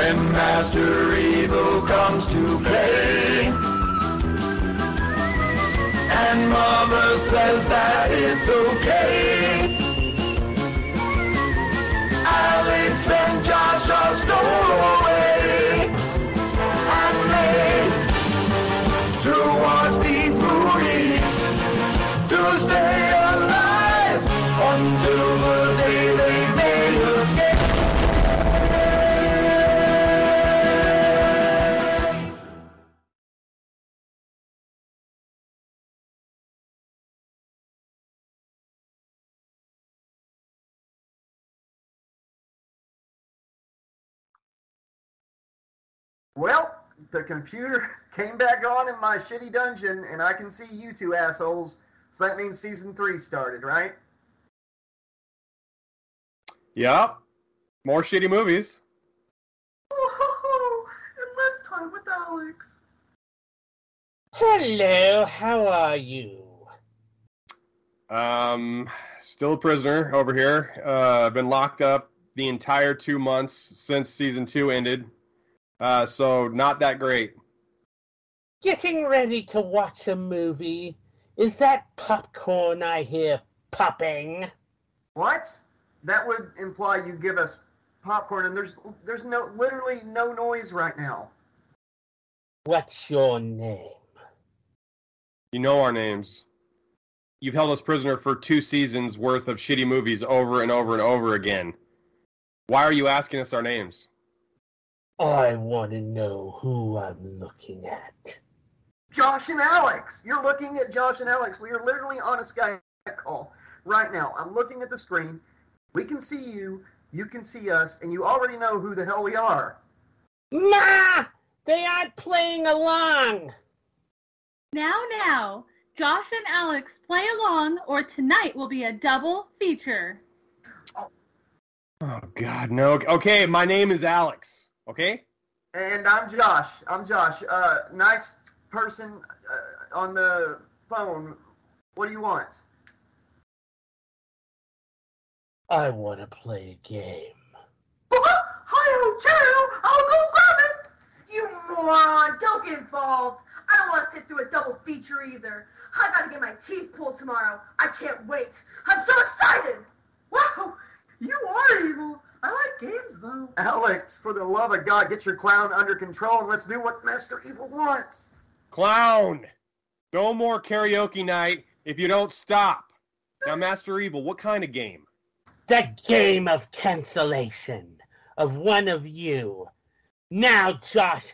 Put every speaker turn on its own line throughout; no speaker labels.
when Master Evil comes to play. And Mother says that it's okay. Alex and Josh are stole the
computer came back on in my shitty dungeon, and I can see you two assholes. So that means season three started, right?
Yep. More shitty movies.
Oh, and less time with Alex.
Hello, how are you?
Um, still a prisoner over here. Uh, I've been locked up the entire two months since season two ended. Uh, so not that great.
Getting ready to watch a movie. Is that popcorn I hear popping?
What? That would imply you give us popcorn, and there's there's no literally no noise right now.
What's your name?
You know our names. You've held us prisoner for two seasons worth of shitty movies over and over and over again. Why are you asking us our names?
I want to know who I'm looking at.
Josh and Alex. You're looking at Josh and Alex. We are literally on a Skype call right now. I'm looking at the screen. We can see you. You can see us, and you already know who the hell we are.
Ma! They aren't playing along!
Now, now, Josh and Alex play along, or tonight will be a double feature.
Oh God, no. Okay, my name is Alex. Okay.
And I'm Josh. I'm Josh. Uh, nice person uh, on the phone. What do you want?
I want to play a game.
Hi, Joe! I'll go grab it! You moron! Don't get involved! I don't want to sit through a double feature either. I gotta get my teeth pulled tomorrow. I can't wait. I'm so excited! Wow! You are evil. I like games though.
Alex, for the love of God, get your clown under control and let's do what Master Evil wants.
Clown. No more karaoke night if you don't stop. Now, Master Evil, what kind of game?
The game of cancellation of one of you. Now, Josh,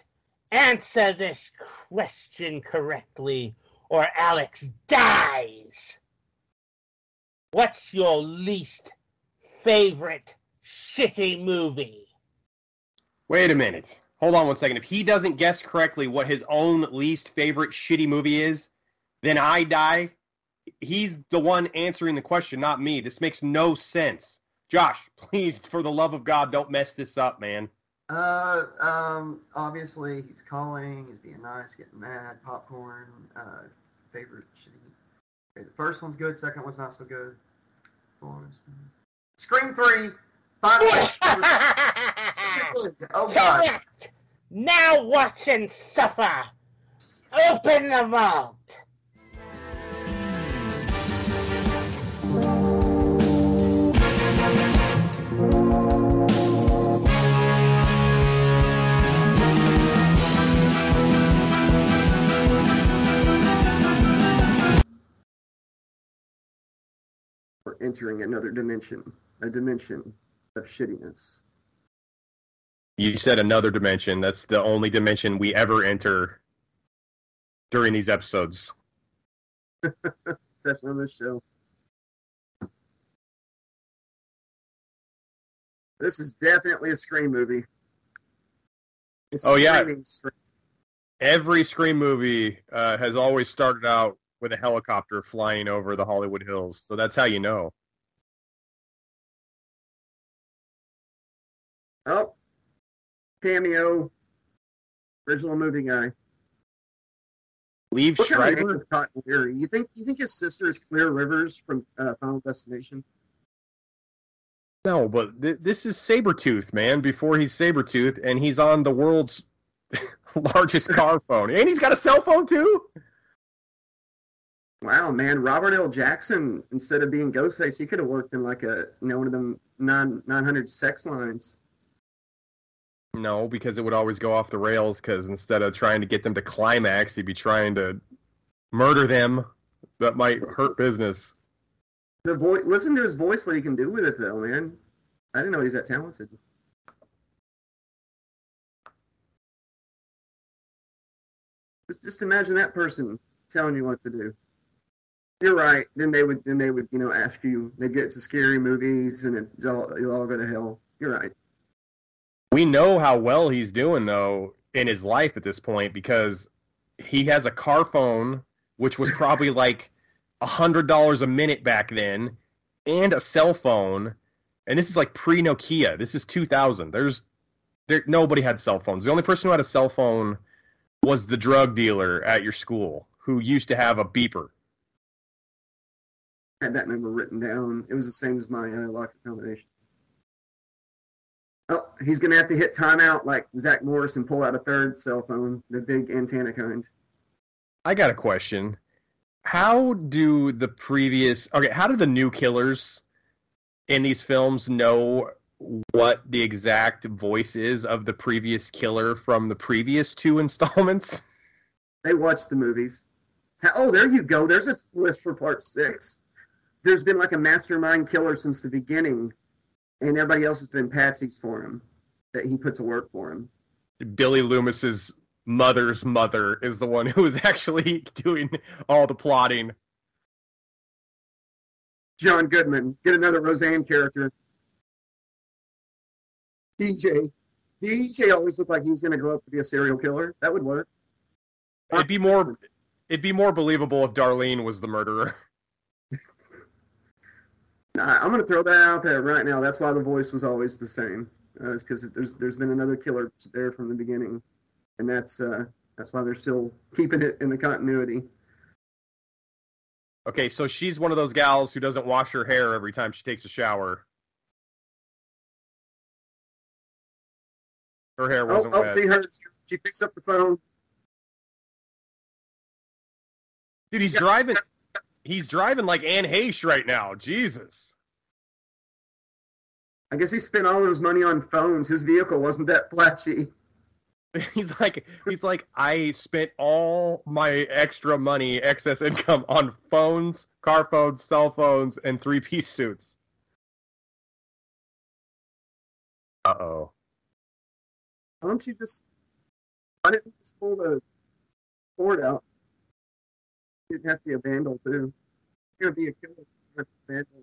answer this question correctly, or Alex dies. What's your least favorite shitty movie?
Wait a minute. Hold on one second. If he doesn't guess correctly what his own least favorite shitty movie is, then I die. He's the one answering the question, not me. This makes no sense. Josh, please, for the love of God, don't mess this up, man.
Uh, um, obviously he's calling, he's being nice, getting mad, popcorn, uh, favorite shitty. Okay, the first one's good, second one's not so good. Scream 3, finally. Oh god.
Correct. Now watch and suffer. Open the vault.
We're entering another dimension, a dimension of shittiness.
You said another dimension. That's the only dimension we ever enter during these episodes.
Especially on this show. This is definitely a Scream movie. It's
Oh, yeah.
Scream.
Every Scream movie uh, has always started out with a helicopter flying over the Hollywood Hills, so that's how you know.
Oh, cameo, original movie guy.
Liev
What kind of
Schreiber.
Cotton Weary? You think you think his sister is Clear Rivers from uh, Final Destination?
No, but th- this is Sabretooth, man, before he's Sabretooth, and he's on the world's largest car phone. And he's got a cell phone, too?
Wow, man, Robert L. Jackson, instead of being Ghostface, he could have worked in like a you know one of them nine hundred sex lines.
No, because it would always go off the rails, because instead of trying to get them to climax, he'd be trying to murder them. That might hurt business.
The voice, listen to his voice, what he can do with it, though, man. I didn't know he's that talented. Just, just imagine that person telling you what to do. You're right. Then they would, then they would, you know, ask you. They get to scary movies, and it all, you all go to hell. You're right.
We know how well he's doing though in his life at this point because he has a car phone, which was probably like a hundred dollars a minute back then, and a cell phone. And this is like pre Nokia. This is 2000. There's there nobody had cell phones. The only person who had a cell phone was the drug dealer at your school who used to have a beeper.
had that number written down. It was the same as my locker combination. Oh, he's gonna have to hit timeout like Zach Morris and pull out a third cell phone, the big antenna kind.
I got a question. How do the previous okay, how do the new killers in these films know what the exact voice is of the previous killer from the previous two installments?
They watched the movies. Oh, there you go. There's a twist for part six. There's been like a mastermind killer since the beginning, and everybody else has been patsies for him that he put to work for him.
Billy Loomis's mother's mother is the one who is actually doing all the plotting.
John Goodman, get another Roseanne character. DJ. DJ always looked like he was going to grow up to be a serial killer. That would work.
It'd be more it'd be more believable if Darlene was the murderer.
I'm going to throw that out there right now. That's why the voice was always the same. Uh, it's because there's there's been another killer there from the beginning, and that's uh, that's why they're still keeping it in the continuity.
Okay, so she's one of those gals who doesn't wash her hair every time she takes a shower. Her hair
Oh,
wasn't
oh,
wet.
see her. She picks up the phone.
Dude, he's
Yeah,
driving. He's driving like Anne Heche right now. Jesus.
I guess he spent all of his money on phones. His vehicle wasn't that flashy.
He's like, he's like, I spent all my extra money, excess income on phones, car phones, cell phones, and three piece suits. Uh oh.
Why don't you just? Why didn't you just pull the Ford out? You'd have to be a vandal too. You're gonna be a killer. You're a vandal.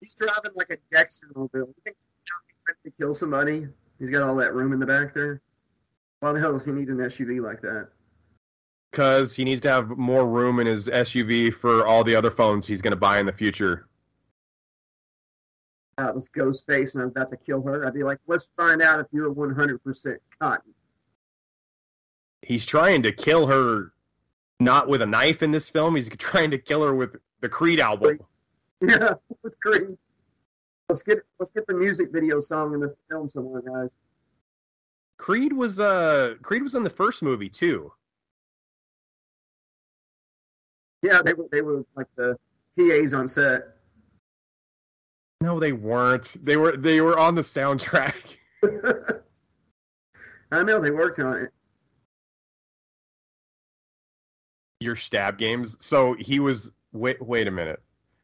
He's driving like a Dexter mobile. You think he's trying to kill somebody? He's got all that room in the back there. Why the hell does he need an SUV like that?
Because he needs to have more room in his SUV for all the other phones he's going to buy in the future.
That was Ghostface, and I was about to kill her. I'd be like, let's find out if you're 100% cotton.
He's trying to kill her not with a knife in this film. He's trying to kill her with the Creed album.
Yeah, with Creed. Let's get let's get the music video song in the film somewhere, guys.
Creed was uh Creed was in the first movie too.
Yeah, they were they were like the PAs on set.
No, they weren't. They were they were on the soundtrack.
I know they worked on it.
Your stab games. So he was wait wait a minute.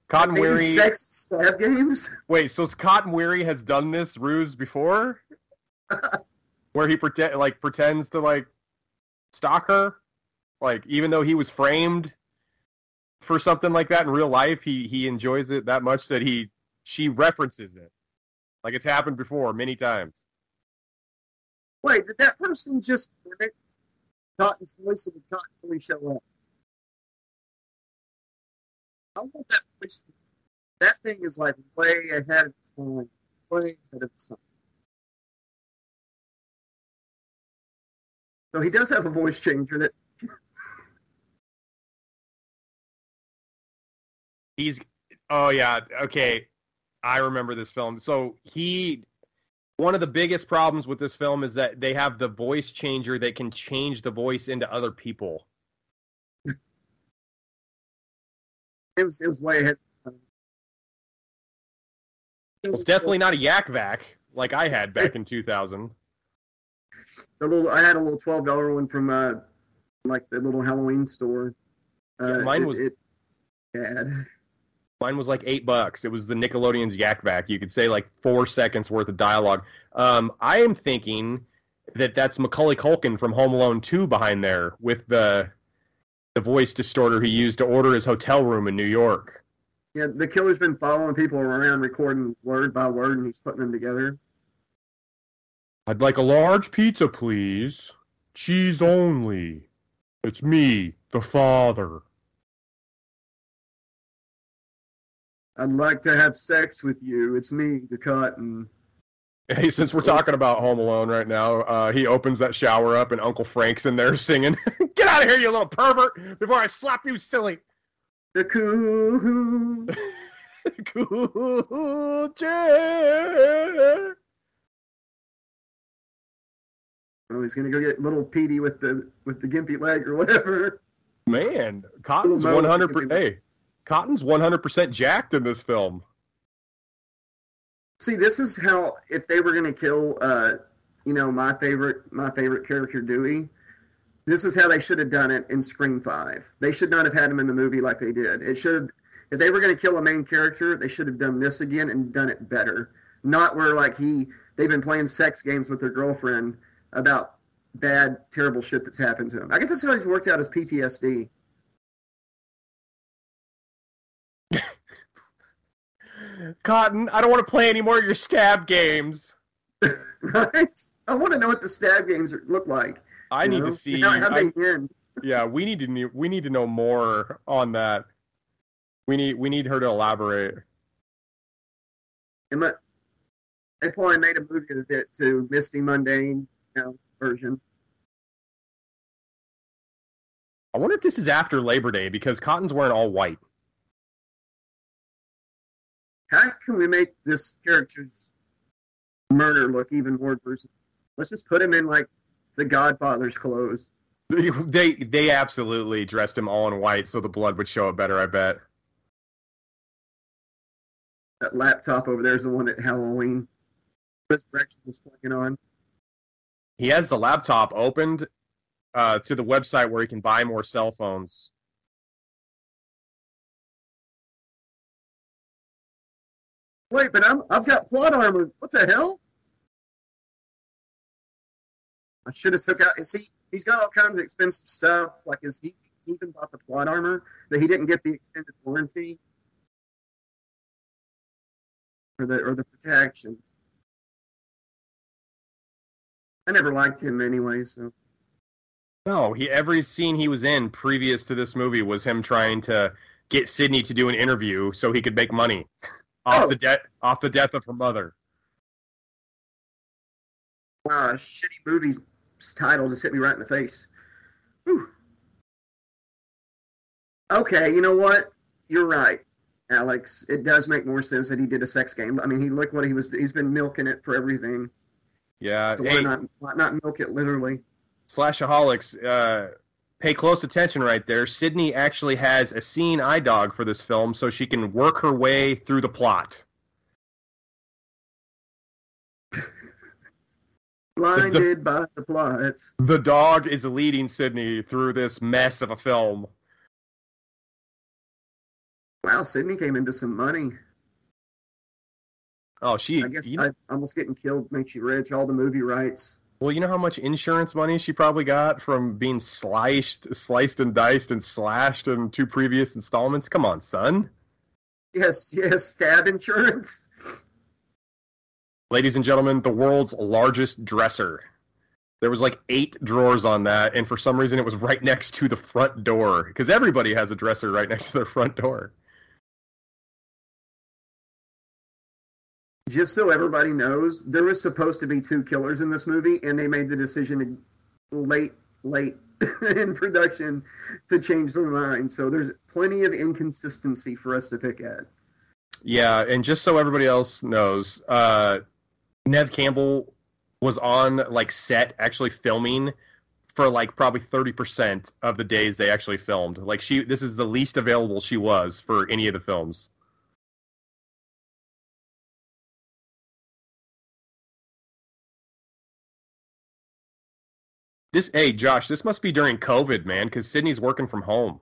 Cotton
They
Weary
sex stab games.
Wait, so Cotton Weary has done this ruse before? Where he pretend like pretends to like stalk her? Like even though he was framed for something like that in real life, he he enjoys it that much that he she references it. Like it's happened before many times.
Wait, did that person just mimic Cotton's voice and did Cotton really show up? I want that voice. That thing is like way ahead of its time. Way ahead of its time. So he does have a voice changer that
He's oh yeah, okay. I remember this film. So he one of the biggest problems with this film is that they have the voice changer that can change the voice into other people.
It was it was way ahead.
It's definitely not a Yak Bak like I had back in 2000.
the little. I had a little twelve dollar one from uh, like the little Halloween store. Uh,
Yeah, mine was-
It, bad.
Mine was like eight bucks. It was the Nickelodeon's Yak Bak. You could say like four seconds worth of dialogue. Um, I am thinking that that's Macaulay Culkin from Home Alone 2 behind there with the the voice distorter he used to order his hotel room in New York.
Yeah, the killer's been following people around, recording word by word, and he's putting them together.
I'd like a large pizza, please. Cheese only. It's me, the father.
I'd like to have sex with you. It's me, the cotton.
Hey, since we're talking about Home Alone right now, uh, he opens that shower up and Uncle Frank's in there singing, Get out of here, you little pervert, before I slap you silly.
The cool.
cool J.
Oh, he's gonna go get little Petey with the with the gimpy leg or whatever.
Man, Cotton's one hundred percent. Hey, Cotton's one hundred percent jacked in this film.
See, this is how if they were gonna kill, uh, you know, my favorite my favorite character Dewey. This is how they should have done it in Scream Five. They should not have had him in the movie like they did. It should have, if they were going to kill a main character, they should have done this again and done it better. Not where like he they've been playing sex games with their girlfriend about bad, terrible shit that's happened to him. I guess that's how he's worked out his PTSD.
Cotton, I don't want to play any more of your stab games.
right? I want to know what the stab games are- look like.
I need
know?
to see.
how, how
I-
end.
yeah, we need to we need to know more on that. We need we need her to elaborate.
And they probably made a movie of it to Misty Mundane you know, version.
I wonder if this is after Labor Day because Cotton's wearing all white.
How can we make this character's murder look even more gruesome? Let's just put him in like the Godfather's clothes.
They they absolutely dressed him all in white so the blood would show up better. I bet.
That laptop over there is the one that Halloween Resurrection was playing on.
He has the laptop opened uh, to the website where he can buy more cell phones.
Wait, but I'm I've got plot armor. What the hell? I should have took out. Is he? He's got all kinds of expensive stuff. Like, is he he even bought the plot armor that he didn't get the extended warranty or the or the protection? I never liked him anyway, so
No, he every scene he was in previous to this movie was him trying to get Sidney to do an interview so he could make money off
Oh.
the debt off the death of her mother.
wow, shitty movie's title just hit me right in the face. Whew. Okay, you know what? You're right, Alex. It does make more sense that he did a sex game. I mean, he look what he was. He's been milking it for everything.
Yeah,
So
hey,
why not? Why not milk it literally?
slashaholics, uh, pay close attention right there. Sidney actually has a scene eye dog for this film, so she can work her way through the plot.
Blinded by the plot.
The dog is leading Sidney through this mess of a film.
Wow, Sidney came into some money.
Oh, she.
I guess
you know-
I, almost getting killed makes you rich. All the movie rights.
Well, you know how much insurance money she probably got from being sliced, sliced and diced and slashed in two previous installments. Come on, son.
Yes, yes, stab insurance.
Ladies and gentlemen, the world's largest dresser. There was like eight drawers on that, and for some reason, it was right next to the front door because everybody has a dresser right next to their front door.
Just so everybody knows, there was supposed to be two killers in this movie, and they made the decision late, late in production to change their mind. So there's plenty of inconsistency for us to pick at.
Yeah, and just so everybody else knows, uh, Nev Campbell was on like set actually filming for like probably 30% of the days they actually filmed. Like she this is the least available she was for any of the films. This hey Josh, this must be during COVID, man, cuz Sidney's working from home.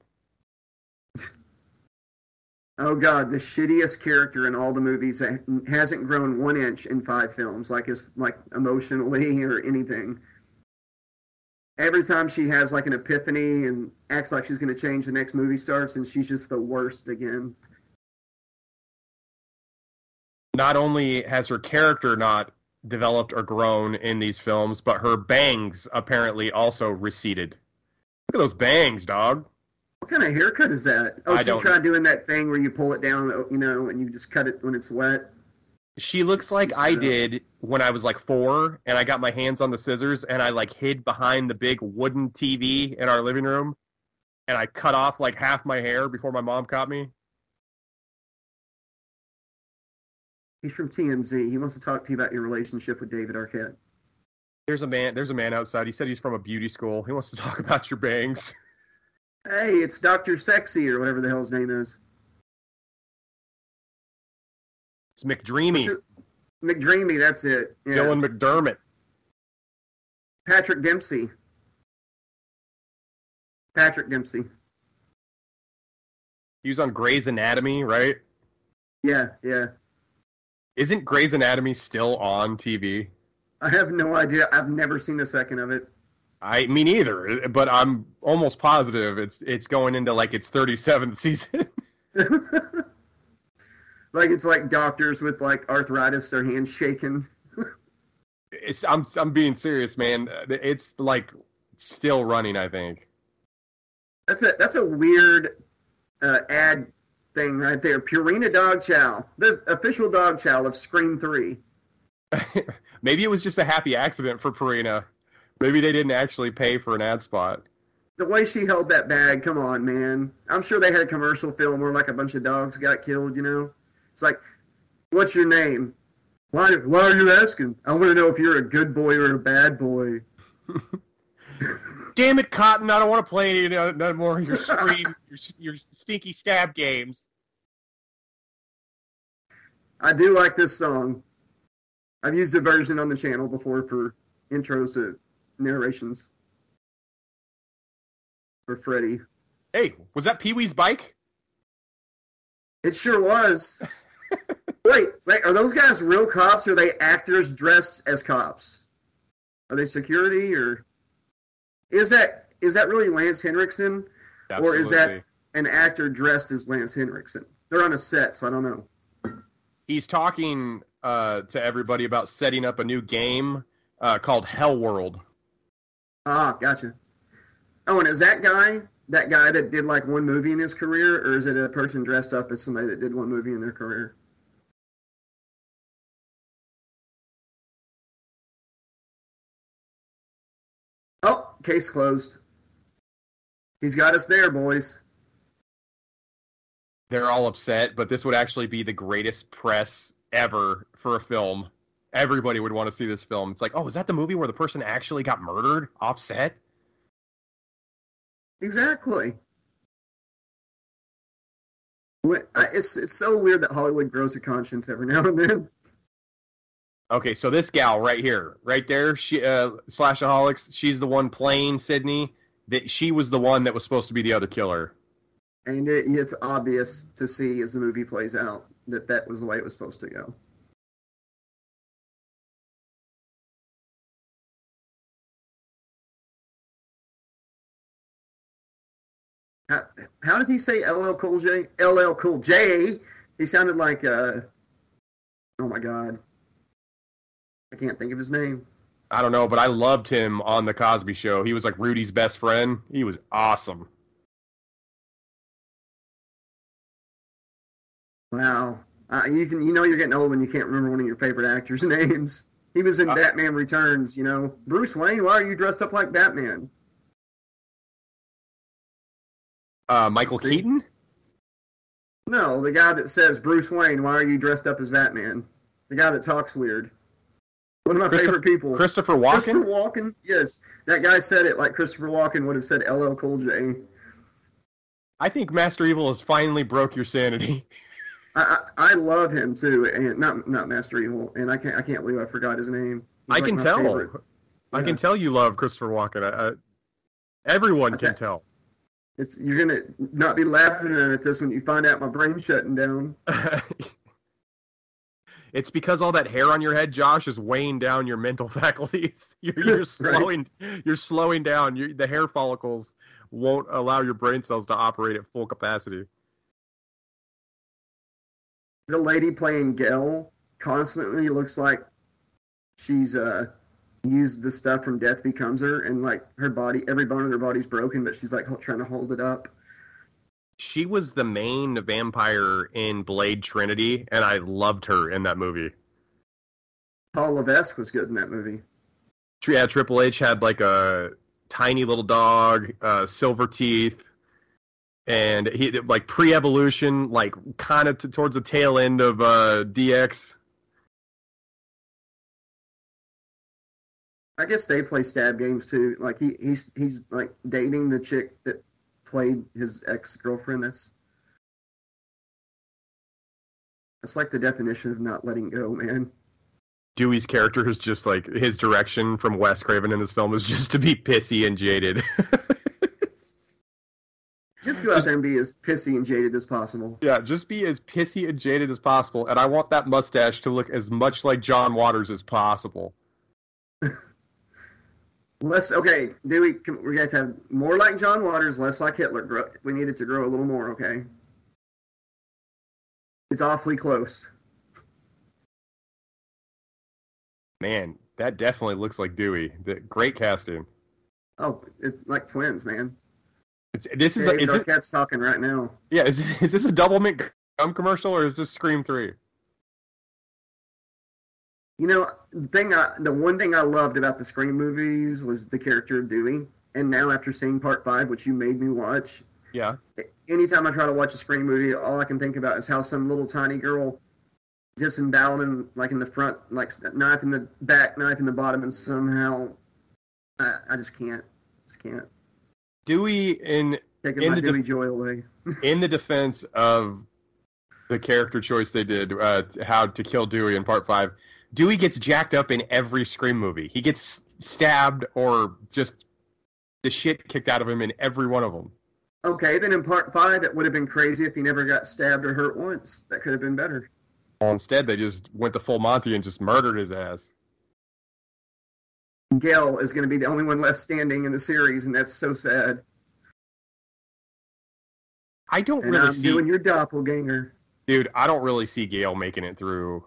Oh God, the shittiest character in all the movies that hasn't grown one inch in five films, like is like emotionally or anything. Every time she has like an epiphany and acts like she's going to change, the next movie starts, and she's just the worst again.
Not only has her character not developed or grown in these films, but her bangs apparently also receded. Look at those bangs, dog.
What kind of haircut is that? Oh,
I
she
don't
tried doing that thing where you pull it down, you know, and you just cut it when it's wet.
She looks like I
uh,
did when I was like four, and I got my hands on the scissors, and I like hid behind the big wooden TV in our living room, and I cut off like half my hair before my mom caught me.
He's from TMZ. He wants to talk to you about your relationship with David Arquette.
There's a man. There's a man outside. He said he's from a beauty school. He wants to talk about your bangs.
Hey, it's Doctor Sexy or whatever the hell his name is.
It's McDreamy,
it? McDreamy, that's it. Yeah.
Dylan McDermott.
Patrick Dempsey. Patrick Dempsey.
He was on Grey's Anatomy, right?
Yeah, yeah.
Isn't Grey's Anatomy still on TV?
I have no idea. I've never seen a second of it.
I mean neither, but I'm almost positive it's it's going into like its 37th season.
like it's like doctors with like arthritis, their hands shaking.
it's I'm I'm being serious, man. It's like still running, I think.
That's a that's a weird uh, ad thing right there. Purina Dog Chow, the official dog chow of Scream Three.
Maybe it was just a happy accident for Purina. Maybe they didn't actually pay for an ad spot.
The way she held that bag, come on, man. I'm sure they had a commercial film where like a bunch of dogs got killed. You know, it's like, what's your name? Why Why are you asking? I want to know if you're a good boy or a bad boy.
Damn it, Cotton! I don't want to play any no, no more of your scream, your, your stinky stab games.
I do like this song. I've used a version on the channel before for intros to narrations for Freddy.
Hey, was that Pee Wee's bike?
It sure was. wait, wait, are those guys real cops or are they actors dressed as cops? Are they security or is that is that really Lance Henriksen Or is that- an actor dressed as Lance Henriksen? They're on a set, so I don't know.
He's talking uh, to everybody about setting up a new game uh, called Hell World.
Ah, gotcha. Oh, and is that guy that guy that did like one movie in his career, or is it a person dressed up as somebody that did one movie in their career? Case closed. He's got us there, boys.
They're all upset, but this would actually be the greatest press ever for a film. Everybody would want to see this film. It's like, oh, is that the movie where the person actually got murdered offset?
Exactly. It's it's so weird that Hollywood grows a conscience every now and then.
Okay, so this gal right here, right there, she uh, Slashaholics, she's the one playing Sidney. That she was the one that was supposed to be the other killer.
And it, it's obvious to see as the movie plays out that that was the way it was supposed to go. How, how did he say LL Cool J? LL Cool J. He sounded like uh oh my god. I can't think of his name.
I don't know, but I loved him on the Cosby Show. He was like Rudy's best friend. He was awesome.
Wow. Uh, you can you know you're getting old when you can't remember one of your favorite actors' names. He was in
Uh,
Batman Returns, you know. Bruce Wayne, why are you dressed up like Batman?
Uh, Michael
See?
Keaton.
No, the guy that says Bruce Wayne, why are you dressed up as Batman? The guy that talks weird. One of my favorite people.
Christopher Walken.
Christopher
Walken.
Yes, that guy said it like Christopher Walken would have said LL Cool J.
I think Master Evil has finally broke your sanity.
I, I I love him too, and not not Master Evil, and I can't I can't believe I forgot his name. He's
I
like
can tell.
favorite.
I
Yeah.
can tell you love Christopher Walken. I, I, everyone can tell.
It's you're gonna not be laughing at this when you find out my brain's shutting down.
it's because all that hair on your head, Josh, is weighing down your mental faculties. You're, you're
Right.
slowing. You're slowing down. you the hair follicles won't allow your brain cells to operate at full capacity.
The lady playing Gale constantly looks like she's uh used the stuff from Death Becomes Her, and like her body, every bone in her body's broken, but she's like trying to hold it up.
She was the main vampire in Blade Trinity, and I loved her in that movie.
Paul Levesque was good in that movie.
Yeah, Triple H had like a tiny little dog, uh, silver teeth, and he like pre-evolution, like kind of t- towards the tail end of uh, DX.
I guess they play stab games too. Like he he's he's like dating the chick that played his ex girlfriend. That's that's like the definition of not letting go, man.
Dewey's character is just like his direction from Wes Craven in this film is just to be pissy and jaded.
Just go out there and be as pissy and jaded as possible.
yeah, just be as pissy and jaded as possible, and I want that mustache to look as much like John Waters as possible.
Less okay, do we? can- We got to have more like John Waters, less like Hitler. Grow, we needed to grow a little more. Okay, it's awfully close.
Man, that definitely looks like Dewey. The, great casting.
Oh, it's like twins, man.
It's, this is, a,
David
is
talking right now.
Yeah, is is this a Doublemint gum commercial or is this Scream Three?
You know, the thing, I, the one thing I loved about the Scream movies was the character of Dewey. And now, after seeing Part Five, which you made me watch,
Yeah,
anytime I try to watch a Scream movie, all I can think about is how some little tiny girl disemboweled him, like in the front, like knife in the back, knife in the bottom, and somehow I, I just can't, just can't
Dewey in
taking
In
my
the def-
Dewey joy away.
in the defense of the character choice they did, uh, how to kill Dewey in Part Five. Dewey gets jacked up in every Scream movie. He gets stabbed or just the shit kicked out of him in every one of them.
Okay, then in Part Five, it would have been crazy if he never got stabbed or hurt once. That could have been better.
Well, instead, they just went to full Monty and just murdered his ass.
Gale is going to be the only one left standing in the series, and that's so sad.
I don't
And
really
I'm
see,
doing your doppelganger.
dude. I don't really see Gale making it through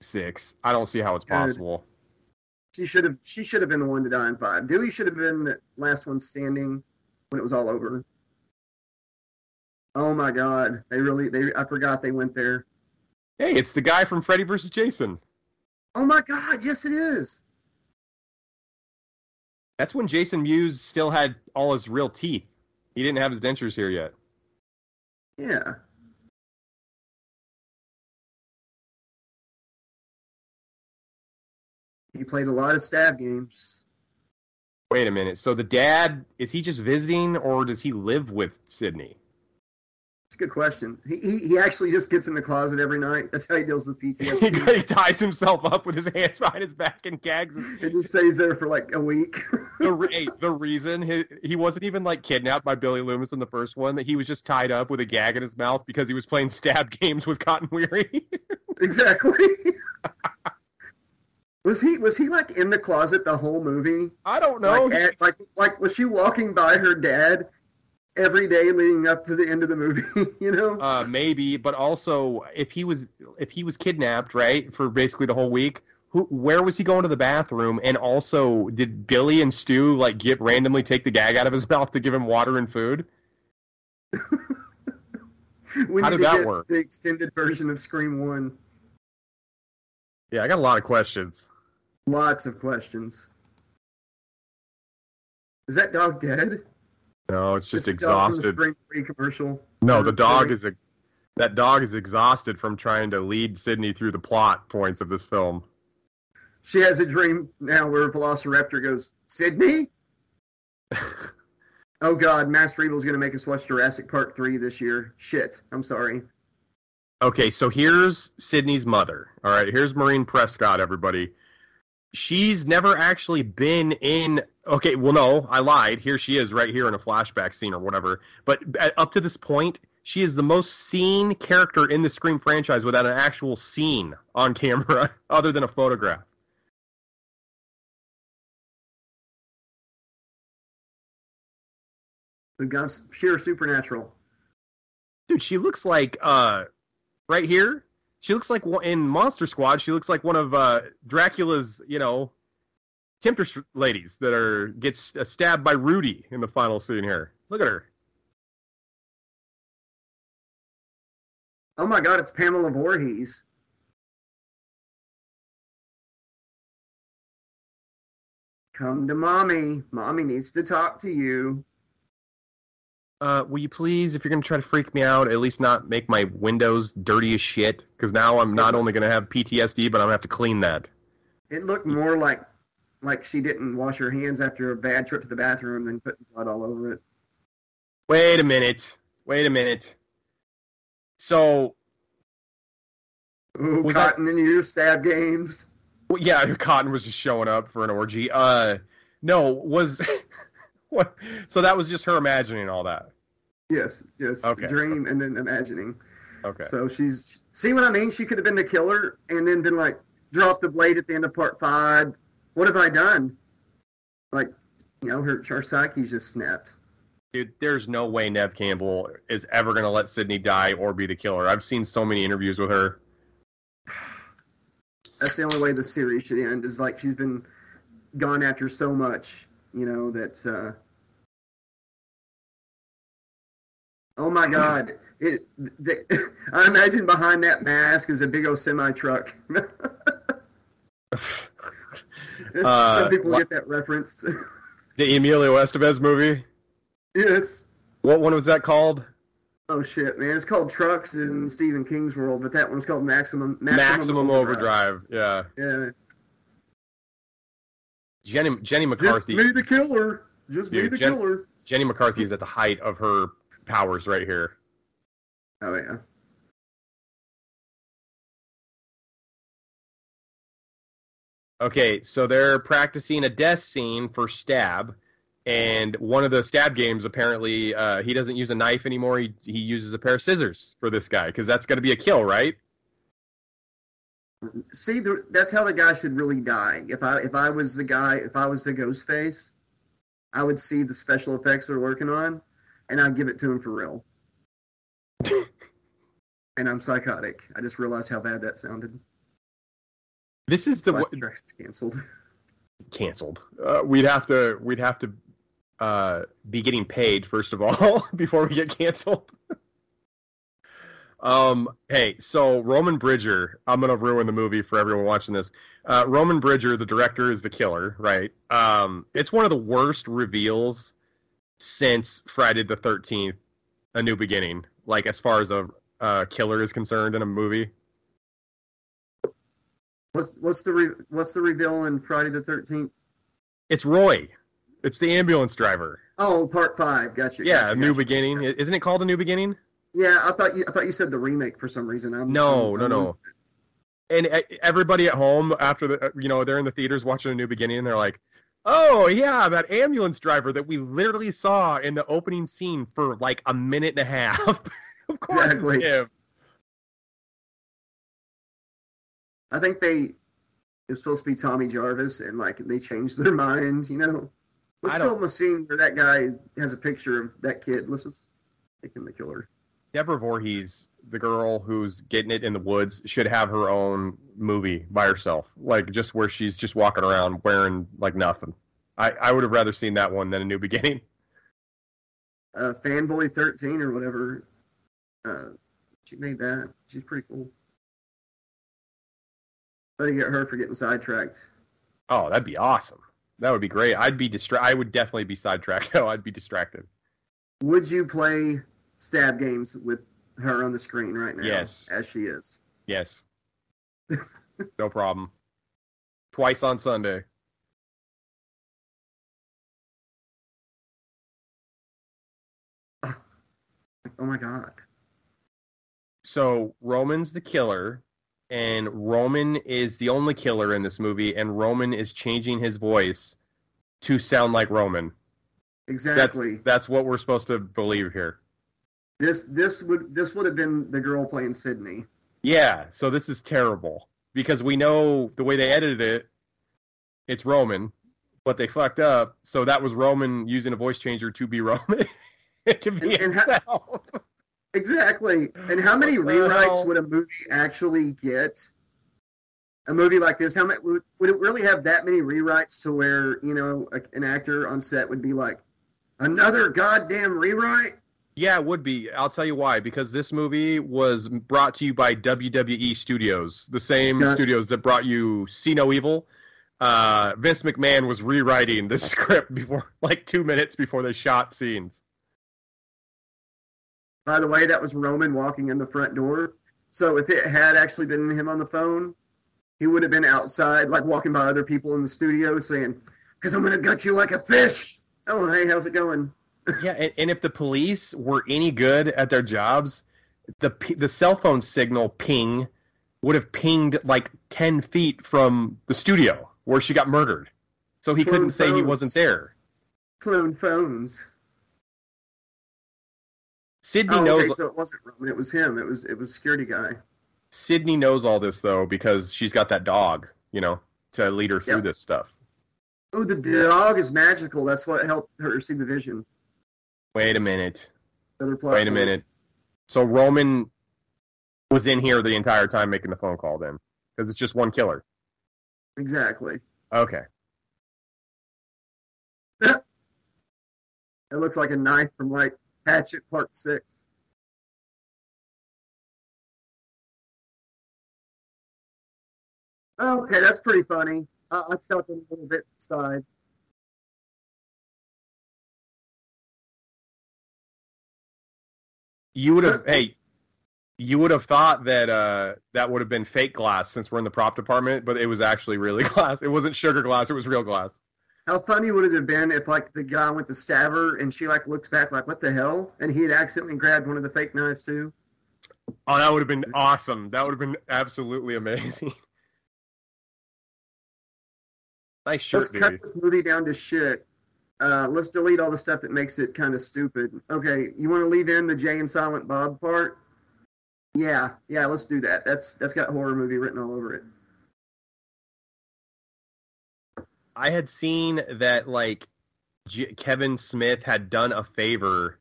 six. I don't see how it's possible.
She should have. She should have been the one to die in five. Dewey should have been the last one standing when it was all over. Oh my God! They really. They. I forgot they went there.
Hey, it's the guy from Freddy vs. Jason.
Oh my God! Yes, it is.
That's when Jason Mewes still had all his real teeth. He didn't have his dentures here yet.
Yeah. He played a lot of stab games.
Wait a minute. So the dad is he just visiting, or does he live with Sidney?
It's a good question. He, he he actually just gets in the closet every night. That's how he deals with PTSD.
he ties himself up with his hands behind his back and gags.
he just stays there for like a week.
The, re- hey, the reason he, he wasn't even like kidnapped by Billy Loomis in the first one, that he was just tied up with a gag in his mouth because he was playing stab games with Cotton Weary.
exactly. Was he was he like in the closet the whole movie?
I don't know.
Like, at, like like was she walking by her dad every day leading up to the end of the movie? you know.
uh, maybe, but also if he was if he was kidnapped, right, for basically the whole week, who where was he going to the bathroom? And also, did Billy and Stu like get randomly take the gag out of his mouth to give him water and food?
we
how
need
did
to
that
get
work?
The extended version of Scream One.
Yeah, I got a lot of questions.
Lots of questions. Is that dog dead?
No, it's just
This dog from the
exhausted.
Spring commercial.
No, the dog is a that dog is exhausted from trying to lead Sidney through the plot points of this film.
She has a dream now where Velociraptor goes, Sidney? Oh God, Master Evil's gonna make us watch Jurassic Park three this year. Shit, I'm sorry.
Okay, so here's Sidney's mother. All right, here's Maureen Prescott, everybody. She's never actually been in. Okay, well, no, I lied. Here she is, right here in a flashback scene or whatever. But up to this point, she is the most seen character in the Scream franchise without an actual scene on camera, other than a photograph.
We've got pure supernatural.
Dude, she looks like uh, right here. She looks like in Monster Squad. She looks like one of uh, Dracula's, you know, temptress ladies that are gets uh, stabbed by Rudy in the final scene here. Look at her.
Oh my God, it's Pamela Voorhees. Come to mommy. Mommy needs to talk to you.
Uh, will you please, if you're gonna try to freak me out, at least not make my windows dirty as shit? Because now I'm not only gonna have PTSD, but I'm gonna have to clean that.
It looked more like like she didn't wash her hands after a bad trip to the bathroom and put blood all over it.
Wait a minute. Wait a minute. So
Ooh,
Was that-
cotton in your stab games.
Well, yeah, Cotton was just showing up for an orgy. Uh, no, was what? So that was just her imagining all that.
Yes, yes.
Okay.
Dream and then imagining.
Okay.
So she's see what I mean? She could have been the killer and then been like, drop the blade at the end of part five. What have I done? Like, you know, her her psyche's just snapped.
Dude, there's no way Nev Campbell is ever gonna let Sidney die or be the killer. I've seen so many interviews with her.
That's the only way the series should end. Is like she's been gone after so much, you know that. uh Oh my God! It. The, I imagine behind that mask is a big old semi truck.
Uh,
Some people get that reference.
The Emilio Estevez movie.
yes.
What one was that called?
Oh shit, man! It's called Trucks in Stephen King's world, but that one's called Maximum
Maximum, Overdrive. Yeah.
Yeah,
Jenny Jenny
just
McCarthy.
me the killer. Just me
Dude,
the
Jen-
killer.
Jenny McCarthy is at the height of her powers right here.
Oh yeah.
Okay, so they're practicing a death scene for stab, and one of the stab games apparently uh, he doesn't use a knife anymore. He he uses a pair of scissors for this guy because that's going to be a kill, right?
See, the, that's how the guy should really die. If I if I was the guy, if I was the ghost face, I would see the special effects they're working on, and I'd give it to him for real. and I'm psychotic. I just realized how bad that sounded.
This is the
So I-
w-
Trax canceled.
canceled. Uh, we'd have to we'd have to uh, be getting paid first of all before we get canceled. Um, hey, so Roman Bridger, I'm gonna ruin the movie for everyone watching this. Uh, Roman Bridger, the director, is the killer, right? Um, it's one of the worst reveals since Friday the Thirteenth, A New Beginning. Like as far as a uh, killer is concerned in a movie.
What's what's the re, what's the reveal in Friday the Thirteenth?
It's Roy. It's the ambulance driver.
Oh, part five. Gotcha.
Yeah,
gotcha,
a new
gotcha.
beginning. Isn't it called a new beginning?
Yeah, I thought you I thought you said the remake for some reason. I'm,
No,
I'm-
no,
I'm-
no. And everybody at home after the, uh, you know, they're in the theaters watching a new beginning, and they're like, "Oh yeah, that ambulance driver that we literally saw in the opening scene for like a minute and a half." of course,
Exactly.
it's him.
I think they it was supposed to be Tommy Jarvis, and like they changed their mind. You know, let's film a scene where that guy has a picture of that kid. Let's just make him the killer.
Deborah Voorhees, the girl who's getting it in the woods, should have her own movie by herself, like just where she's just walking around wearing like nothing. I, I would have rather seen that one than a new beginning.
Uh, Fanboy thirteen or whatever. Uh, she made that. She's pretty cool. Better get her for getting sidetracked.
Oh, that'd be awesome. That would be great. I'd be distra- I would definitely be sidetracked though. I'd be distracted.
Would you play stab games with her on the screen right now?
Yes.
As she is.
Yes. no problem. Twice on Sunday.
Oh my god.
So Roman's the killer, and Roman is the only killer in this movie, and Roman is changing his voice to sound like Roman. That's
Exactly.
that's what we're supposed to believe here.
This this would this would have been the girl playing Sidney.
Yeah, so this is terrible because we know the way they edited it, it's Roman, but they fucked up. So that was Roman using a voice changer to be Roman. to be
And- and
himself.
Exactly. And how many rewrites would a movie actually get? A movie like this, how many would, would it really have that many rewrites to where you know a, an actor on set would be like, another goddamn rewrite?
Yeah, it would be. I'll tell you why. Because this movie was brought to you by WWE Studios, the same studios that brought you See No Evil. Uh, Vince McMahon was rewriting the script before, like two minutes before they shot scenes.
By the way, that was Roman walking in the front door. So if it had actually been him on the phone, he would have been outside, like walking by other people in the studio, saying, "Because I'm gonna gut you like a fish." Oh, hey, how's it going?
Yeah, and, and if the police were any good at their jobs, the the cell phone signal ping would have pinged like ten feet from the studio where she got murdered, so he
Clone
couldn't say he wasn't there.
Clone phones.
Sidney
Oh,
knows
okay, so it wasn't Roman. It was him. It was it was security guy.
Sidney knows all this though because she's got that dog, you know, to lead her through
Yep.
this stuff.
Oh, the dog is magical. That's what helped her see the vision.
Wait a minute. Wait a minute. So Roman was in here the entire time making the phone call then because it's just one killer.
Exactly.
Okay.
It looks like a knife from like Hatchet Part Six. Okay, that's pretty funny. Uh, I it a little bit inside.
You would have hey, you would have thought that uh that would have been fake glass since we're in the prop department, but it was actually really glass. It wasn't sugar glass, it was real glass.
How funny would it have been if like the guy went to stab her and she like looked back like what the hell, and he had accidentally grabbed one of the fake knives too.
Oh, that would have been awesome. That would have been absolutely amazing. nice
Let's
shirt,
cut this movie down to shit. Uh, let's delete all the stuff that makes it kind of stupid. Okay, you want to leave in the Jay and Silent Bob part? Yeah, yeah, let's do that. That's that's got horror movie written all over it.
I had seen that like J- Kevin Smith had done a favor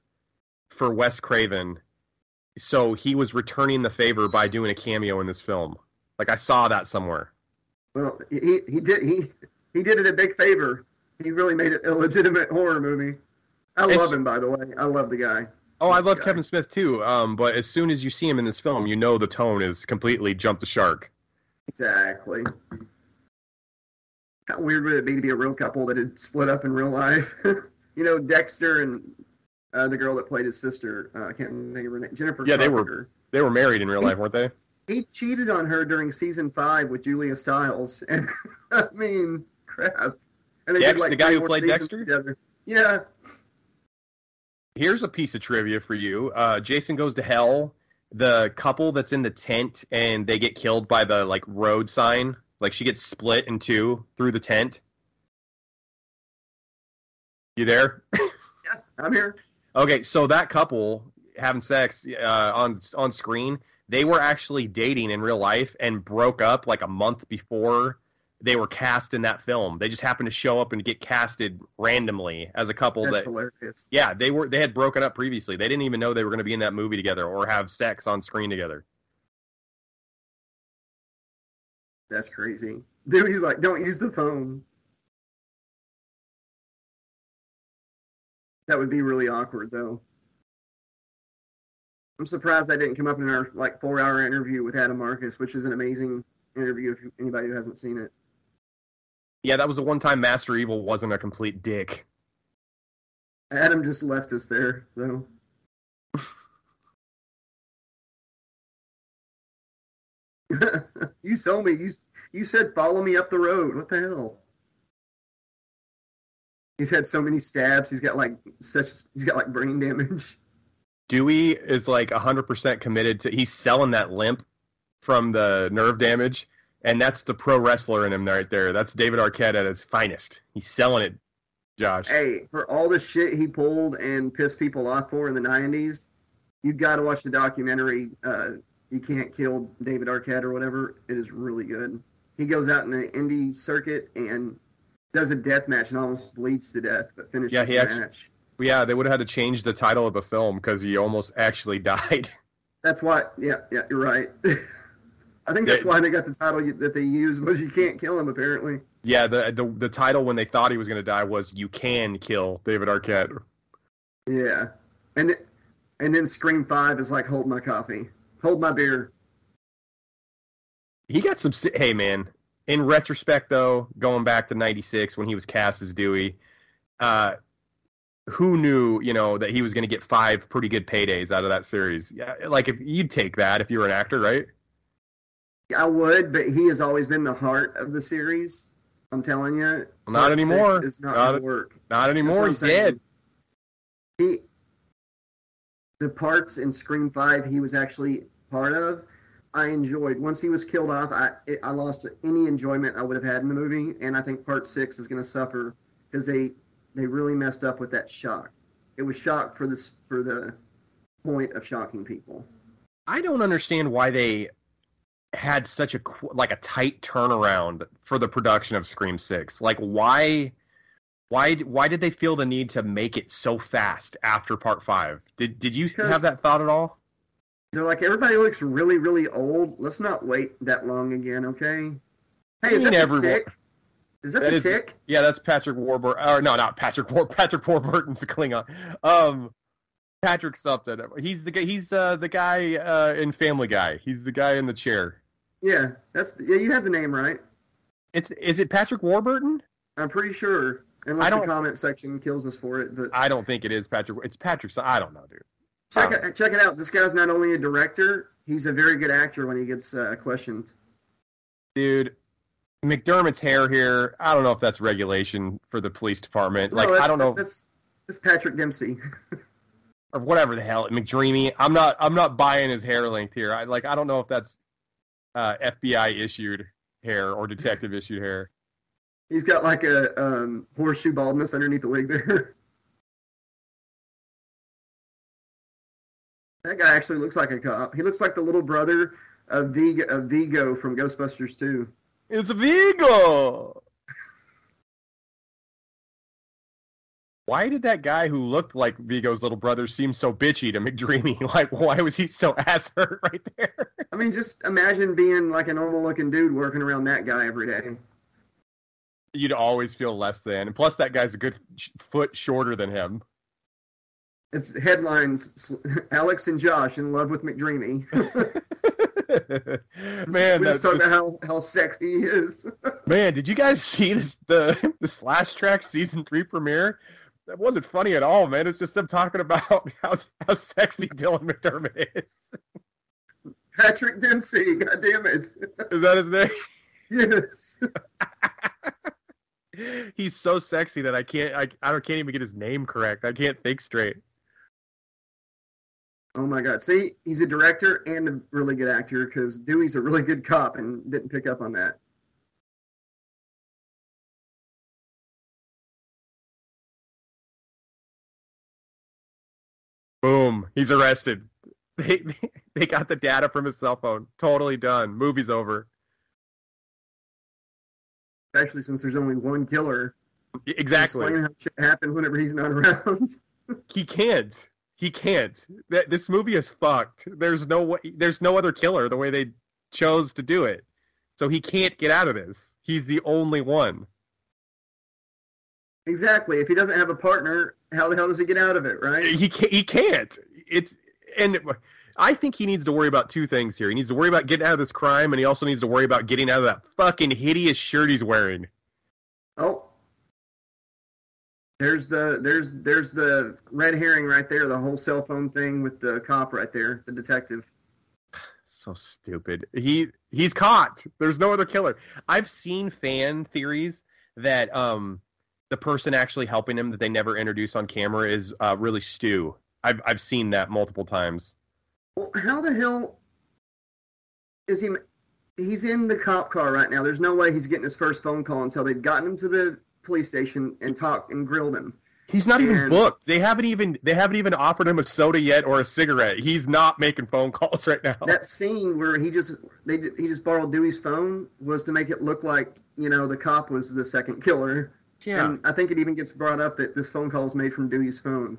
for Wes Craven, so he was returning the favor by doing a cameo in this film. Like I saw that somewhere.
Well, he he did he he did it a big favor. He really made it a legitimate horror movie. I love him, by the way. I love the guy.
Oh, I love. Kevin Smith too. Um, but as soon as you see him in this film, you know the tone is completely jumped the shark.
Exactly. How weird would it be to be a real couple that had split up in real life? you know, Dexter and uh, the girl that played his sister. Uh, I can't think of her name. Jennifer.
Yeah, they were- They were married in real life, weren't they?
He cheated on her during season five with Julia Stiles, and I mean, crap. And they
Dex-
did like
the guy who played Dexter?
Together. Yeah.
Here's a piece of trivia for you. Uh, Jason Goes to Hell. The couple that's in the tent and they get killed by the like road sign. Like she gets split in two through the tent. You there?
Yeah, I'm here.
Okay, so that couple having sex uh, on on screen, they were actually dating in real life and broke up like a month before they were cast in that film. They just happened to show up and get casted randomly as a couple
That's
that
hilarious.
yeah, they were they had broken up previously. They didn't even know they were going to be in that movie together or have sex on screen together.
That's crazy. Dude, he's like, don't use the phone. That would be really awkward, though. I'm surprised that didn't come up in our like four hour interview with Adam Marcus, which is an amazing interview if you- anybody who hasn't seen it.
Yeah, that was the one time Master Evil wasn't a complete dick.
Adam just left us there, though. you told me you you said follow me up the road. What the hell? He's had so many stabs. He's got like such. He's got like brain damage.
Dewey is like 100% committed to. He's selling that limp from the nerve damage, and that's the pro wrestler in him right there. That's David Arquette at his finest. He's selling it, Josh.
Hey, for all the shit he pulled and pissed people off for in the '90s, you've got to watch the documentary. Uh, you can't kill David Arquette or whatever. It is really good. He goes out in the indie circuit and does a death match and almost bleeds to death, but finishes
Yeah, he
the
actu-
match.
Yeah, they would have had to change the title of the film because he almost actually died.
That's why. Yeah, yeah, you're right. I think that's why they got the title that they used was you can't kill him. Apparently,
yeah, the, the the title when they thought he was going to die was "You Can Kill David Arquette."
yeah. And then, and then Scream Five is like hold my coffee, hold my beer.
He got some. Hey, man. In retrospect, though, going back to '96 when he was cast as Dewey, uh, who knew, you know, that he was going to get five pretty good paydays out of that series? Yeah, like if you'd take that if you were an actor, right?
I would, but he has always been the heart of the series. I'm telling you,
Well, not anymore.
Is not,
Not-
work.
Not anymore. He's dead.
He, the parts in Scream Five he was actually part of, I enjoyed. Once he was killed off, I it, I lost any enjoyment I would have had in the movie, and I think Part Six is going to suffer because they they really messed up with that shock. It was shock for this for the point of shocking people.
I don't understand why they had such a like a tight turnaround for the production of Scream Six. Like why, why, why did they feel the need to make it so fast after Part Five? Did did you
Because-
have that thought at all?
They're like everybody looks really really old. Let's not wait that long again, okay? Hey, is that the
everyone-
tick? Is that,
That
the
is-
tick?
Yeah, that's Patrick Warburton. Or no, not Patrick War. Patrick Warburton's the Klingon. Um, Patrick something. He's the guy. He's uh, the guy uh, in Family Guy. He's the guy in the chair.
Yeah, that's yeah. You had the name right.
It's is it Patrick Warburton?
I'm pretty sure,
I
unless the comment section kills us for it. But
I don't think it is Patrick. It's Patrick. So- I don't know, dude.
check
um,
it, check it out. This guy's not only a director; he's a very good actor when he gets uh, questioned.
dude. McDermott's hair here. I don't know if that's regulation for the police department.
No,
Like I don't know,
That's, that's Patrick Dempsey.
or whatever the hell. McDreamy. I'm not. I'm not buying his hair length here. I like. I don't know if that's uh, FBI issued hair or detective issued hair.
He's got like a um, horseshoe baldness underneath the wig there. that guy actually looks like a cop. He looks like the little brother of Vigo, of Vigo from Ghostbusters 2.
It's Vigo. Why did that guy who looked like Vigo's little brother seem so bitchy to McDreamy? Like, why was he so ass hurt right there?
I mean, just imagine being like a normal looking dude working around that guy every day.
You'd always feel less than. And plus, that guy's a good sh- foot shorter than him.
It's headlines: Alex and Josh in love with McDreamy.
man,
we
that's
just talk about how, how sexy he is.
man, did you guys see this the the Slash Trax season three premiere? That wasn't funny at all, man. It's just them talking about how how sexy Dylan McDermott is.
Patrick Dempsey, God damn it.
Is that his name?
yes.
He's so sexy that I can't I I don't can't even get his name correct. I can't think straight.
Oh my God. See, he's a director and a really good actor because Dewey's a really good cop and didn't pick up on that.
Boom, he's arrested. They they got the data from his cell phone. Totally done. Movie's over.
Especially since there's only one killer.
Exactly.
Explain how shit happens whenever he's not around.
He can't. He can't. This movie is fucked. There's no way. There's no other killer the way they chose to do it. So he can't get out of this. He's the only one.
exactly. If he doesn't have a partner, how the hell does he get out of it, right?
He can't. He can't. It's and I think he needs to worry about two things here. He needs to worry about getting out of this crime, and he also needs to worry about getting out of that fucking hideous shirt he's wearing.
Oh. There's the there's there's the red herring right there. The whole cell phone thing with the cop right there, the detective.
So stupid. He he's caught. There's no other killer. I've seen fan theories that um the person actually helping him that they never introduce on camera is uh, really Stu. I've I've seen that multiple times.
Well, how the hell is he? He's in the cop car right now. There's no way he's getting his first phone call until they've gotten him to the police station and talked and grilled him.
He's not even booked. They haven't even they haven't even offered him a soda yet or a cigarette. He's not making phone calls right now.
That scene where he just they he just borrowed Dewey's phone was to make it look like you know the cop was the second killer.
yeah.
And I think it even gets brought up that this phone call is made from Dewey's phone.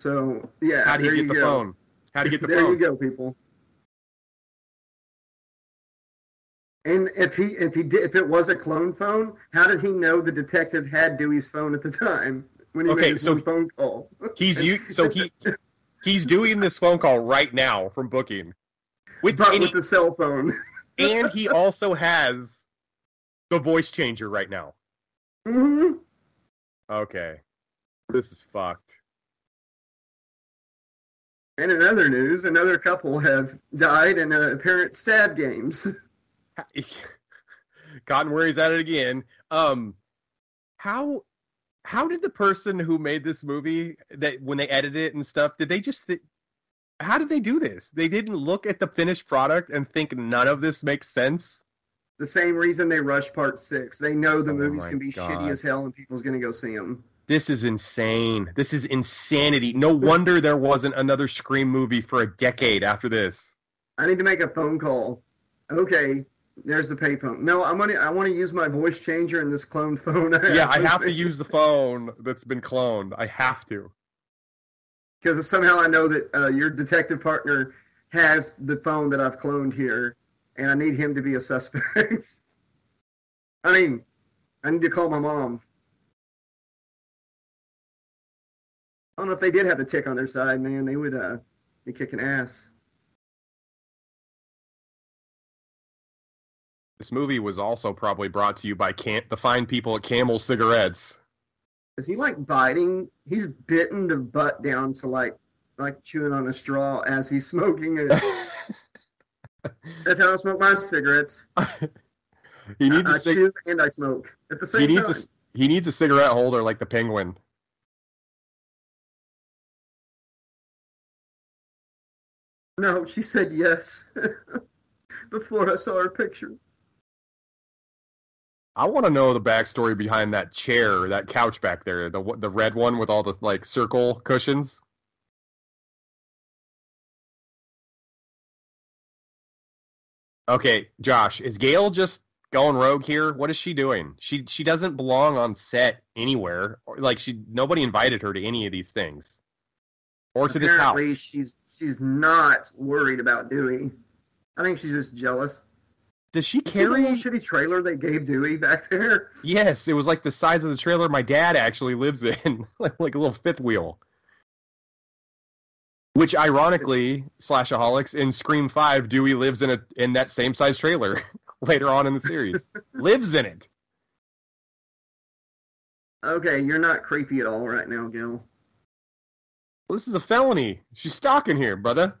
So yeah,
How do you get the
go.
phone? How do you get the
there
phone?
There you go, people. And if he if he did if it was a clone phone, how did he know the detective had Dewey's phone at the time when he
Okay,
made his
so
one phone call?
He's you so he he's doing this phone call right now from booking. With,
with
he,
the cell phone.
and he also has the voice changer right now.
Mhm.
Okay. This is fucked.
And in other news, another couple have died in apparent stab games.
Cotton Weary's at it again. Um, how how did the person who made this movie that when they edited it and stuff did they just th- how did they do this? They didn't look at the finished product and think none of this makes sense.
The same reason they rushed part six. They know the
Oh
movies can be
God.
shitty as hell and people's going to go see them.
This is insane. This is insanity. No wonder there wasn't another Scream movie for a decade after this.
I need to make a phone call. Okay, there's the payphone. No, I'm gonna. I want to use my voice changer in this cloned phone.
Yeah, I have to use the phone that's been cloned. I have to.
because somehow I know that uh, your detective partner has the phone that I've cloned here, and I need him to be a suspect. I mean, I need to call my mom. I don't know if they did have the tick on their side, man. They would uh, be kicking ass.
This movie was also probably brought to you by Cam- the fine people at Camel Cigarettes.
Is he like biting? He's bitten the butt down to like like chewing on a straw as he's smoking it. That's how I smoke my cigarettes.
he needs
I, I
a cig-
chew and I smoke at the same
he needs
time.
a he needs a cigarette holder like the penguin.
No, she said yes before I saw her picture.
I want to know the backstory behind that chair, that couch back there, the the red one with all the like circle cushions. Okay, Josh, is Gale just going rogue here? What is she doing? She she doesn't belong on set anywhere. Like she nobody invited her to any of these things. Or to this house.
Apparently, she's she's not worried about Dewey. I think she's just jealous.
Does she
See the shitty trailer they gave Dewey back there?
Yes, it was like the size of the trailer my dad actually lives in, like, like a little fifth wheel. Which, ironically, slashaholics in Scream Five, Dewey lives in a in that same size trailer later on in the series. lives in it.
Okay, you're not creepy at all right now, Gil.
Well, this is a felony. She's stalking here, brother.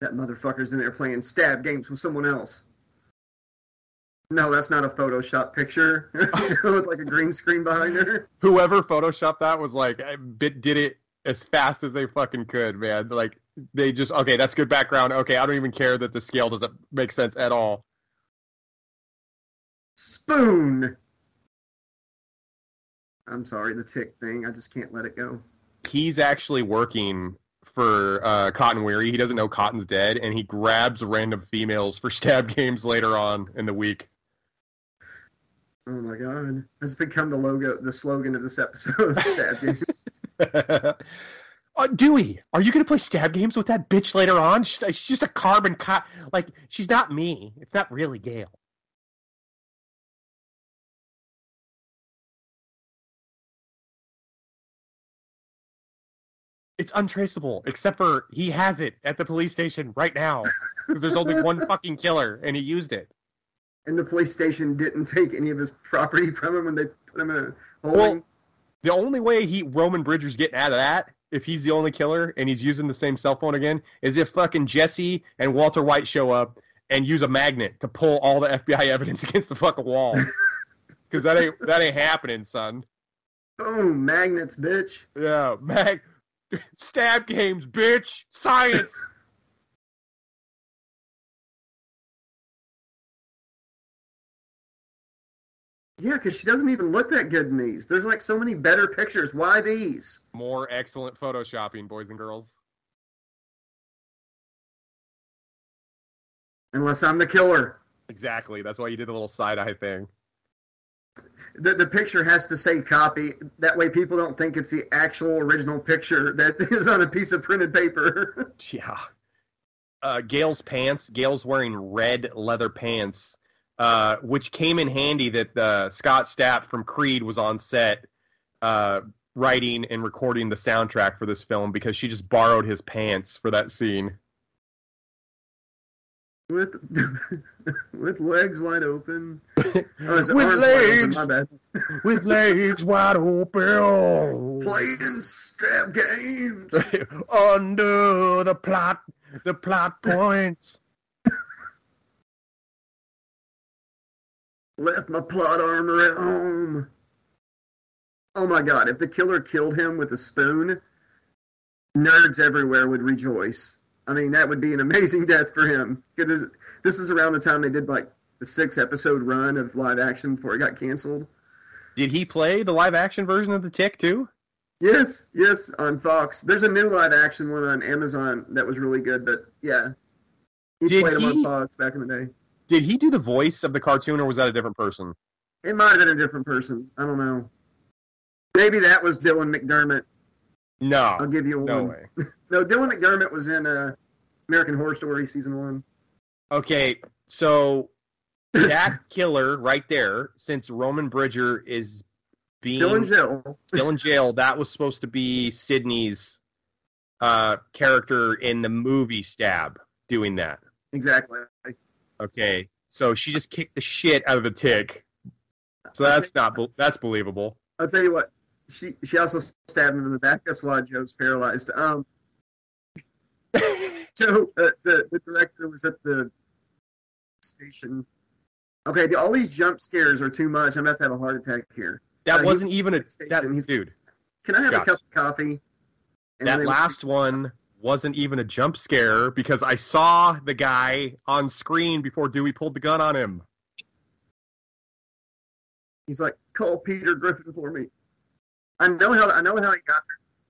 That motherfucker's in there playing stab games with someone else. No, that's not a Photoshop picture with like a green screen behind her.
Whoever photoshopped that was like, eh, bit did it as fast as they fucking could, man. Like they just okay, that's good background. Okay, I don't even care that the scale doesn't make sense at all.
Spoon. I'm sorry, the tick thing. I just can't let it go.
he's actually working for uh, Cotton Weary. He doesn't know Cotton's dead, and he grabs random females for stab games later on in the week.
Oh my god. Has become the logo, the slogan of this episode. Stab games.
uh, Dewey, are you going to play stab games with that bitch later on? She's, she's just a carbon co- Like, she's not me. It's not really Gale. It's untraceable, except for he has it at the police station right now. Because there's only one fucking killer, and he used it.
and the police station didn't take any of his property from him when they put him in a holding.
Well, the only way he Roman Bridger's getting out of that, if he's the only killer and he's using the same cell phone again, is if fucking Jesse and Walter White show up and use a magnet to pull all the FBI evidence against the fucking wall. Because that ain't that ain't happening, son.
Boom, magnets, bitch.
Yeah, mag stab games, bitch. Science.
Yeah, because she doesn't even look that good in these. There's like so many better pictures. Why these?
More excellent photoshopping, boys and girls.
Unless I'm the killer.
Exactly. That's why you did the little side eye thing.
The, the picture has to say copy. That way people don't think it's the actual original picture that is on a piece of printed paper.
Yeah. Uh, Gale's pants. Gale's wearing red leather pants, uh, which came in handy that uh, Scott Stapp from Creed was on set uh, writing and recording the soundtrack for this film because she just borrowed his pants for that scene.
With with legs wide open. Oh,
With
open,
legs.
my bad.
With legs wide open.
Playing stab games.
Under the plot, the plot points.
Left my plot armor at home. Oh my god, if the killer killed him with a spoon, nerds everywhere would rejoice. I mean, that would be an amazing death for him. This, this is around the time they did like the six episode run of live action before it got canceled.
Did he play the live action version of the Tick too?
Yes, yes, on Fox. There's a new live action one on Amazon that was really good, but yeah. He
Did
played him
he-
on Fox back in the day.
Did he do the voice of the cartoon, or was that a different person?
It might have been a different person. I don't know. Maybe that was Dylan McDermott. I'll give you one.
no way.
No, Dylan McDermott was in uh, American Horror Story season one.
Okay, so that killer right there, since Roman Bridger is being
Still in jail.
still in jail, that was supposed to be Sidney's uh, character in the movie Stab doing that.
Exactly.
Okay, so she just kicked the shit out of the tick. So that's not that's believable.
I'll tell you what. She she also stabbed him in the back. That's why Joe's paralyzed. Um. So uh, the the director was at the station. Okay, the, all these jump scares are too much. I'm about to have a heart attack here.
That
Uh,
wasn't even a that
He's-
dude.
Can I have a cup of coffee? And
That last one wasn't even a jump scare because I saw the guy on screen before Dewey pulled the gun on him.
He's like, call Peter Griffin for me. I know how I know how he got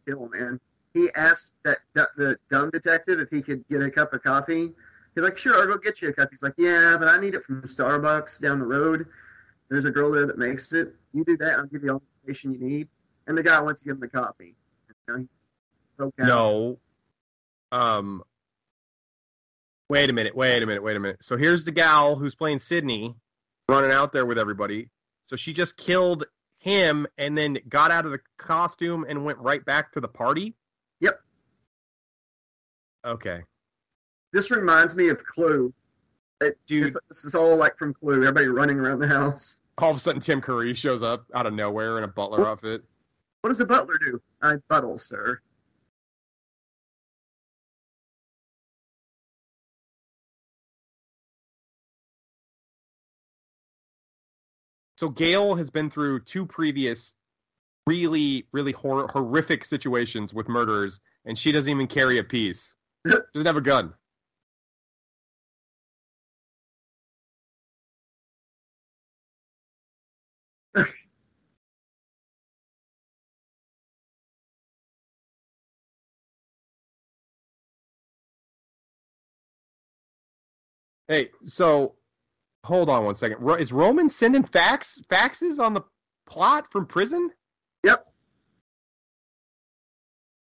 there. Kill man. He asked that, that the dumb detective if he could get a cup of coffee. He's like, sure, I'll go get you a cup. He's like, yeah, but I need it from Starbucks down the road. There's a girl there that makes it. You do that, I'll give you all the information you need. And the guy wants to give him the coffee. Out.
No. Um. Wait a minute. Wait a minute. Wait a minute. So here's the gal who's playing Sidney, running out there with everybody. So she just killed him and then got out of the costume and went right back to the party.
Yep.
Okay,
This reminds me of Clue. It,
Dude.
this is all like from Clue. Everybody running around the house.
all of a sudden Tim Curry shows up out of nowhere in a butler
What?
outfit.
What does a butler do? I buttle, sir.
So Gale has been through two previous really, really hor- horrific situations with murderers, and she doesn't even carry a piece. doesn't have a gun. Hey, so hold on one second. Ro- Is Roman sending fax faxes on the plot from prison?
Yep.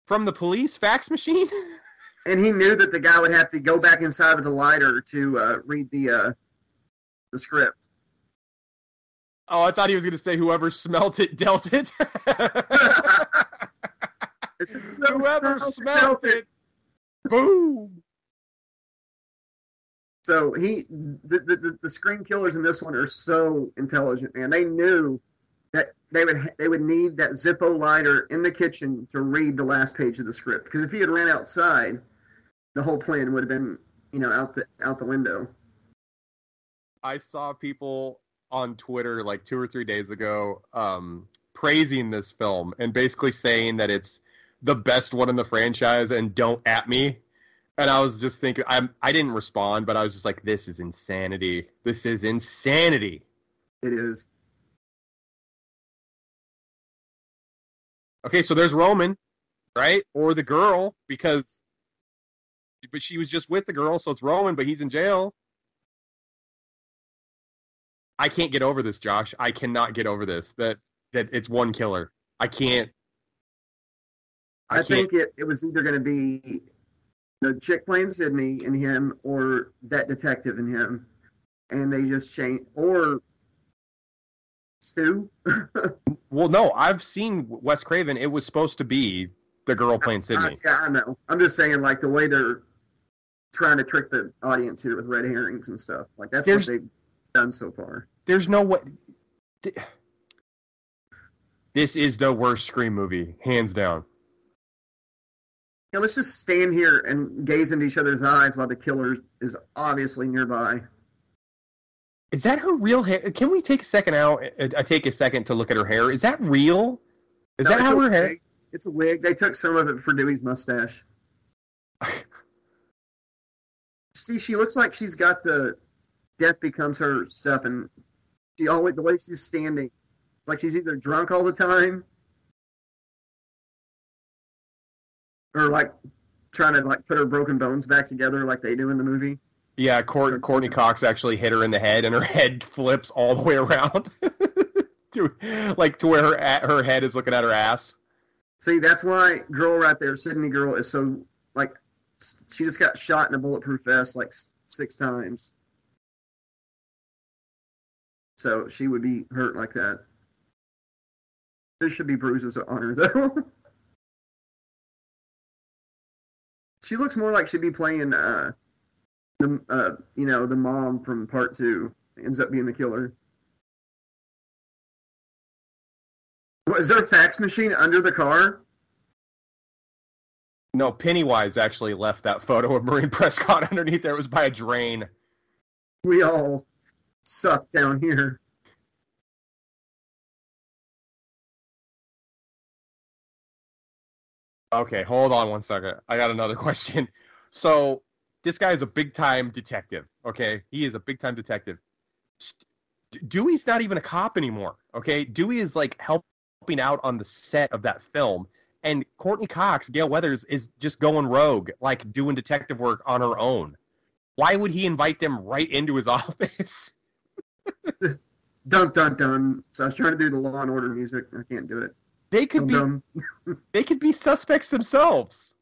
From the police fax machine?
And he knew that the guy would have to go back inside of the lighter to uh, read the uh, the script.
Oh, I thought he was going to say whoever smelt it dealt it. Whoever smelt it, boom.
So he, the, the the screen killers in this one are so intelligent, man. They knew that they would they would need that Zippo lighter in the kitchen to read the last page of the script. Because if he had ran outside, the whole plan would have been, you know, out the out the window.
I saw people on Twitter like two or three days ago um, praising this film and basically saying that it's the best one in the franchise and don't at me. And I was just thinking, I'm, I didn't respond, but I was just like, this is insanity. This is insanity.
It is.
Okay, so there's Roman, right? Or the girl, because, but she was just with the girl, so it's Roman, but he's in jail. I can't get over this, Josh. I cannot get over this. That that it's one killer. I can't.
I,
can't-
think it, it was either going to be the chick playing Sidney and him, or that detective and him, and they just change or Stu.
Well, no, I've seen Wes Craven. It was supposed to be the girl playing Sydney.
Uh, yeah, I know. I'm just saying, like the way they're trying to trick the audience here with red herrings and stuff. Like that's
There's-
what they've done so far.
There's no way. Th- This is the worst Scream movie, hands down.
Yeah, let's just stand here and gaze into each other's eyes while the killer is obviously nearby.
Is that her real hair? Can we take a second out? uh, uh, take a second to look at her hair. Is that real? Is
No,
that how her hair?
It's a wig. They took some of it for Dewey's mustache. See, she looks like she's got the death becomes her stuff, and she always the way she's standing, like she's either drunk all the time, or like trying to like put her broken bones back together, like they do in the movie.
Yeah, Court, Courteney Cox actually hit her in the head, and her head flips all the way around, to like to where her her head is looking at her ass.
See, that's why girl right there, Sidney girl, is so like she just got shot in a bulletproof vest like six times. So she would be hurt like that. There should be bruises on her though. she looks more like she'd be playing uh the uh you know the mom from part two ends up being the killer. What, is there a fax machine under the car?
No, Pennywise actually left that photo of Maureen Prescott underneath there. It was by a drain.
We all suck down here.
Okay, hold on one second. I got another question. So, this guy is a big time detective. Okay, he is a big time detective. Dewey's not even a cop anymore. Okay, Dewey is like helping out on the set of that film, and Courteney Cox, Gale Weathers, is just going rogue, like doing detective work on her own. Why would he invite them right into his office?
Dun dun dun. So I was trying to do the Law and Order music. I can't do it.
They could be they could be suspects themselves.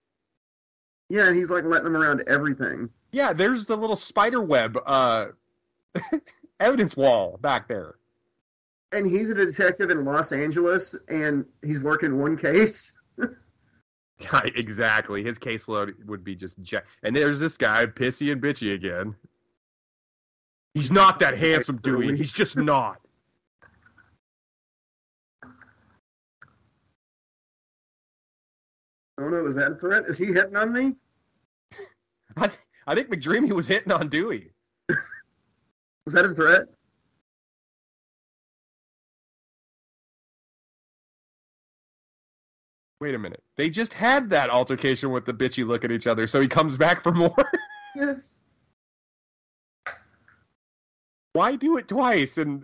Yeah, and he's like letting them around everything.
Yeah, there's the little spider web uh, evidence wall back there.
And he's a detective in Los Angeles, and he's working one case.
Yeah, exactly. His caseload would be just jack. And there's this guy, pissy and bitchy again. He's not that handsome, Dewey. He's just not.
Oh no, is that a threat? Is he hitting on me?
I, I think McDreamy was hitting on Dewey.
Was that a threat?
Wait a minute. They just had that altercation with the bitchy look at each other, so he comes back for more.
Yes.
Why do it twice in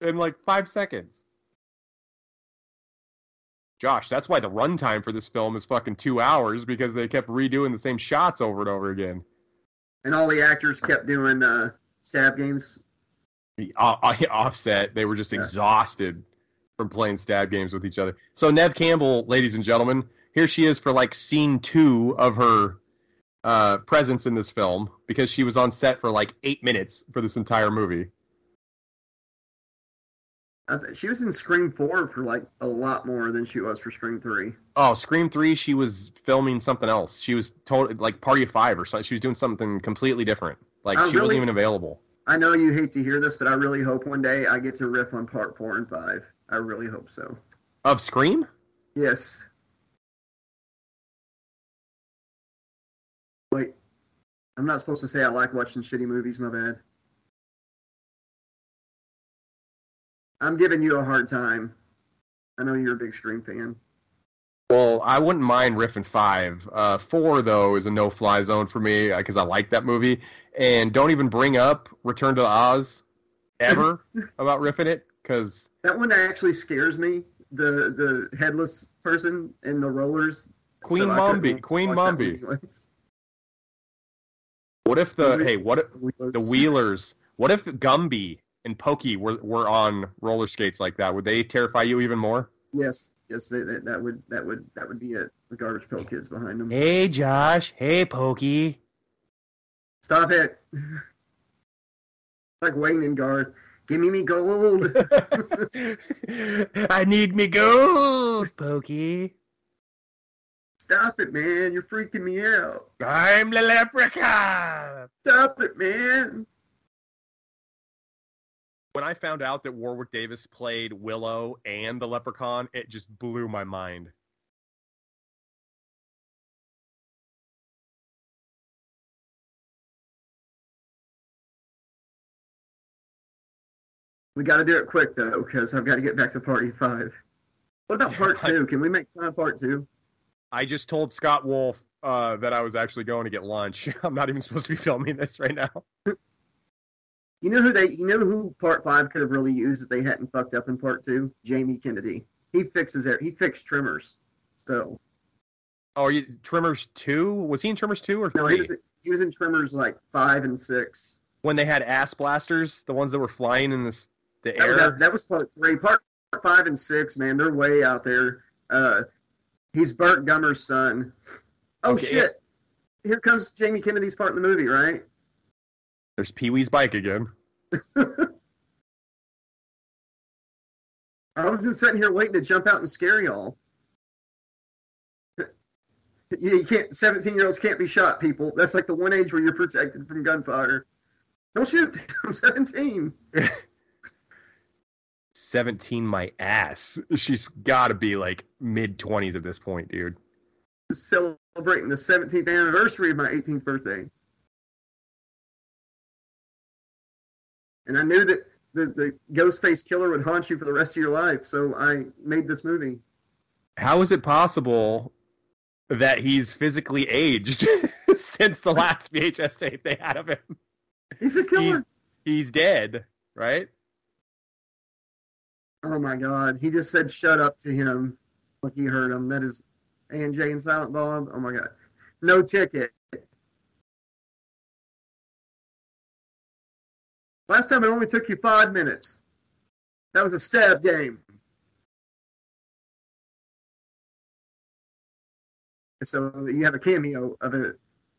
in like five seconds? Josh, that's why the runtime for this film is fucking two hours because they kept redoing the same shots over and over again.
And all the actors kept doing uh, stab games.
The uh, offset, they were just
Yeah.
exhausted from playing stab games with each other. So Neve Campbell, ladies and gentlemen, here she is for like scene two of her uh, presence in this film because she was on set for like eight minutes for this entire movie.
I th- she was in Scream Four for like a lot more than she was for Scream Three.
Oh, Scream Three, she was filming something else. She was told like Party of Five or something. She was doing something completely different. Like
I
she wasn't even available.
I know you hate to hear this, but I really hope one day I get to riff on part four and five. I really hope so.
Of Scream?
Yes. Wait, I'm not supposed to say I like watching shitty movies. My bad. I'm giving you a hard time. I know you're a big Scream fan.
Well, I wouldn't mind riffing five. Uh, four though is a no-fly zone for me because I like that movie. And don't even bring up Return to Oz ever about riffing it because
That one actually scares me. The the headless person in the rollers.
Queen
So
Mombi, Queen Mombi. What if the hey, what if the Wheelers? What if Gumby and Pokey were were on roller skates like that? Would they terrify you even more?
Yes, yes, that, that, that would that would that would be it. The garbage pail kids behind them.
Hey, Josh. Hey, Pokey.
Stop it. like Wayne and Garth. Give me me gold.
I need me gold, Pokey.
Stop it, man. You're freaking me out.
I'm the leprechaun.
Stop it, man.
When I found out that Warwick Davis played Willow and the leprechaun, it just blew my mind.
We got to do it quick though, because I've got to get back to party five. What about part two? Can we make time part two?
I just told Scott Wolf uh, that I was actually going to get lunch. I'm not even supposed to be filming this right now.
You know who they? You know who part five could have really used if they hadn't fucked up in part two? Jamie Kennedy. He fixes it. He fixed Tremors. So
Oh, are you Tremors two? Was he in Tremors two or
no, he was he was in Tremors like five and six.
when they had ass blasters, the ones that were flying in this the
That,
air.
that, that was part three. Part five and six, man, they're way out there. Uh, he's Burt Gummer's son. Oh
Okay.
shit! Here comes Jamie Kennedy's part in the movie, right?
There's Pee Wee's bike again.
I've been sitting here waiting to jump out and scare y'all. You can't. Seventeen-year-olds can't be shot. People. That's like the one age where you're protected from gunfire. Don't shoot. I'm seventeen.
Seventeen, my ass. She's got to be like mid twenties at this point, dude.
Celebrating the 17th anniversary of my 18th birthday. And I knew that the, the ghost face killer would haunt you for the rest of your life, so I made this movie.
How is it possible that he's physically aged since the last VHS tape they had of him?
He's a killer.
He's he's dead, right?
Oh my god. He just said shut up to him like he heard him. That is A&J and Silent Bob. Oh my god. No ticket. Last time it only took you five minutes. That was a stab game. So you have a cameo of a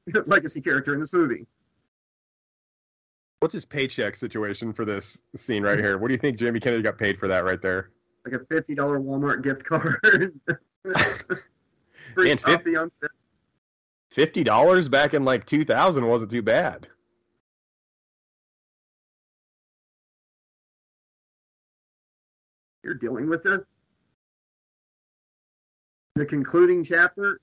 legacy character in this movie.
What's his paycheck situation for this scene right here? What do you think Jamie Kennedy got paid for that right there?
Like a fifty dollar Walmart gift card. Free
Man, fif-
coffee on set.
Fifty dollars back in like two thousand wasn't too bad.
You're dealing with the the concluding chapter.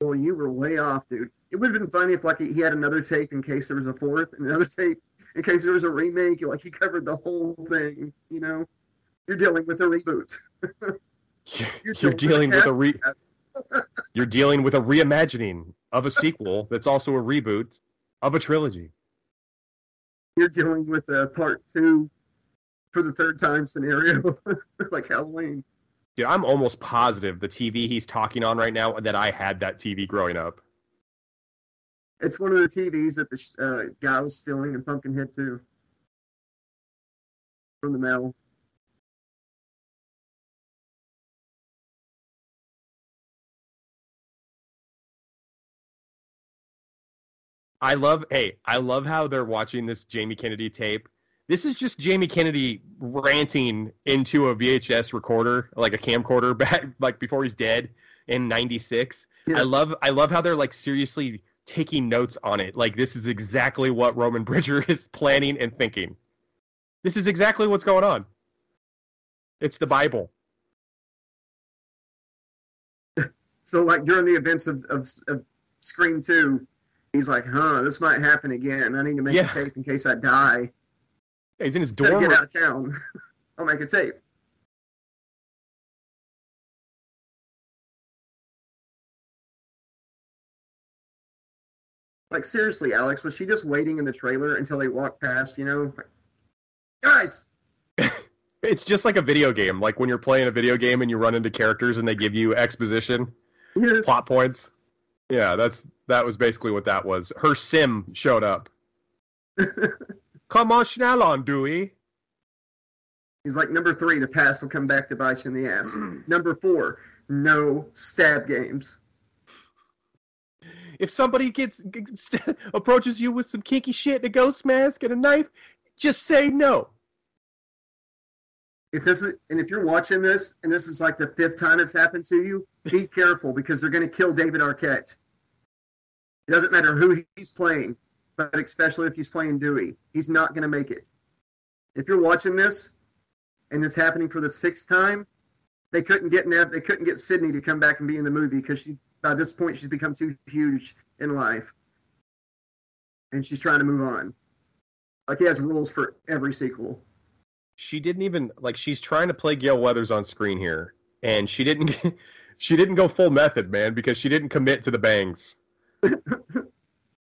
Well, you were way off, dude. It would have been funny if like he had another tape in case there was a fourth, and another tape in case there was a remake. Like he covered the whole thing. You know, you're dealing with a reboot.
You're,
dealing
dealing
with
with a re- You're dealing with a reimagining of a sequel that's also a reboot of a trilogy.
You're dealing with a part two for the third time scenario, like Halloween.
Dude, I'm almost positive the TV he's talking on right now that I had that TV growing up.
It's one of the TVs that the uh, guy was stealing in Pumpkinhead too, from the mail.
I love hey, I love how they're watching this Jamie Kennedy tape. This is just Jamie Kennedy ranting into a VHS recorder, like a camcorder back like before he's dead in 96.
Yeah.
I love I love how they're like seriously taking notes on it. Like this is exactly what Roman Bridger is planning and thinking. This is exactly what's going on. It's the Bible.
So, like during the events of, of, of Scream 2, he's like, huh, this might happen again. I need to make
Yeah.
a tape in case I die.
He's in his
Instead
dorm.
get out of town, I'll oh, make a tape. Like, seriously, Alex, was she just waiting in the trailer until they walked past, you know? Like, Guys!
It's just like a video game. Like when you're playing a video game and you run into characters and they give you exposition,
Yes.
plot points. Yeah, that's that was basically what that was. Her sim showed up. Come on, schnell on, Dewey.
He's like, number three, the past will come back to bite you in the ass. number four, no stab games.
If somebody gets, approaches you with some kinky shit and a ghost mask and a knife, just say no.
if this is and if you're watching this and this is like the fifth time it's happened to you, be careful because they're going to kill David Arquette. It doesn't matter who he's playing, but especially if he's playing Dewey, he's not going to make it. If you're watching this and this happening for the sixth time, they couldn't get Neve, they couldn't get Sidney to come back and be in the movie because she by this point she's become too huge in life, and she's trying to move on. Like he has rules for every sequel.
She didn't even like. She's trying to play Gale Weathers on screen here, and she didn't. She didn't go full method, man, because she didn't commit to the bangs.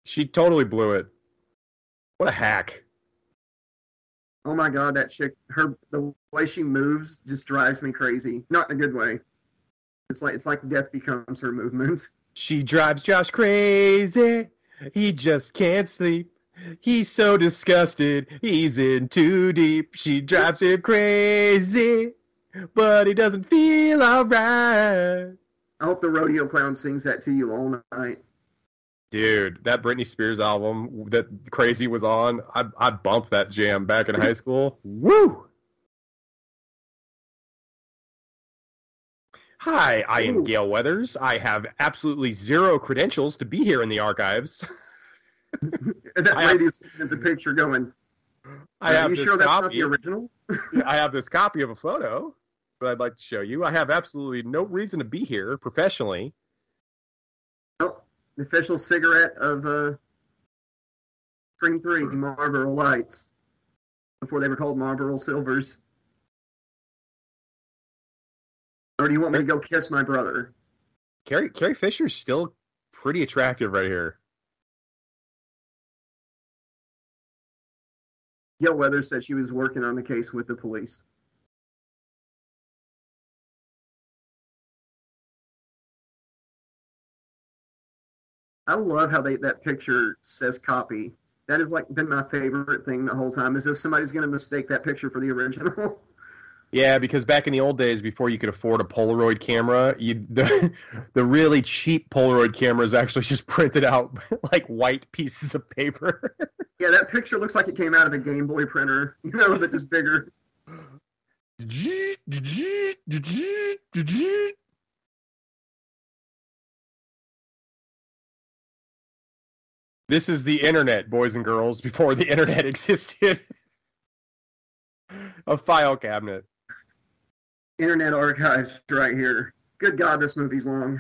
she totally blew it. What a hack!
Oh my god, that chick! Her the way she moves just drives me crazy. Not in a good way. It's like it's like death becomes her movement.
She drives Josh crazy. He just can't sleep. He's so disgusted. He's in too deep. She drives him crazy, but he doesn't feel alright.
I hope the rodeo clown sings that to you all night.
Dude, that Britney Spears album that Crazy was on, I I bumped that jam back in high school. Woo! Hi, I am
Ooh.
Gale Weathers. I have absolutely zero credentials to be here in the archives.
And that
I
lady's at the picture going,
I
"Are
have
you
this
sure that's not the original?"
I have this copy of a photo that I'd like to show you. I have absolutely no reason to be here professionally.
The official cigarette of uh, Scream Three, the Marlboro Lights, before they were called Marlboro Silvers. Or do you want me to go kiss my brother?
Carrie Carrie Fisher's still pretty attractive right here.
Gale Weathers said she was working on the case with the police. I love how they that picture says copy. That has like been my favorite thing the whole time. Is if somebody's going to mistake that picture for the original.
Yeah, because back in the old days, before you could afford a Polaroid camera, you, the the really cheap Polaroid cameras actually just printed out like white pieces of paper.
yeah, that picture looks like it came out of a Game Boy printer. You know, but just bigger.
This is the internet, boys and girls, before the internet existed. a file cabinet.
Internet archives right here. Good God, this movie's long.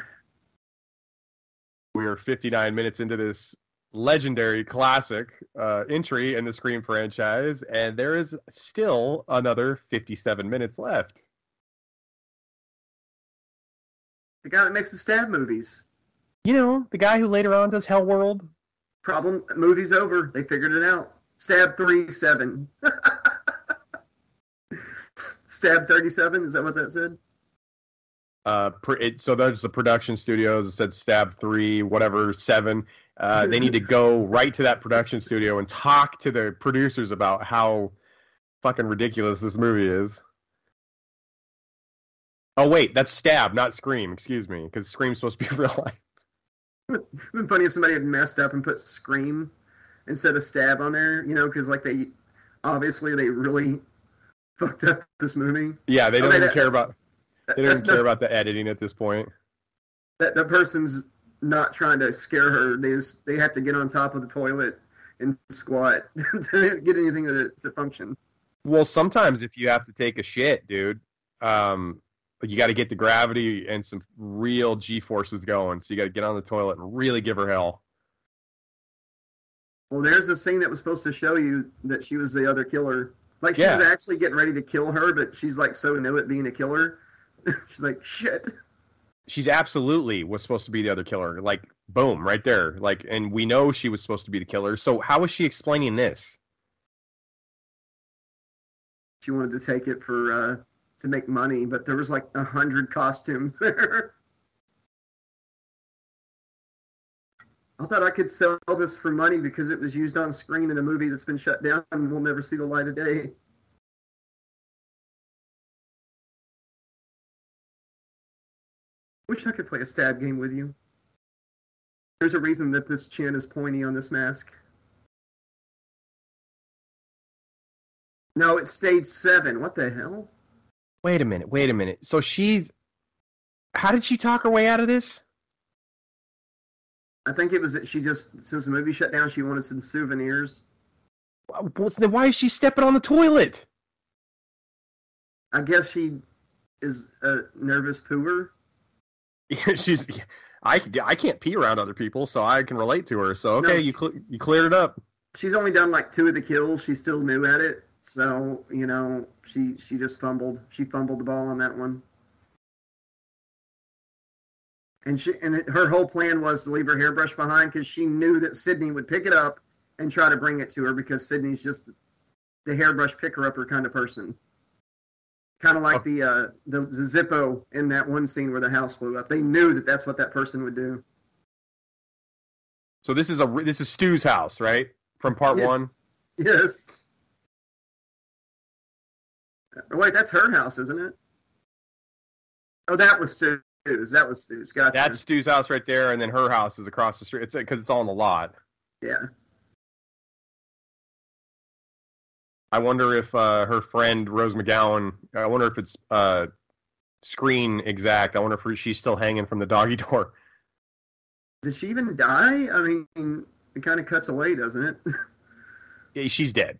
We are 59 minutes into this legendary classic uh, entry in the Scream franchise, and there is still another 57 minutes left.
The guy that makes the stab movies.
You know, the guy who later on does Hell World.
Problem, movie's over. They figured it out. Stab 37. Stab 37, is that what that said?
Uh, it, so there's the production studios. It said Stab Three, whatever Seven. Uh, they need to go right to that production studio and talk to the producers about how fucking ridiculous this movie is. Oh wait, that's Stab, not Scream. Excuse me, because Scream's supposed to be real life.
It'd been funny if somebody had messed up and put Scream instead of Stab on there, you know, because like they obviously they really fucked up this movie.
Yeah, they don't
mean,
even
that-
care about they don't even care
not,
about the editing at this point.
that, that person's not trying to scare her. They just they have to get on top of the toilet and squat to get anything to, to function.
Well, sometimes if you have to take a shit, dude, um, you got to get the gravity and some real G forces going. So you got to get on the toilet and really give her hell.
Well, there's a scene that was supposed to show you that she was the other killer. Like she
Yeah.
was actually getting ready to kill her, but she's like so new at being a killer. she's like, shit.
She's absolutely was supposed to be the other killer. Like, boom, right there. Like, and we know she was supposed to be the killer. So how is she explaining this?
She wanted to take it for uh to make money, but there was like a hundred costumes there. I thought I could sell this for money because it was used on screen in a movie that's been shut down and will never see the light of day. Wish I could play a stab game with you. There's a reason that this chin is pointy on this mask. No, it's stage seven. What the hell?
Wait a minute. Wait a minute. So she's. How did she talk her way out of this?
I think it was that she just since the movie shut down, she wanted some souvenirs.
Well, then why is she stepping on the toilet?
I guess she is a nervous pooer.
she's. I, I can't pee around other people, so I can relate to her. So okay,
No.
you cl- you cleared it up.
She's only done like two of the kills. She's still new at it, so you know she she just fumbled. She fumbled the ball on that one. And she and it, her whole plan was to leave her hairbrush behind because she knew that Sidney would pick it up and try to bring it to her because Sidney's just the hairbrush picker upper kind of person. Kind of like
Oh.
the, uh, the the Zippo in that one scene where the house blew up. They knew that that's what that person would do.
So this is a this is Stu's house, right? From part
Yeah.
one.
Yes. Oh, wait, that's her house, isn't it? Oh, that was Stu's. That was Stu's. Gotcha.
That's Stu's house right there, and then her house is across the street. It's because it's all in the lot.
yeah.
I wonder if uh, her friend Rose McGowan. I wonder if it's uh, screen exact. I wonder if she's still hanging from the doggy door.
Did she even die? I mean, it kind of cuts away, doesn't it?
Yeah, She's dead.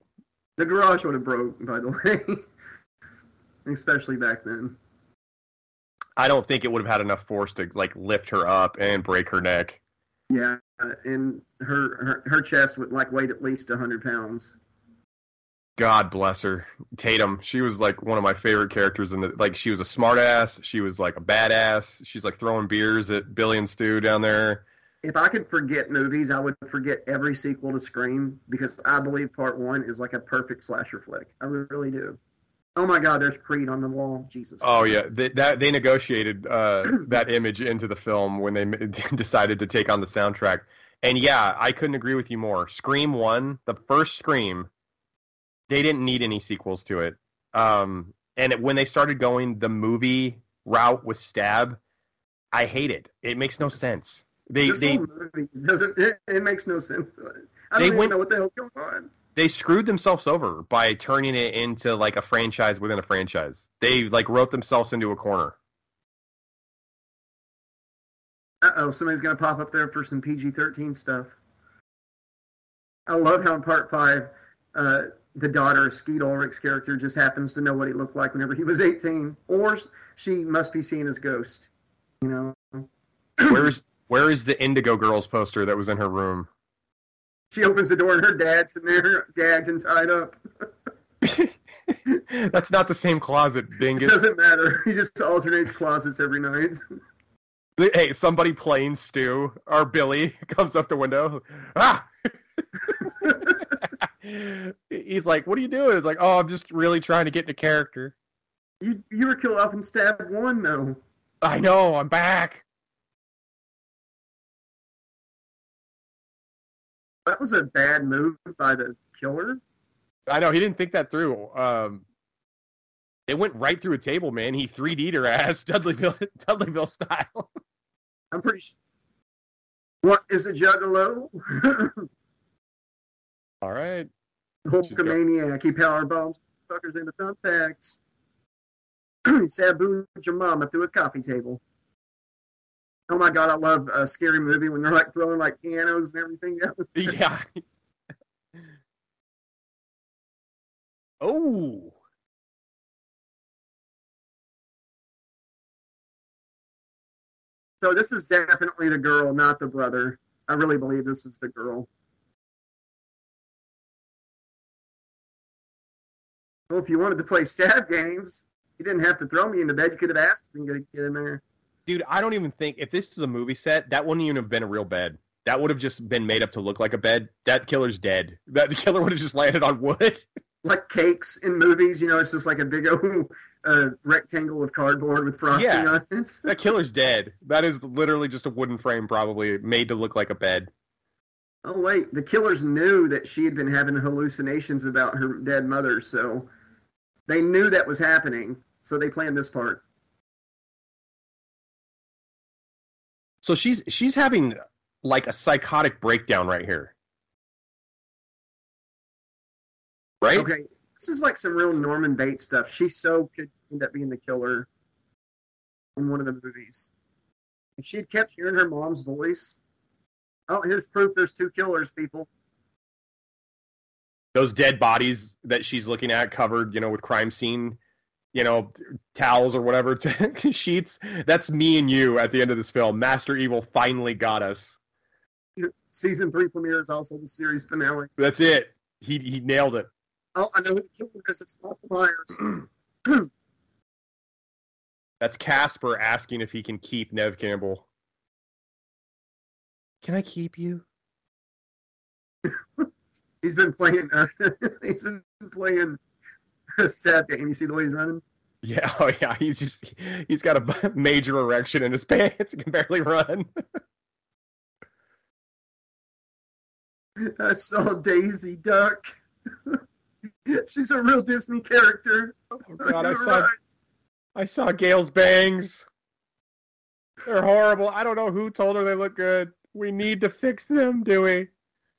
the garage would have broke, by the way, especially back then.
I don't think it would have had enough force to like lift her up and break her neck.
Yeah, and her her, her chest would like weigh at least hundred pounds.
God bless her, Tatum. She was like one of my favorite characters in the like. She was a smartass. She was like a badass. She's like throwing beers at Billy and Stu down there.
If I could forget movies, I would forget every sequel to Scream because I believe Part One is like a perfect slasher flick. I really do. Oh my God, there's Creed on the wall. Jesus.
Oh yeah, they, that they negotiated uh, that image into the film when they decided to take on the soundtrack. And yeah, I couldn't agree with you more. Scream one, the first Scream, they didn't need any sequels to it. Um, and it, when they started going the movie route with Stab, I hate it. It makes no sense. They
this
they
movie doesn't. It, it makes no sense. I don't even
went-
know what the hell's going on.
They screwed themselves over by turning it into like a franchise within a franchise. They like wrote themselves into a corner.
Uh oh, somebody's gonna pop up there for some PG thirteen stuff. I love how in part five, uh, the daughter of Skeet Ulrich's character just happens to know what he looked like whenever he was eighteen, or she must be seen as Ghost. You know,
Where's where is the Indigo Girls poster that was in her room?
She opens the door and her dad's in there, gagged and tied up.
That's not the same closet, dingus.
It doesn't matter. He just alternates closets every night.
Hey, somebody playing Stu or Billy comes up the window. Ah! He's like, "What are you doing?" It's like, "Oh, I'm just really trying to get into character."
you you were killed off in stab one though.
I know, I'm back.
That was a bad move by the killer.
I know he didn't think that through. Um, it went right through a table, man. He 3D'd her ass, Dudleyville, Dudleyville style.
I'm pretty sure. What is a juggalo?
All right.
Hulkamaniac. He power bombs fuckers into thumbtacks. sabooed your mama through a coffee table. Oh my god, I love a scary movie when they're like throwing like pianos and everything.
Yeah. oh.
So this is definitely the girl, not the brother. I really believe this is the girl. Well, if you wanted to play stab games, you didn't have to throw me in the bed. You could have asked me to get in there.
Dude, I don't even think if this is a movie set, that wouldn't even have been a real bed. That would have just been made up to look like a bed. That killer's dead. That the killer would have just landed on wood.
Like cakes in movies, you know, it's just like a big old uh, rectangle of cardboard with frosting
Yeah.
on it.
That killer's dead. That is literally just a wooden frame, probably made to look like a bed.
Oh wait, the killers knew that she had been having hallucinations about her dead mother, so they knew that was happening. So they planned this part.
So she's she's having like a psychotic breakdown right here. Right?
Okay, this is like some real Norman Bates stuff. She so could end up being the killer in one of the movies. If she had kept hearing her mom's voice, oh, here's proof there's two killers, people.
Those dead bodies that she's looking at covered, you know, with crime scene, you know, towels or whatever, sheets. That's me and you at the end of this film. Master Evil finally got us.
Season three premiere is also the series finale.
That's it. He he nailed it.
Oh, I know who the killer is. It's Michael Myers.
That's Casper asking if he can keep Neve Campbell. Can I keep you?
he's been playing. Uh, he's been playing stab game. You see the way he's running.
Yeah, oh yeah. He's just he's got a major erection in his pants. He can barely run.
I saw Daisy Duck. She's a real Disney character.
Oh god, I saw
right.
I saw Gale's bangs. They're horrible. I don't know who told her they look good. We need to fix them, do we?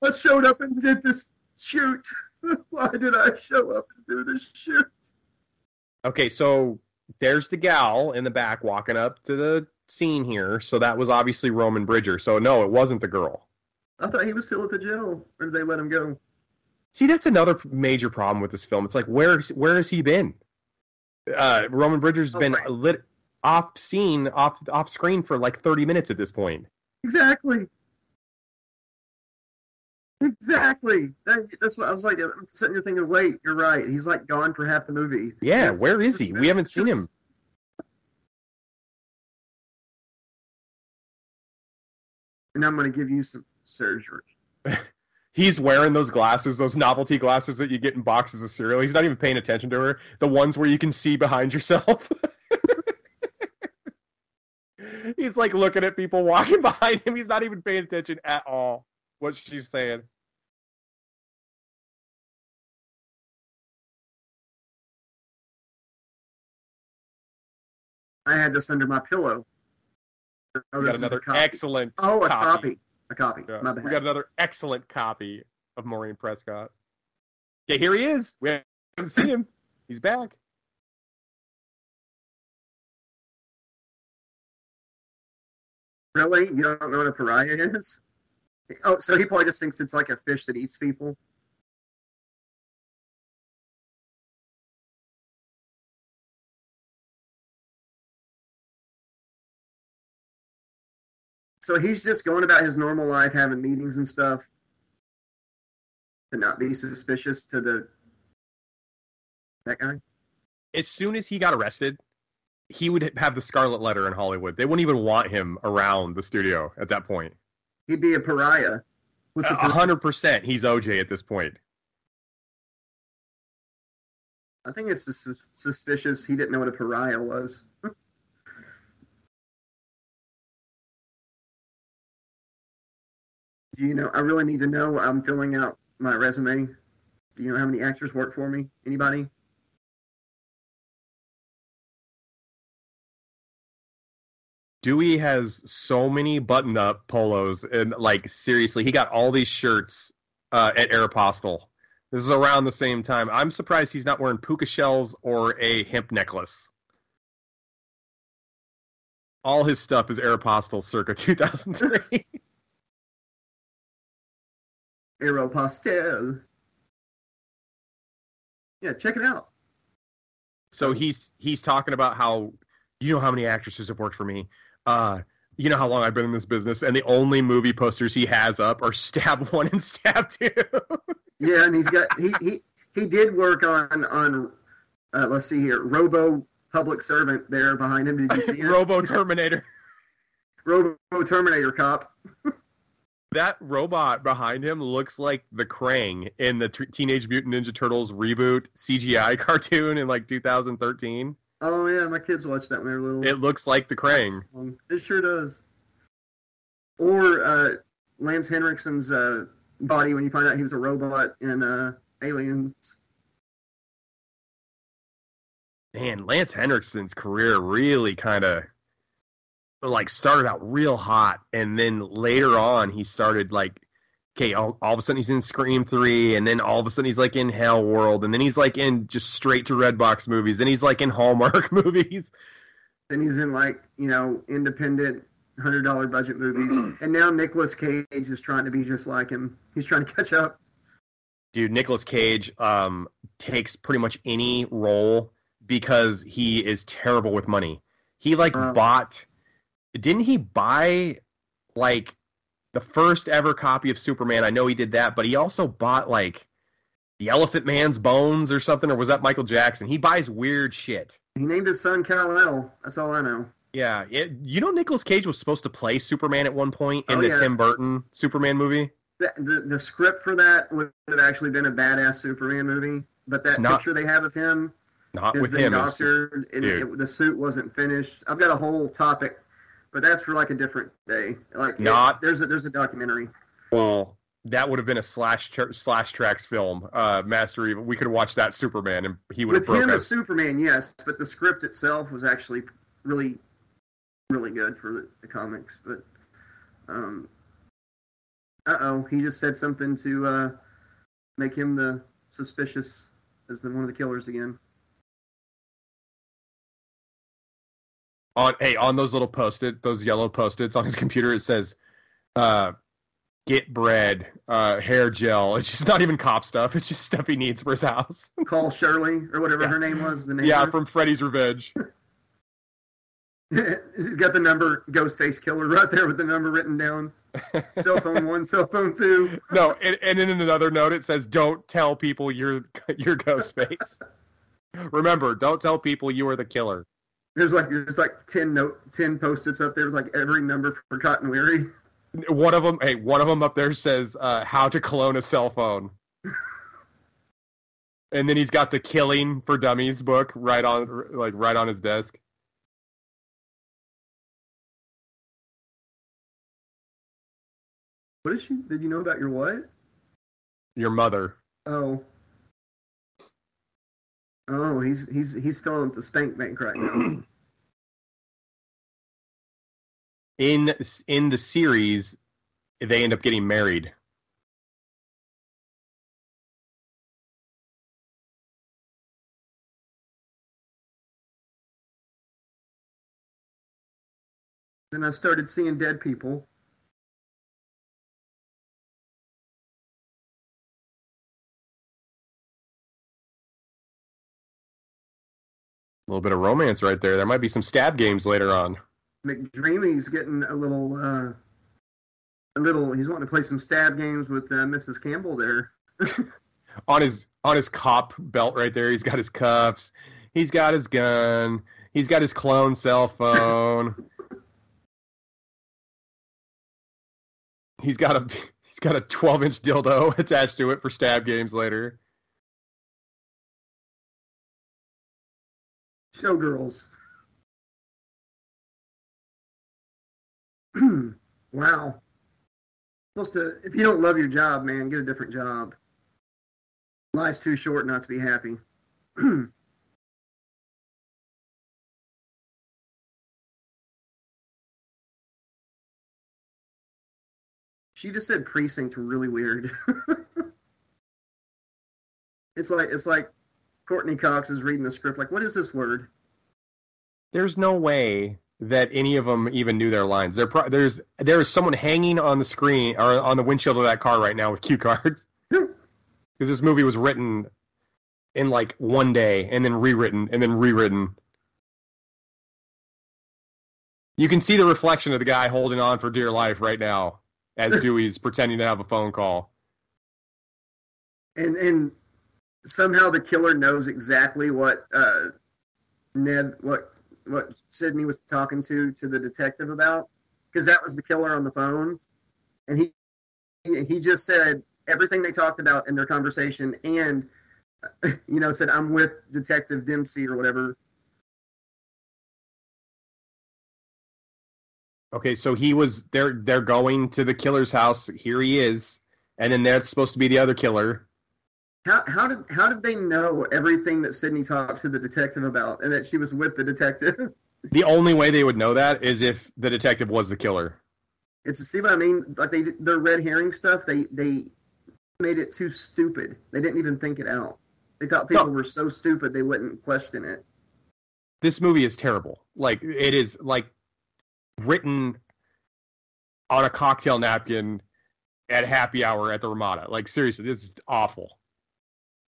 I showed up and did this shoot. Why did I show up and do this shoot?
Okay, so there's the gal in the back walking up to the scene here. So that was obviously Roman Bridger. So no, it wasn't the girl.
I thought he was still at the jail, or did they let him go?
See, that's another major problem with this film. It's like where where has he been? Uh, Roman Bridger's
Oh,
been
right.
lit off scene, off off screen for like 30 minutes at this point.
Exactly. Exactly. That, that's what I was like. I'm sitting here thinking, wait, you're right. He's like gone for half the movie.
Yeah,
Just-
where is he? We haven't seen him.
And I'm going to give you some surgery.
He's wearing those glasses, those novelty glasses that you get in boxes of cereal. He's not even paying attention to her. The ones where you can see behind yourself. He's like looking at people walking behind him. He's not even paying attention at all what she's saying.
I had this under my pillow. Oh,
We got another
copy.
excellent
Oh, a
copy.
copy. A copy.
Yeah.
My bad.
We got another excellent copy of Maureen Prescott. Okay, here he is. We haven't seen him. He's back.
Really? You don't know what a pariah is? Oh, so he probably just thinks it's like a fish that eats people. So he's just going about his normal life, having meetings and stuff, to not be suspicious to the that guy.
As soon as he got arrested, he would have the scarlet letter in Hollywood. They wouldn't even want him around the studio at that point.
He'd be a pariah.
Hundred percent, he's OJ at this point.
I think it's sus- suspicious he didn't know what a pariah was. Do you know? I really need to know. I'm filling out my resume. Do you know how many actors work for me? Anybody?
Dewey has so many button-up polos, and like seriously, he got all these shirts uh, at Aeropostale. This is around the same time. I'm surprised he's not wearing puka shells or a hemp necklace. All his stuff is Aeropostale circa 2003.
Aeropostale. Yeah, check it out.
so he's he's talking about how you know how many actresses have worked for me. Uh, you know how long I've been in this business, and the only movie posters he has up are Stab One and Stab Two.
Yeah, and he's got he he he did work on on uh, let's see here, Robo Public Servant there behind him. Did you see?
Robo Terminator.
Robo Terminator cop.
That robot behind him looks like the Krang in the t- Teenage Mutant Ninja Turtles reboot CGI cartoon in like 2013.
Oh yeah, my kids watched that when they were little.
It looks like the Krang.
It sure does. Or uh, Lance Henriksen's uh, body when you find out he was a robot in uh, Aliens.
Man, Lance Henriksen's career really kind of like started out real hot, and then later on he started like, okay, all, all of a sudden he's in Scream Three, and then all of a sudden he's like in Hell World, and then he's like in just straight to Redbox movies, and he's like in Hallmark movies.
Then he's in like you know independent hundred dollar budget movies, and now Nicolas Cage is trying to be just like him. He's trying to catch up.
Dude, Nicolas Cage um, takes pretty much any role because he is terrible with money. He like bought, didn't he buy like the first ever copy of Superman? I know he did that, but he also bought like the Elephant Man's bones or something, or was that Michael Jackson? He buys weird shit.
He named his son Kal El. That's all I know.
Yeah, it, you know Nicolas Cage was supposed to play Superman at one point in
Oh,
the
yeah.
Tim Burton Superman movie.
The, the the script for that would have actually been a badass Superman movie, but that
not-
picture they have of him
Not
has
with
been
him.
doctored, and it, the suit wasn't finished. I've got a whole topic, but that's for like a different day. Like it-
Not-
there's a there's a documentary.
Well, that would have been a slash tr- slash tracks film, uh, Master Evil. We could have watched that Superman, and he would have
With
broke
him as. Superman, yes, but the script itself was actually really, really good for the, the comics. But, um, uh oh, he just said something to uh, make him the suspicious as the one of the killers again.
On hey on those little post-it, those yellow post-its on his computer, it says, uh, "Get bread, uh, hair gel." It's just not even cop stuff. It's just stuff he needs for his house.
Call Shirley or whatever
Yeah.
her name was. The name.
yeah, from Freddy's Revenge.
He's got the number Ghostface Killer right there with the number written down. cell phone one, cell phone two.
No, and, and in another note, it says, "Don't tell people you're you're Ghostface." Remember, don't tell people you are the killer.
There's like there's like ten note ten post-its up there. There's like every number for Cotton Weary.
One of them, hey, one of them up there says uh, how to clone a cell phone, and then he's got the "Killing for Dummies" book right on, like right on his desk.
What is she? Did you know about your what?
Your mother.
Oh. Oh, he's he's he's filling up the spank bank right now.
In in the series, they end up getting married.
then I started seeing dead people.
Little bit of romance right there. There might be some stab games later on.
McDreamy's getting a little uh a little he's wanting to play some stab games with uh, Mrs. Campbell there.
on his on his cop belt right there. He's got his cuffs. He's got his gun. He's got his clone cell phone. he's got a he's got a 12 inch dildo attached to it for stab games later.
Showgirls. wow. Supposed to if you don't love your job, man, get a different job. Life's too short not to be happy. she just said precinct really weird. it's like it's like Courteney Cox is reading the script like, what is this word?
There's no way that any of them even knew their lines. There, pro- there's there is someone hanging on the screen or on the windshield of that car right now with cue cards because this movie was written in like one day and then rewritten and then rewritten. You can see the reflection of the guy holding on for dear life right now as Dewey's pretending to have a phone call.
And and somehow the killer knows exactly what uh, Ned what what Sidney was talking to to the detective about because that was the killer on the phone, and he he just said everything they talked about in their conversation, and you know said I'm with Detective Dempsey or whatever.
Okay, so he was they're they're going to the killer's house. Here he is, and then that's supposed to be the other killer.
How how did how did they know everything that Sidney talked to the detective about, and that she was with the detective?
The only way they would know that is if the detective was the killer.
It's see what I mean. Like they their red herring stuff. They they made it too stupid. They didn't even think it out. They thought people
No.
were so stupid they wouldn't question it.
This movie is terrible. Like it is like written on a cocktail napkin at happy hour at the Ramada. Like seriously, this is awful.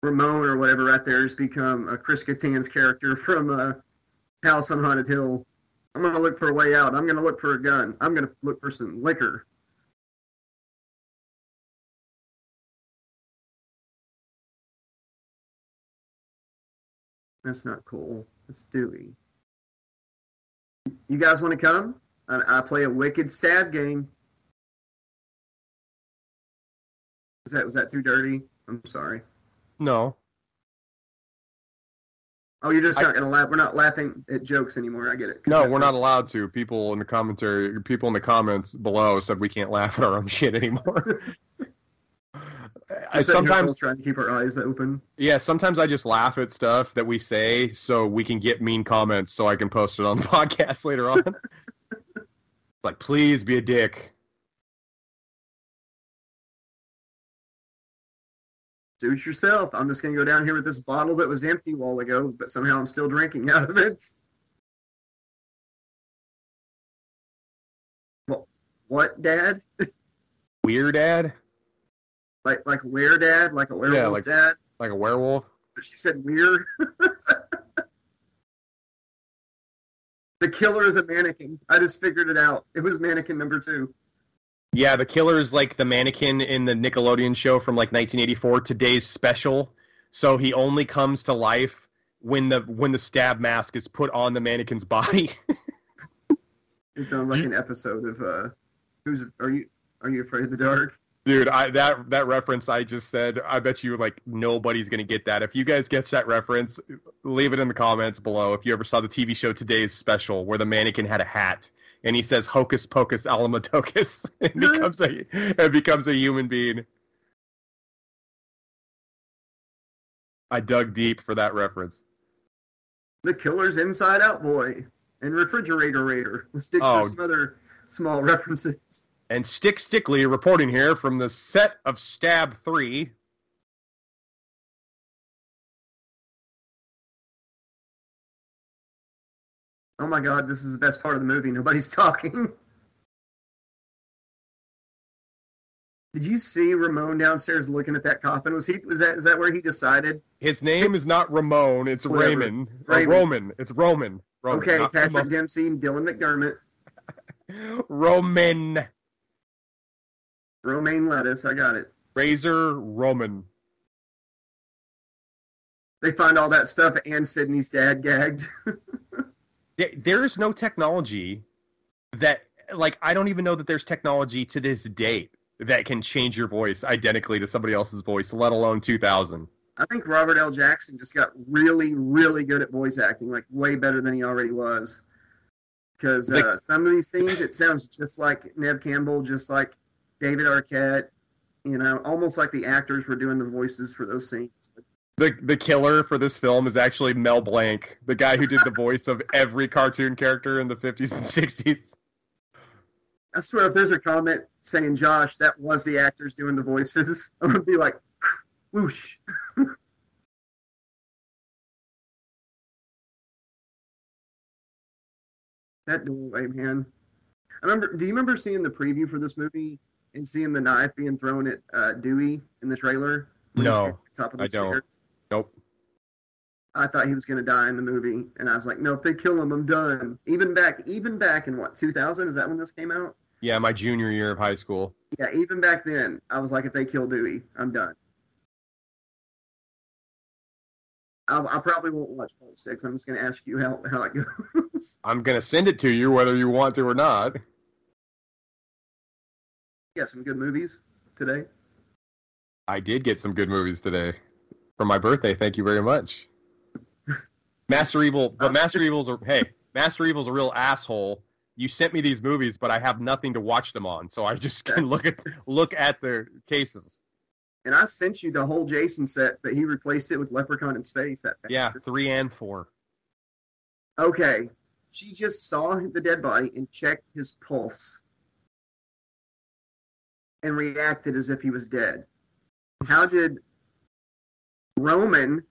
Ramon or whatever right there has become a Chris Kattan's character from uh, House on Haunted Hill. I'm gonna look for a way out. I'm gonna look for a gun. I'm gonna look for some liquor. That's not cool. That's Dewey. You guys want to come? I, I play a wicked stab game. Was that was that too dirty? I'm sorry.
No.
Oh, you're just
I-
not gonna laugh. We're not laughing at jokes anymore. I get it.
No, we're not allowed to. People in the commentary, people in the comments below said we can't laugh at our own shit anymore. I sometimes,
trying to keep our eyes open.
yeah, sometimes I just laugh at stuff that we say so we can get mean comments so I can post it on the podcast later on. like, please be a dick.
Suit yourself. I'm just gonna go down here with this bottle that was empty a while ago, but somehow I'm still drinking out of it. What? What, Dad?
Weird dad?
Like like where, Dad? Like a werewolf,
like-
Dad?
like a werewolf.
But she said weird. the killer is a mannequin. I just figured it out. It was mannequin number two.
Yeah, the killer's like the mannequin in the Nickelodeon show from like 1984, today's special. So he only comes to life when the when the stab mask is put on the mannequin's body.
It sounds like an episode of uh, who's are you are you afraid of the dark?
Dude, I that that reference I just said, I bet you like nobody's gonna get that. If you guys get that reference, leave it in the comments below. If you ever saw the TV show Today's Special, where the mannequin had a hat and he says "Hocus Pocus Alamotocus" and becomes a and becomes a human being. I dug deep for that reference.
The killer's Inside Out Boy and Refrigerator Raider. Let's dig
Oh.
for some other small references.
And Stick Stickly reporting here from the set of Stab Three.
Oh my god, this is the best part of the movie. Nobody's talking. Did you see Ramon downstairs looking at that coffin? Was he was that is that where he decided?
His name is not Ramon, it's
Whatever.
Raymond. Uh,
Raymond.
Roman. It's Roman. Roman
okay, Patrick
Ramon.
Dempsey and Dylan McDermott,
Roman.
romaine lettuce. I got it.
Razor Roman.
They find all that stuff and Sidney's dad gagged.
There- There's no technology that, like, I don't even know that there's technology to this date that can change your voice identically to somebody else's voice, let alone 2000.
I think Robert L. Jackson just got really, really good at voice acting, like way better than he already was. Because uh,
Like-
some of these scenes, it sounds just like Neve Campbell, just like David Arquette. You know, almost like the actors were doing the voices for those scenes.
The the killer for this film is actually Mel Blanc, the guy who did the voice of every cartoon character in the 50s and 60s.
I swear, if there's a comment saying Josh, that was the actors doing the voices, I'm gonna be like, whoosh. That doorway, man. I remember. Do you remember seeing the preview for this movie and seeing the knife being thrown at uh, Dewey in the trailer?
No,
the top of the
I don't.
stairs?
Nope.
I thought he was going to die in the movie, and I was like, no, if they kill him, I'm done. Even back, even back in what 2000 is that when this came out?
Yeah, my junior year of high school.
Yeah, even back then, I was like, if they kill Dewey, I'm done. I'll, I probably won't watch part six. I'm just going to ask you how, how it goes.
I'm gonna send it to you whether you want to or not.
yeah, some good movies today.
I did get some good movies today for my birthday. Thank you very much. Master Evil, but Master Evil's a hey, Master Evil's a real asshole. You sent me these movies, but I have nothing to watch them on, so I just can look at look at their cases.
And I sent you the whole Jason set, but he replaced it with Leprechaun in Space. That
Yeah, three and four.
Okay. She just saw the dead body and checked his pulse and reacted as if he was dead. How did Roman,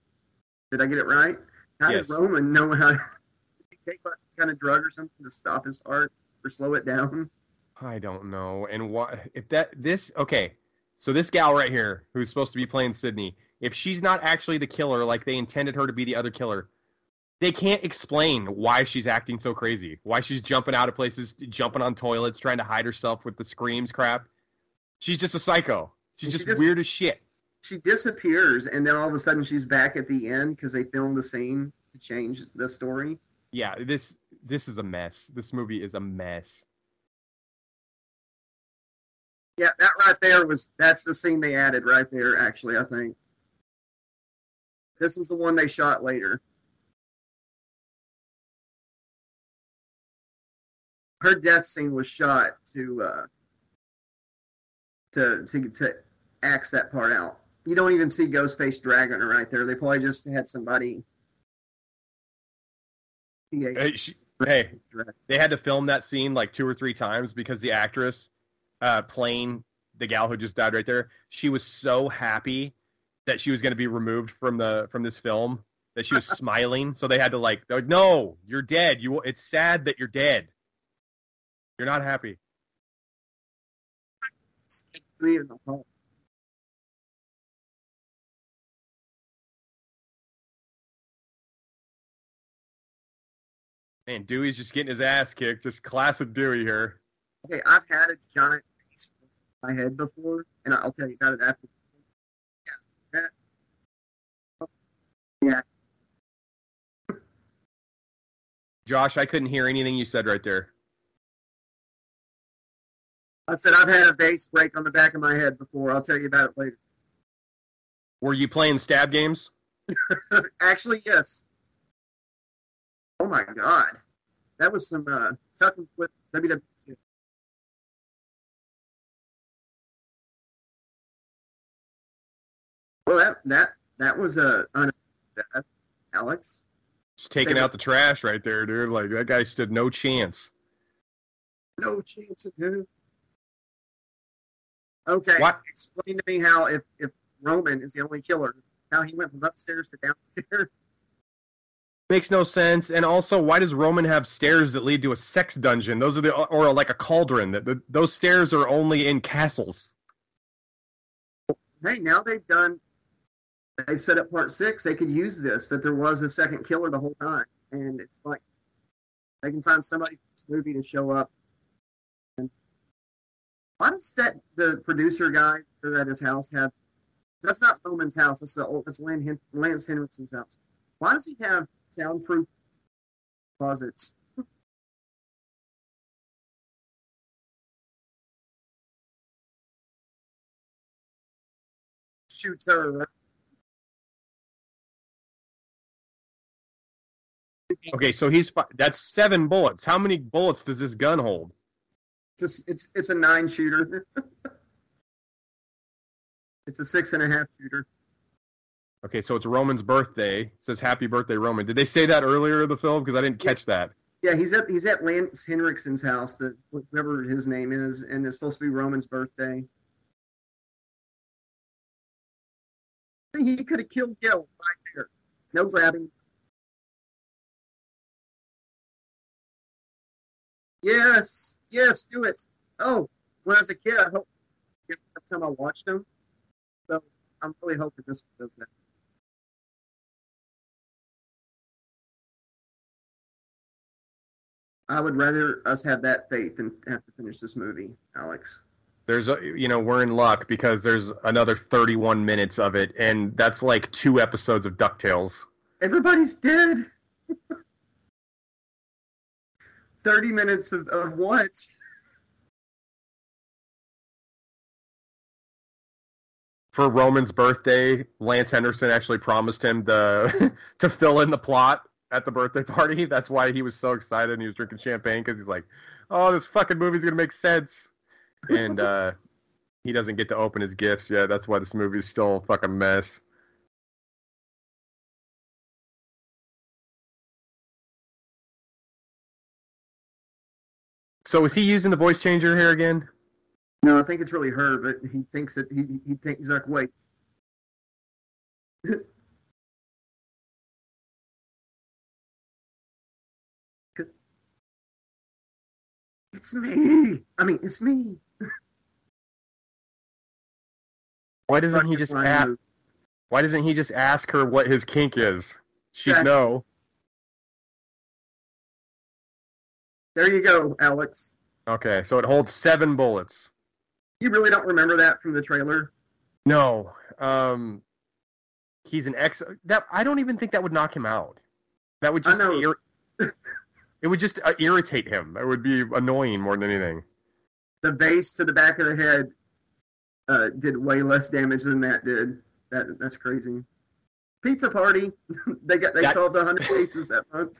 did I get it right? How
Yes.
did Roman know how to take what kind of drug or something to stop his heart or slow it down?
I don't know. And why if that this okay. So this gal right here, who's supposed to be playing Sidney, if she's not actually the killer, like they intended her to be the other killer, they can't explain why she's acting so crazy. Why she's jumping out of places, jumping on toilets, trying to hide herself with the screams crap. She's just a psycho. She's
She
just,
just-
weird as shit.
She disappears and then all of a sudden she's back at the end because they filmed the scene to change the story.
Yeah, this this is a mess. This movie is a mess.
Yeah, that right there was that's the scene they added right there, actually, I think. This is the one they shot later. Her death scene was shot to uh to to to axe that part out. You don't even see Ghostface dragging her right there. They probably just had somebody PA
Hey, she, hey, they had to film that scene like two or three times because the actress uh, playing the gal who just died right there, she was so happy that she was going to be removed from the from this film that she was smiling. So they had to like, like, no, you're dead. You, it's sad that you're dead. You're not happy. Man, Dewey's just getting his ass kicked. Just classic Dewey here.
Okay, I've had a giant piece in my head before, and I'll tell you about it after. Yeah. Yeah.
Josh, I couldn't hear anything you said right there.
I said I've had a base break on the back of my head before. I'll tell you about it later.
Were you playing stab games?
Actually, yes. Oh my god, that was some uh, tough and flip WWE. Well, that that that was a un- Alex.
Just taking out the trash right there, dude. Like that guy stood no chance.
No chance him. Okay,
What?
explain to me how if if Roman is the only killer, how he went from upstairs to downstairs.
Makes no sense. And also, why does Roman have stairs that lead to a sex dungeon? Those are the or like a cauldron. That those stairs are only in castles.
Hey, now they've done. They set up part six. They could use this that there was a second killer the whole time, and it's like they can find somebody from this movie to show up. And why does that the producer guy at his house have? That's not Roman's house. That's the old. That's Lance Henriksen's house. Why does he have soundproof closets? Shoots her.
Okay, so he's that's seven bullets. How many bullets does this gun hold?
It's a, it's it's a nine shooter. it's a six and a half shooter.
Okay, so it's Roman's birthday. It says happy birthday, Roman. Did they say that earlier in the film? Because I didn't catch that.
Yeah, he's at he's at Lance Henriksen's house, the whatever his name is, and it's supposed to be Roman's birthday. He could have killed Gil right there. No grabbing. Yes, yes, do it. Oh, when I was a kid, I hope every time I watched them. So I'm really hoping this one does that. I would rather us have that faith than have to finish this movie, Alex.
There's a, you know, we're in luck because there's another 31 minutes of it, and that's like two episodes of DuckTales.
Everybody's dead. 30 minutes of, of what?
For Roman's birthday, Lance Henderson actually promised him the to fill in the plot at the birthday party. That's why he was so excited and he was drinking champagne because he's like, "Oh, this fucking movie's gonna make sense." And uh, he doesn't get to open his gifts yet. That's why this movie's still a fucking mess. So is he using the voice changer here again?
No, I think it's really her, but he thinks that he he thinks he's like, wait. it's me. I mean, it's me.
Why doesn't he just ask? Why doesn't he just ask her what his kink is? She'd
Exactly.
know.
There you go, Alex.
Okay, so it holds seven bullets.
You really don't remember that from the trailer?
No, um, he's an ex. That I don't even think that would knock him out. That would
I
just
know.
ir- it would just uh, irritate him. It would be annoying more than anything.
The base to the back of the head uh, did way less damage than that did. That that's crazy. Pizza party. they got they
That-
solved hundred cases that month.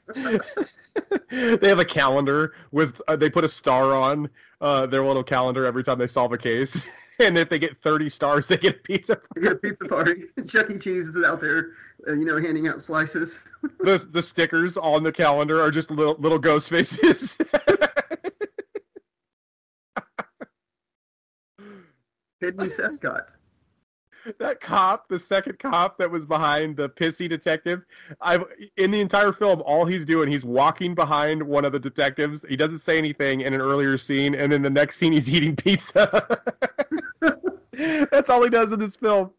they have a calendar with uh, they put a star on uh, their little calendar every time they solve a case, and if they get thirty stars, they get a pizza.
Got a pizza party. Chuck E. Cheese is out there, uh, you know, handing out slices.
the the stickers on the calendar are just little little ghost faces.
Hidley Sescott.
That cop, the second cop that was behind the pissy detective, I've in the entire film, all he's doing, he's walking behind one of the detectives. He doesn't say anything in an earlier scene, and then the next scene, he's eating pizza. That's all he does in this film.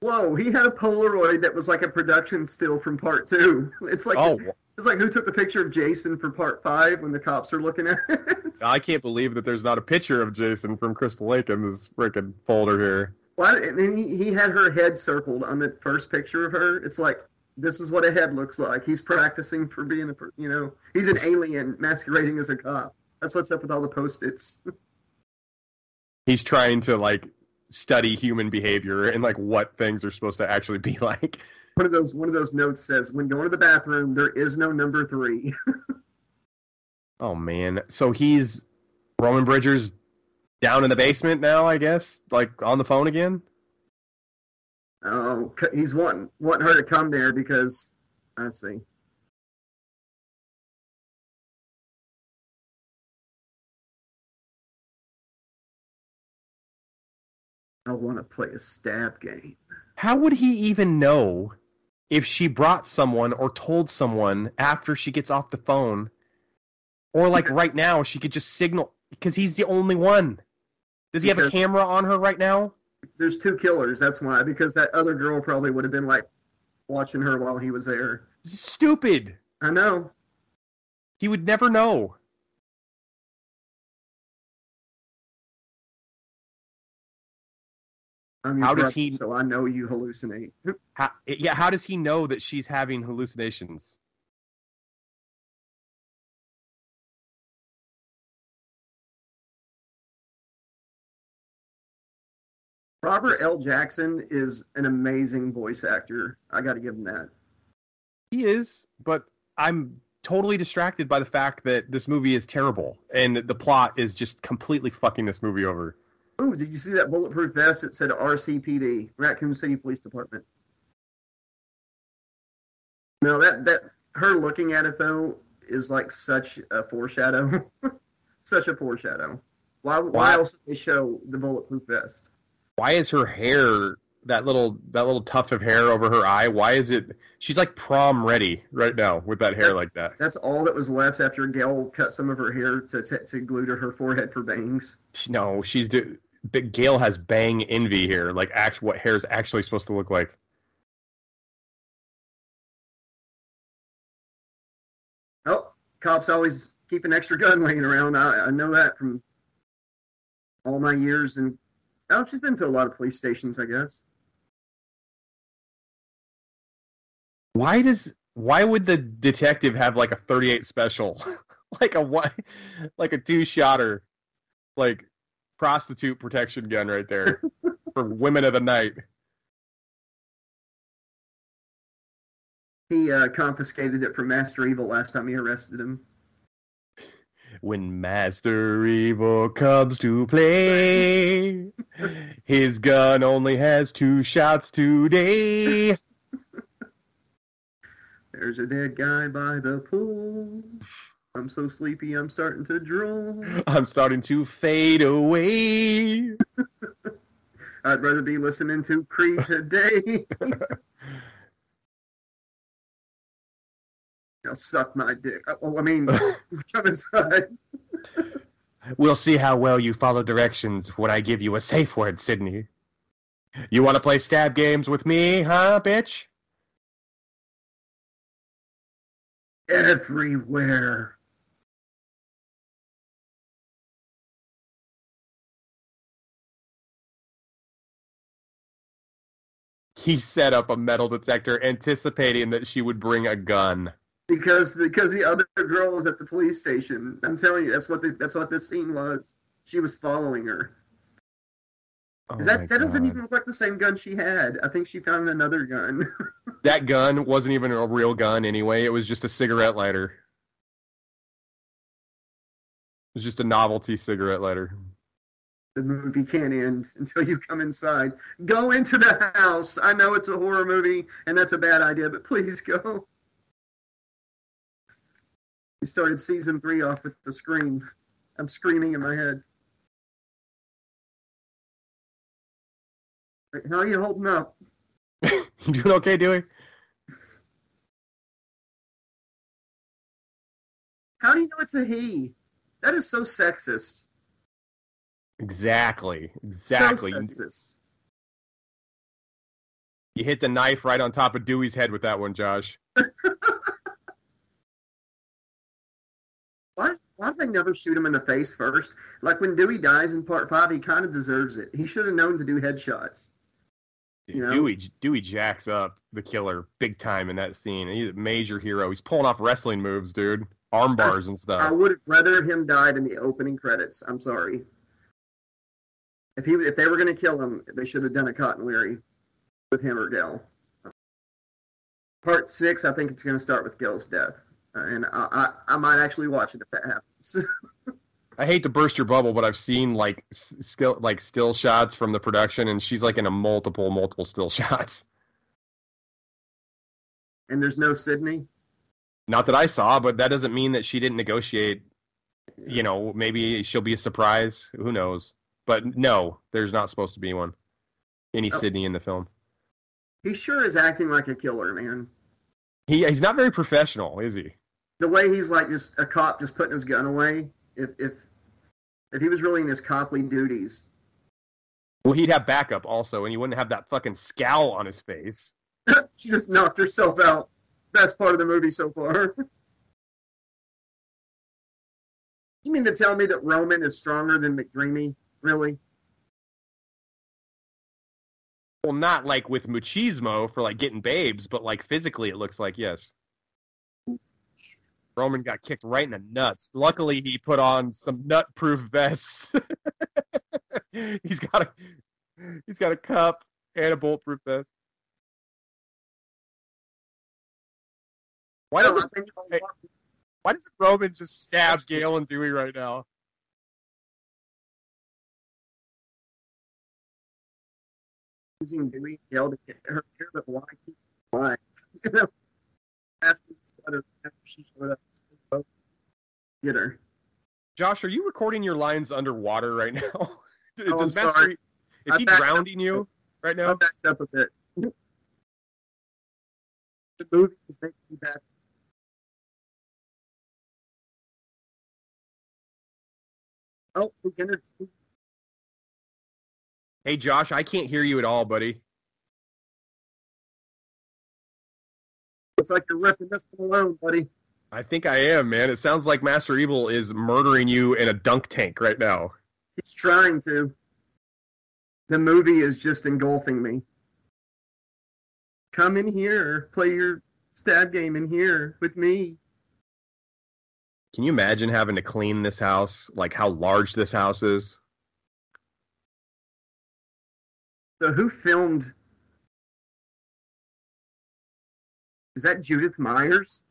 Whoa, he had a Polaroid that was like a production still from part two. It's like
Oh,
it's like who took the picture of Jason for part five when the cops are looking at it.
I can't believe that there's not a picture of Jason from Crystal Lake in this freaking folder here.
Well, then he, he had her head circled on the first picture of her. It's like this is what a head looks like. He's practicing for being a, you know, he's an alien masquerading as a cop. That's what's up with all the post-its.
He's trying to like study human behavior and like what things are supposed to actually be like.
One of those one of those notes says, "When going to the bathroom, there is no number three.
Oh man. So he's Roman Bridgers down in the basement now, I guess, like on the phone again.
oh, he's wanting wanting her to come there because let's see. I want to play a stab game.
How would he even know if she brought someone or told someone after she gets off the phone? Or like right now, she could just signal because he's the only one. Does he have a camera on her right now?
There's two killers. That's why. Because that other girl probably would have been like watching her while he was there.
Stupid.
I know.
He would never know.
I'm
How does he-
So I know you hallucinate.
How, yeah, how does he know that she's having hallucinations?
Robert L. Jackson is an amazing voice actor. I got to give him that.
He is, but I'm totally distracted by the fact that this movie is terrible and the plot is just completely fucking this movie over.
Ooh, did you see that bulletproof vest? It said RCPD, Raccoon City Police Department. No, that that her looking at it though is like such a foreshadow, such a foreshadow. Why? Why
Why-
else did they show the bulletproof vest?
Why is her hair that little that little tuft of hair over her eye. Why is it? She's like prom ready right now with that hair like that.
That's all that was left after Gale cut some of her hair to to, to glue to her forehead for bangs.
No, she's do. But Gale has bang envy here. Like, act what hair is actually supposed to look like.
Oh, cops always keep an extra gun laying around. I, I know that from all my years, and oh, she's been to a lot of police stations, I guess.
Why does why would the detective have like a 38 special, like a what, like a two shotter, like prostitute protection gun right there for women of the night?
He uh, confiscated it from Master Evil last time he arrested him.
When Master Evil comes to play, his gun only has two shots today.
There's a dead guy by the pool. I'm so sleepy, I'm starting to drool.
I'm starting to fade away.
I'd rather be listening to Creed today. Now suck my dick. Uh, well, I mean, come inside.
We'll see how well you follow directions when I give you a safe word, Sidney. You want to play stab games with me, huh, bitch?
Everywhere.
He set up a metal detector anticipating that she would bring a gun.
Because the, because the other girl was at the police station. I'm telling you, that's what the, that's what this scene was. She was following her.
Oh
that that doesn't even look like the same gun she had. I think she found another gun.
That gun wasn't even a real gun anyway. It was just a cigarette lighter. It was just a novelty cigarette lighter.
the movie can't end until you come inside. Go into the house. I know it's a horror movie and that's a bad idea, but please go. We started season three off with the scream. I'm screaming in my head. How are you holding up?
You doing okay, Dewey?
How do you know it's a he? That is so sexist.
Exactly. Exactly.
So sexist.
You hit the knife right on top of Dewey's head with that one, Josh.
Why, why did they never shoot him in the face first? Like when Dewey dies in part five, he kind of deserves it. He should have known to do headshots. You know?
Dewey Dewey jacks up the killer big time in that scene. He's a major hero. He's pulling off wrestling moves, dude. Arm bars and stuff.
I would have rather him died in the opening credits. I'm sorry. If he if they were going to kill him, they should have done a Cotton Weary with him or Gil. Part six, I think it's going to start with Gil's death, and I, I I might actually watch it if that happens.
I hate to burst your bubble, but I've seen like skill like still shots from the production, and she's like in a multiple multiple still shots.
and there's no Sidney.
Not that I saw, but that doesn't mean that she didn't negotiate. You know, maybe she'll be a surprise. Who knows? But no, there's not supposed to be one. Any
Oh.
Sidney in the film.
He sure is acting like a killer, man.
He he's not very professional, is he?
The way he's like just a cop, just putting his gun away. If if if he was really in his coply duties,
Well, he'd have backup also, and he wouldn't have that fucking scowl on his face.
she just knocked herself out. Best part of the movie so far. you mean to tell me that Roman is stronger than McDreamy? Really?
Well, not like with machismo for like getting babes, but like physically, it looks like yes. Roman got kicked right in the nuts. Luckily, he put on some nut-proof vests. he's got a he's got a cup and a bulletproof vest. Why doesn't
I think
Hey. Why doesn't Roman just stab Gale and Dewey right now?
using Dewey Gale to get her here, but why keep why? You know, after she showed up- after she showed up, get her.
Josh, are you recording your lines underwater right now?
Oh, I'm
Does Master,
sorry.
is
I
he grounding you? right
I
now?
backed up a bit. the movie is making me back. Oh, we entered.
Hey, Josh, I can't hear you at all, buddy.
Looks like you're ripping this one alone, buddy.
I think I am, man. It sounds like Master Evil is murdering you in a dunk tank right now.
He's trying to. The movie is just engulfing me. Come in here, play your stab game in here with me.
Can you imagine having to clean this house? Like how large this house is?
So who filmed? Is that Judith Myers?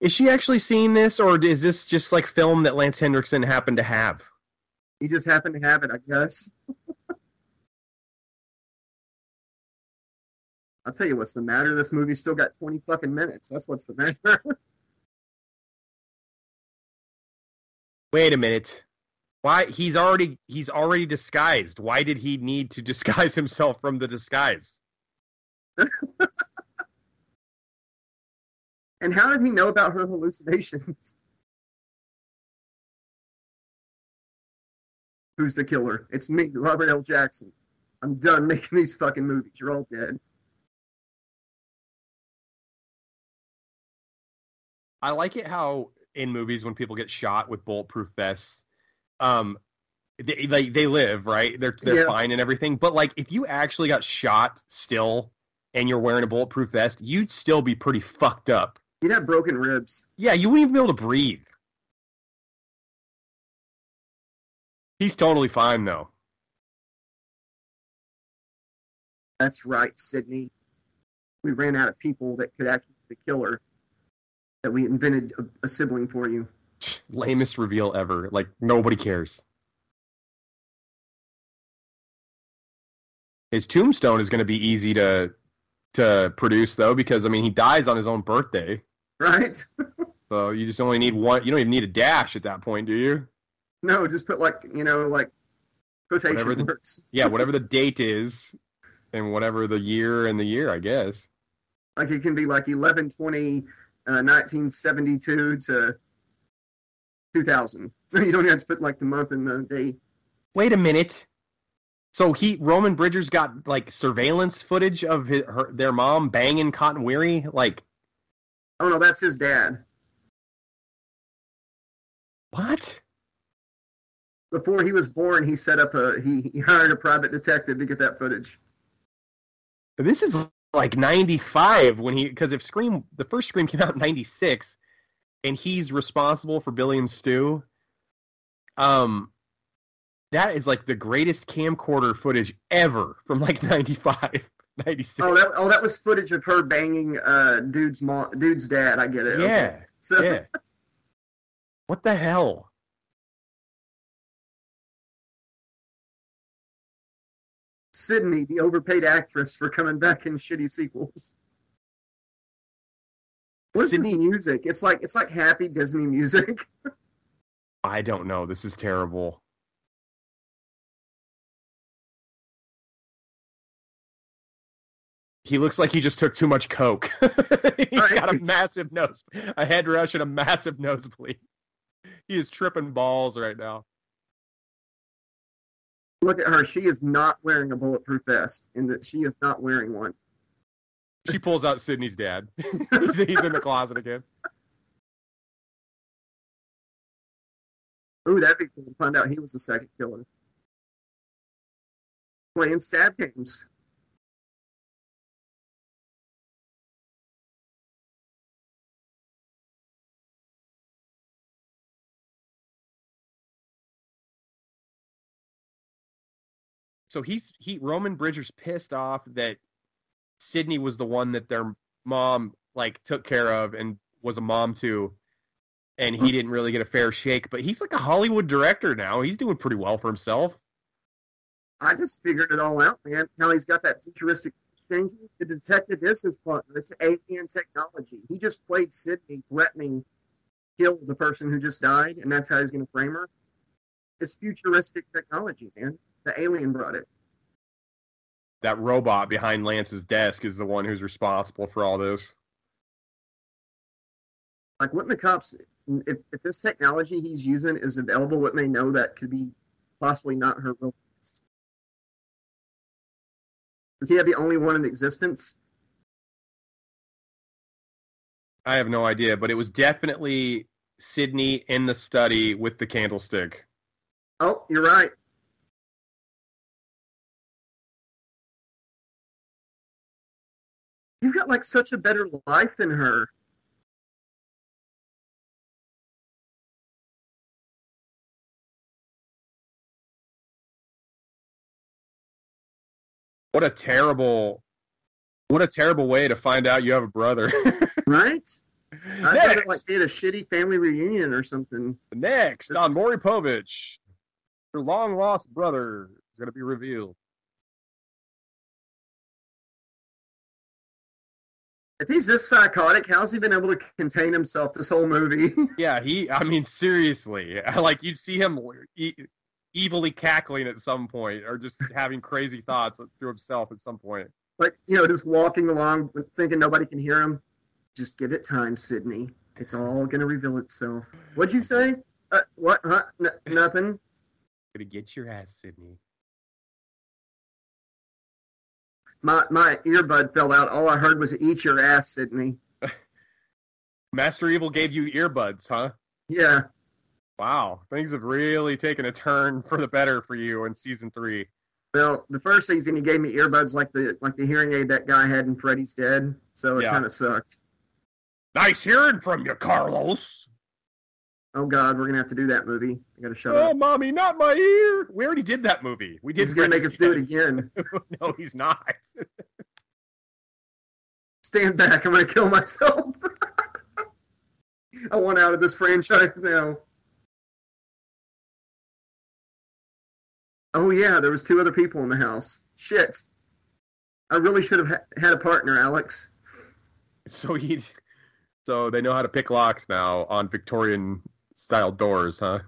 Is she actually seeing this, or is this just like film that Lance Henriksen happened to have?
He just happened to have it, I guess. I'll tell you what's the matter. This movie's still got 20 fucking minutes. That's what's the matter.
Wait a minute. Why he's already he's already disguised. Why did he need to disguise himself from the disguise?
And how did he know about her hallucinations? Who's the killer? It's me, Robert L. Jackson. I'm done making these fucking movies. You're all dead.
I like it how in movies when people get shot with bulletproof vests, um, they they, they live right. They're they're
Yeah.
fine and everything. But like if you actually got shot still and you're wearing a bulletproof vest, you'd still be pretty fucked up.
You'd have broken ribs.
Yeah, you wouldn't even be able to breathe. He's totally fine though.
That's right, Sidney. We ran out of people that could actually be the killer. That we invented a, a sibling for you.
Lamest reveal ever. Like nobody cares. His tombstone is going to be easy to to produce though because I mean he dies on his own birthday.
Right?
So you just only need one. You don't even need a dash at that point, do you?
No, just put like you know, like quotation
Whatever the-
marks.
Yeah, whatever the date is, and whatever the year and the year, I guess.
Like it can be like 11 20, uh, 1972 to 2000. You don't have to put like the month and the day.
Wait a minute. So he Roman Bridgers got like surveillance footage of his, her, their mom banging Cotton Weary. Like
Oh no, that's his dad.
what?
Before he was born, he set up a he, he hired a private detective to get that footage.
This is like '95 when he because if Scream the first Scream came out in '96, and he's responsible for Billy and Stu. Um, that is like the greatest camcorder footage ever from like '95, '96.
Oh, that oh that was footage of her banging uh dude's mom, dude's dad. I get it. Okay.
yeah,
So
yeah. What the hell?
Sidney, the overpaid actress for coming back in shitty sequels. What's Sidney- music? It's like it's like happy Disney music.
I don't know. This is terrible. He looks like he just took too much coke. He's
Right.
got a massive nose, a head rush, and a massive nosebleed. He is tripping balls right now.
Look at her. She is not wearing a bulletproof vest, and that she is not wearing one.
She pulls out Sidney's dad. he's, he's in the closet again.
Ooh, that'd be cool to find out he was the second killer. Playing stab games.
So he's he Roman Bridger's pissed off that Sidney was the one that their mom like took care of and was a mom to, and he didn't really get a fair shake. But he's like a Hollywood director now. He's doing pretty well for himself.
I just figured it all out, man. How he's got that futuristic exchange. The detective is his partner. It's alien technology. He just played Sidney threatening kill the person who just died, and that's how he's going to frame her. It's futuristic technology, man. The alien brought it.
that robot behind Lance's desk is the one who's responsible for all this.
Like, wouldn't the cops, if, if this technology he's using is available, wouldn't they know that could be possibly not her real? Does he have the only one in existence?
I have no idea, but it was definitely Sidney in the study with the candlestick.
Oh, you're right. You've got like such a better life than her.
What a terrible, what a terrible way to find out you have a brother.
Right? I thought
Next,
it like they had a shitty family reunion or something.
next
This
on
is-
Maury Povich, your long lost brother is going to be revealed.
If he's this psychotic, how's he been able to contain himself this whole movie?
Yeah, he. I mean, seriously, like you'd see him e- evilly cackling at some point, or just having crazy thoughts to himself at some point.
like, you know, just walking along thinking nobody can hear him. Just give it time, Sidney. It's all going to reveal itself. What'd you say? Uh, what? Huh? N- nothing?
Gonna get your ass, Sidney.
My, my earbud fell out. All I heard was eat your ass, Sidney.
Master Evil gave you earbuds, huh?
Yeah.
Wow, things have really taken a turn for the better for you in season three.
Well, the first season he gave me earbuds like the like the hearing aid that guy had in Freddy's Dead, so it
Yeah.
kind of sucked.
Nice hearing from you, Carlos.
Oh God, we're gonna have to do that movie. I gotta shut
Oh,
up.
Oh, mommy, not my ear. We already did that movie. We did.
He's gonna make us do it again.
No, he's not.
Stand back! I'm gonna kill myself. I want out of this franchise now. Oh yeah, there was two other people in the house. Shit. I really should have ha- had a partner, Alex.
So he, so they know how to pick locks now on Victorian style doors, huh?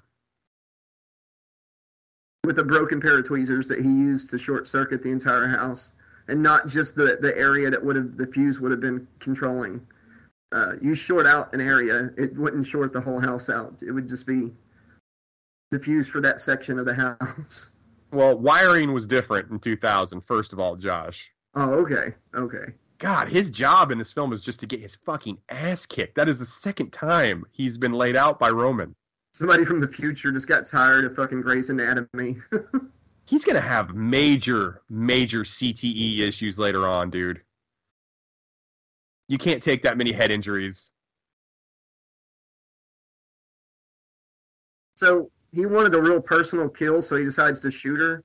with a broken pair of tweezers that he used to short circuit the entire house, and not just the the area that would have the fuse would have been controlling. Uh, you short out an area, it wouldn't short the whole house out. It would just be the fuse for that section of the house.
Well, wiring was different in 2000. First of all, Josh.
Oh, okay, okay.
God, his job in this film is just to get his fucking ass kicked. That is the second time he's been laid out by Roman.
Somebody from the future just got tired of fucking Grey's Anatomy.
He's gonna have major, major CTE issues later on, dude. You can't take that many head injuries.
so he wanted a real personal kill, so he decides to shoot her.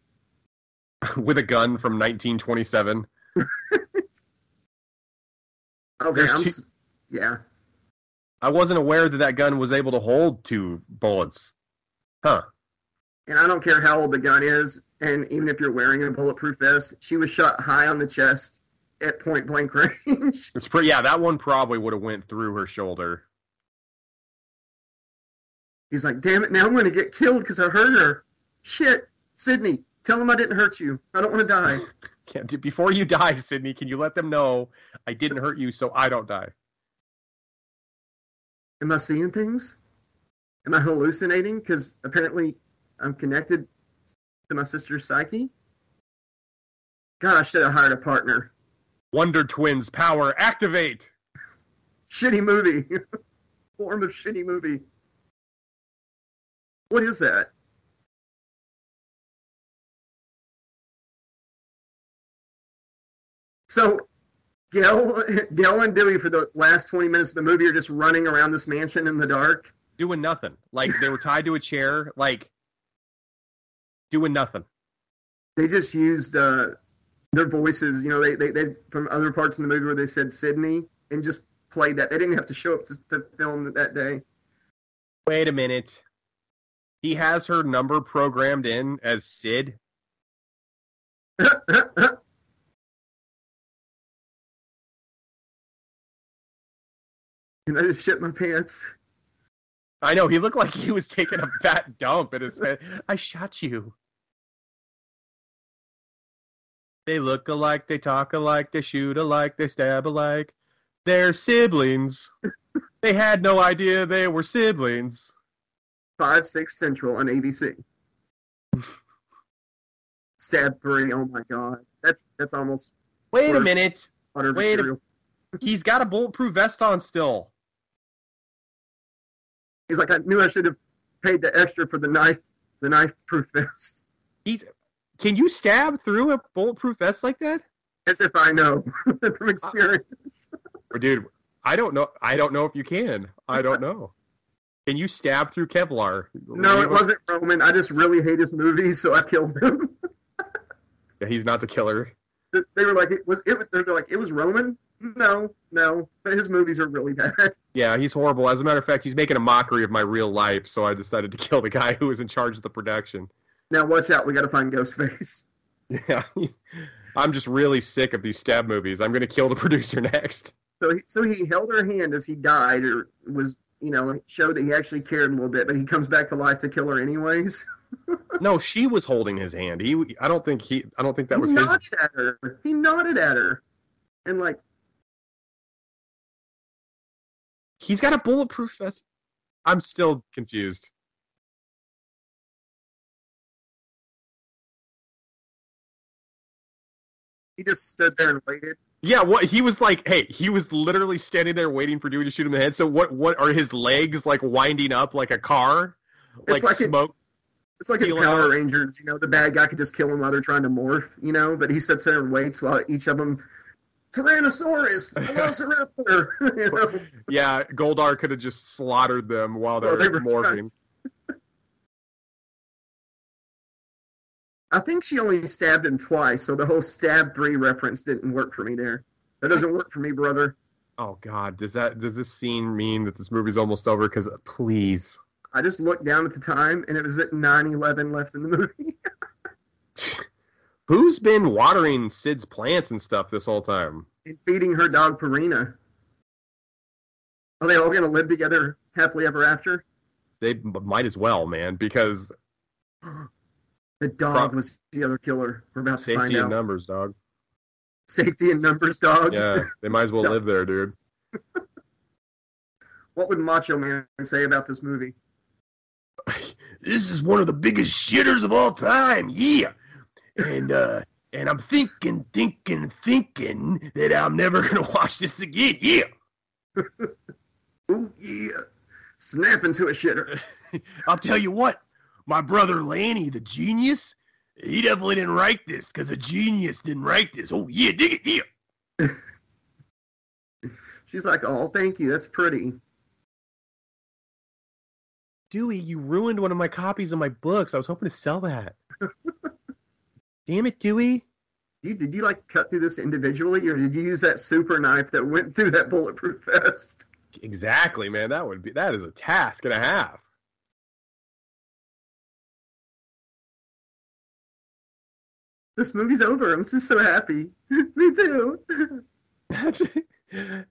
with a gun from 1927.
Okay, I'm.
two-
yeah.
I wasn't aware that that gun was able to hold two bullets. Huh.
and I don't care how old the gun is, and even if you're wearing a bulletproof vest, she was shot high on the chest at point blank range.
It's pretty. Yeah, that one probably would have went through her shoulder.
He's like, "Damn it! Now I'm going to get killed because I hurt her." Shit, Sidney, tell him I didn't hurt you. I don't want to die.
Can't, before you die, Sidney, can you let them know I didn't hurt you so I don't die?
Am I seeing things? Am I hallucinating? Because apparently I'm connected to my sister's psyche. God, I should have hired a partner.
Wonder Twins power activate.
Shitty movie. Form of shitty movie. What is that? So, Gale, Gale and Dewey for the last 20 minutes of the movie are just running around this mansion in the dark.
Doing nothing. Like they were tied to a chair, like doing nothing.
They just used uh, their voices, you know, they, they, they from other parts in the movie where they said Sidney and just played that. They didn't have to show up to, to film that day.
Wait a minute. He has her number programmed in as Sid.
and I just shit my pants.
I know he looked like he was taking a fat dump in his head. I shot you. They look alike, they talk alike, they shoot alike, they stab alike. They're siblings. they had no idea they were siblings.
Five six central on ABC. Stab three. Oh my god, that's that's almost
Wait a minute. Wait a- He's got a bulletproof vest on still.
He's like, I knew I should have paid the extra for the knife, the knife proof vest.
He's can you stab through a bulletproof vest like that?
As if I know from experience.
Or dude, I don't know. I don't know if you can. I don't know. Can you stab through Kevlar?
no, it wasn't Roman. I just really hate his movies, so I killed him.
Yeah, he's not the killer.
they were like, it was it. They're like, it was Roman. No, no, his movies are really bad.
Yeah, he's horrible. As a matter of fact, he's making a mockery of my real life, so I decided to kill the guy who was in charge of the production.
Now watch out, we got to find Ghostface.
Yeah. I'm just really sick of these stab movies. I'm going to kill the producer next.
So he, so he held her hand as he died, or was you know showed that he actually cared a little bit, but he comes back to life to kill her anyways.
No, she was holding his hand. He I don't think he I don't think that
he
was his
nodded at her. He nodded at her, and like
He's got a bulletproof vest. I'm still confused.
he just stood there and waited.
Yeah, what he was like, hey, he was literally standing there waiting for Dewey to shoot him in the head. So what what are his legs like winding up like a car?
It's
Like,
like
smoke
It's like in
Feeling
Power
out.
Rangers, you know, the bad guy could just kill him while they're trying to morph, you know, but he sits there and waits while each of them, Tyrannosaurus, Velociraptor, you know.
Yeah, Goldar could have just slaughtered them while they're
Well, they were
morphing.
I think she only stabbed him twice, so the whole stab three reference didn't work for me there. That doesn't work for me, brother.
Oh God, does that does this scene mean that this movie's almost over? Because please,
I just looked down at the time and it was at nine eleven left in the movie.
who's been watering Sid's plants and stuff this whole time?
and feeding her dog Purina. Are they all going to live together happily ever after?
They might as well, man, because
The dog
Pro-
was the other killer. We're about to find
safety in
out.
numbers, dog.
Safety in numbers, dog.
Yeah, they might as well live there, dude.
What would Macho Man say about this movie?
this is one of the biggest shitters of all time. Yeah. And uh and I'm thinking, thinking, thinking that I'm never gonna watch this again. Yeah.
Ooh, yeah. Snap into a shitter.
I'll tell you what, my brother Lanny, the genius, he definitely didn't write this because a genius didn't write this. Oh yeah, dig it, yeah.
She's like, oh, thank you. That's pretty.
Dewey, you ruined one of my copies of my books. I was hoping to sell that. Damn it, Dewey.
You, did you like cut through this individually, or did you use that super knife that went through that bulletproof vest?
Exactly, man. That would be that is a task and a half.
This movie's over. I'm just so happy. Me too.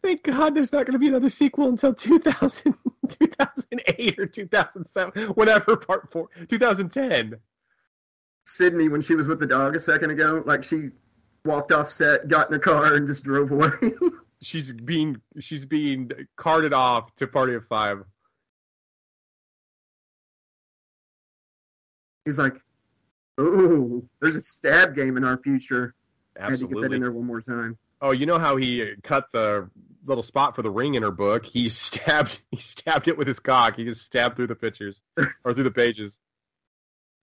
Thank God there's not going to be another sequel until 2000, 2008 or 2007, whatever, part four, 2010.
Sidney, when she was with the dog a second ago, like she walked off set, got in a car, and just drove away.
She's being she's being carted off to Party of Five.
He's like, "Ooh, there's a stab game in our future." I had to get that in there one more time.
Oh, you know how he cut the little spot for the ring in her book? He stabbed he stabbed it with his cock. He just stabbed through the pictures or through the pages.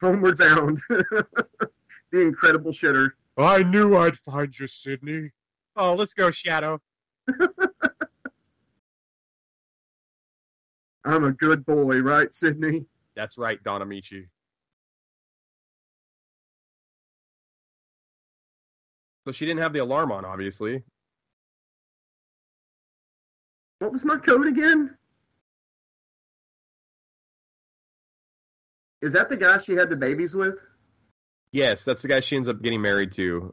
Homeward Bound, the incredible shitter.
Oh, I knew I'd find you, Sidney. Oh, let's go, Shadow.
I'm a good boy, right, Sidney?
That's right, Don Ameche. So she didn't have the alarm on, obviously.
What was my code again? Is that the guy she had the babies with?
Yes, that's the guy she ends up getting married to.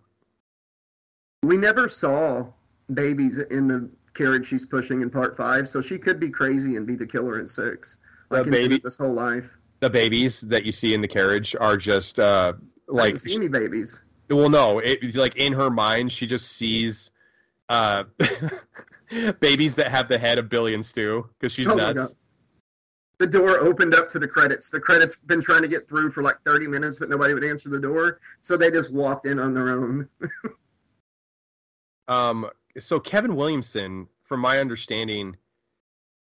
We never saw babies in the carriage she's pushing in part five, so she could be crazy and be the killer in six. Like in
baby-
this whole life.
The babies that you see in the carriage are just uh like
see any babies.
Well, no, it like in her mind, she just sees uh, babies that have the head of Billy and Stu because she's
Oh
nuts.
The door opened up to the credits. The credits been trying to get through for like 30 minutes, but nobody would answer the door, so they just walked in on their own.
Um, so Kevin Williamson, from my understanding,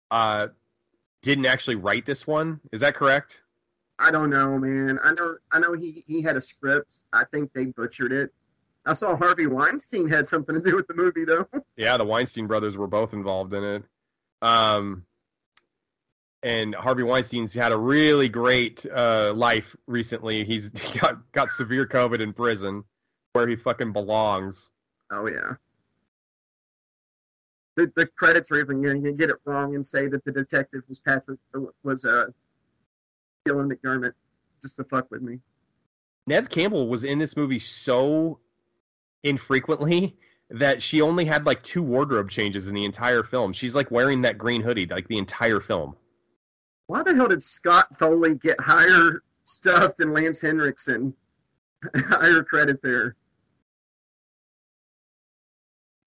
uh, didn't actually write this one. Is that correct?
I don't know, man. I know, I know he he had a script. I think they butchered it. I saw Harvey Weinstein had something to do with the movie, though.
Yeah, the Weinstein brothers were both involved in it. Um, and Harvey Weinstein's had a really great uh, life recently. He's he got got severe COVID in prison, where he fucking belongs.
Oh yeah. The the credits are even going to get it wrong and say that the detective was Patrick was uh Dylan McDermott, just to fuck with me.
Neve Campbell was in this movie so infrequently that she only had like two wardrobe changes in the entire film. She's like wearing that green hoodie like the entire film.
Why the hell did Scott Foley get higher stuff than Lance Henriksen? higher credit there.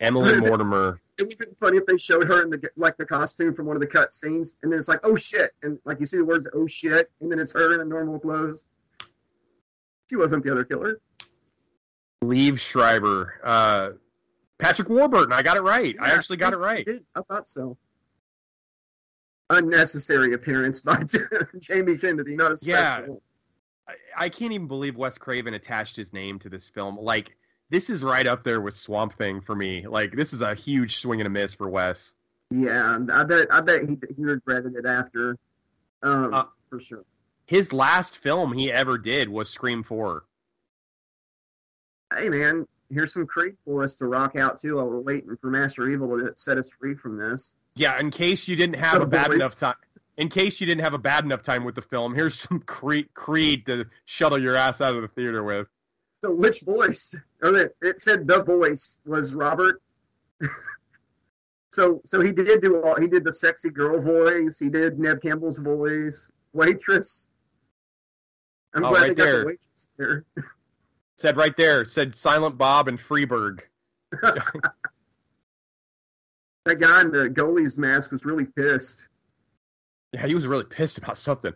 Emily Mortimer.
It would have been funny if they showed her in the like the costume from one of the cut scenes, and then it's like, oh shit, and like you see the words "oh shit," and then it's her in a normal clothes. She wasn't the other killer.
Liev Schreiber. Uh, Patrick Warburton. I got it right. I actually got it right.
did. I thought so. Unnecessary appearance by Jamie Kennedy, not a
Yeah.
special.
I, I can't even believe Wes Craven attached his name to this film. Like, this is right up there with Swamp Thing for me. Like, this is a huge swing and a miss for Wes.
Yeah, I bet. I bet he he regretted it after, um,
Uh,
for sure.
His last film he ever did was Scream 4.
Hey man, here's some Creed for us to rock out to while we're waiting for Master Evil to set us free from this.
Yeah, in case you didn't have
The
a bad
Boys.
enough time. In case you didn't have a bad enough time with the film, here's some Creed, Creed to shuttle your ass out of the theater with.
So which voice? Or the, it said the voice was Robert. so so he did do all. He did the sexy girl voice. He did Neve Campbell's voice. Waitress. I'm
Oh,
glad
right
they got the waitress there.
Said right there, said Silent Bob and Freeberg.
That guy in the goalie's mask was really pissed.
Yeah, he was really pissed about something.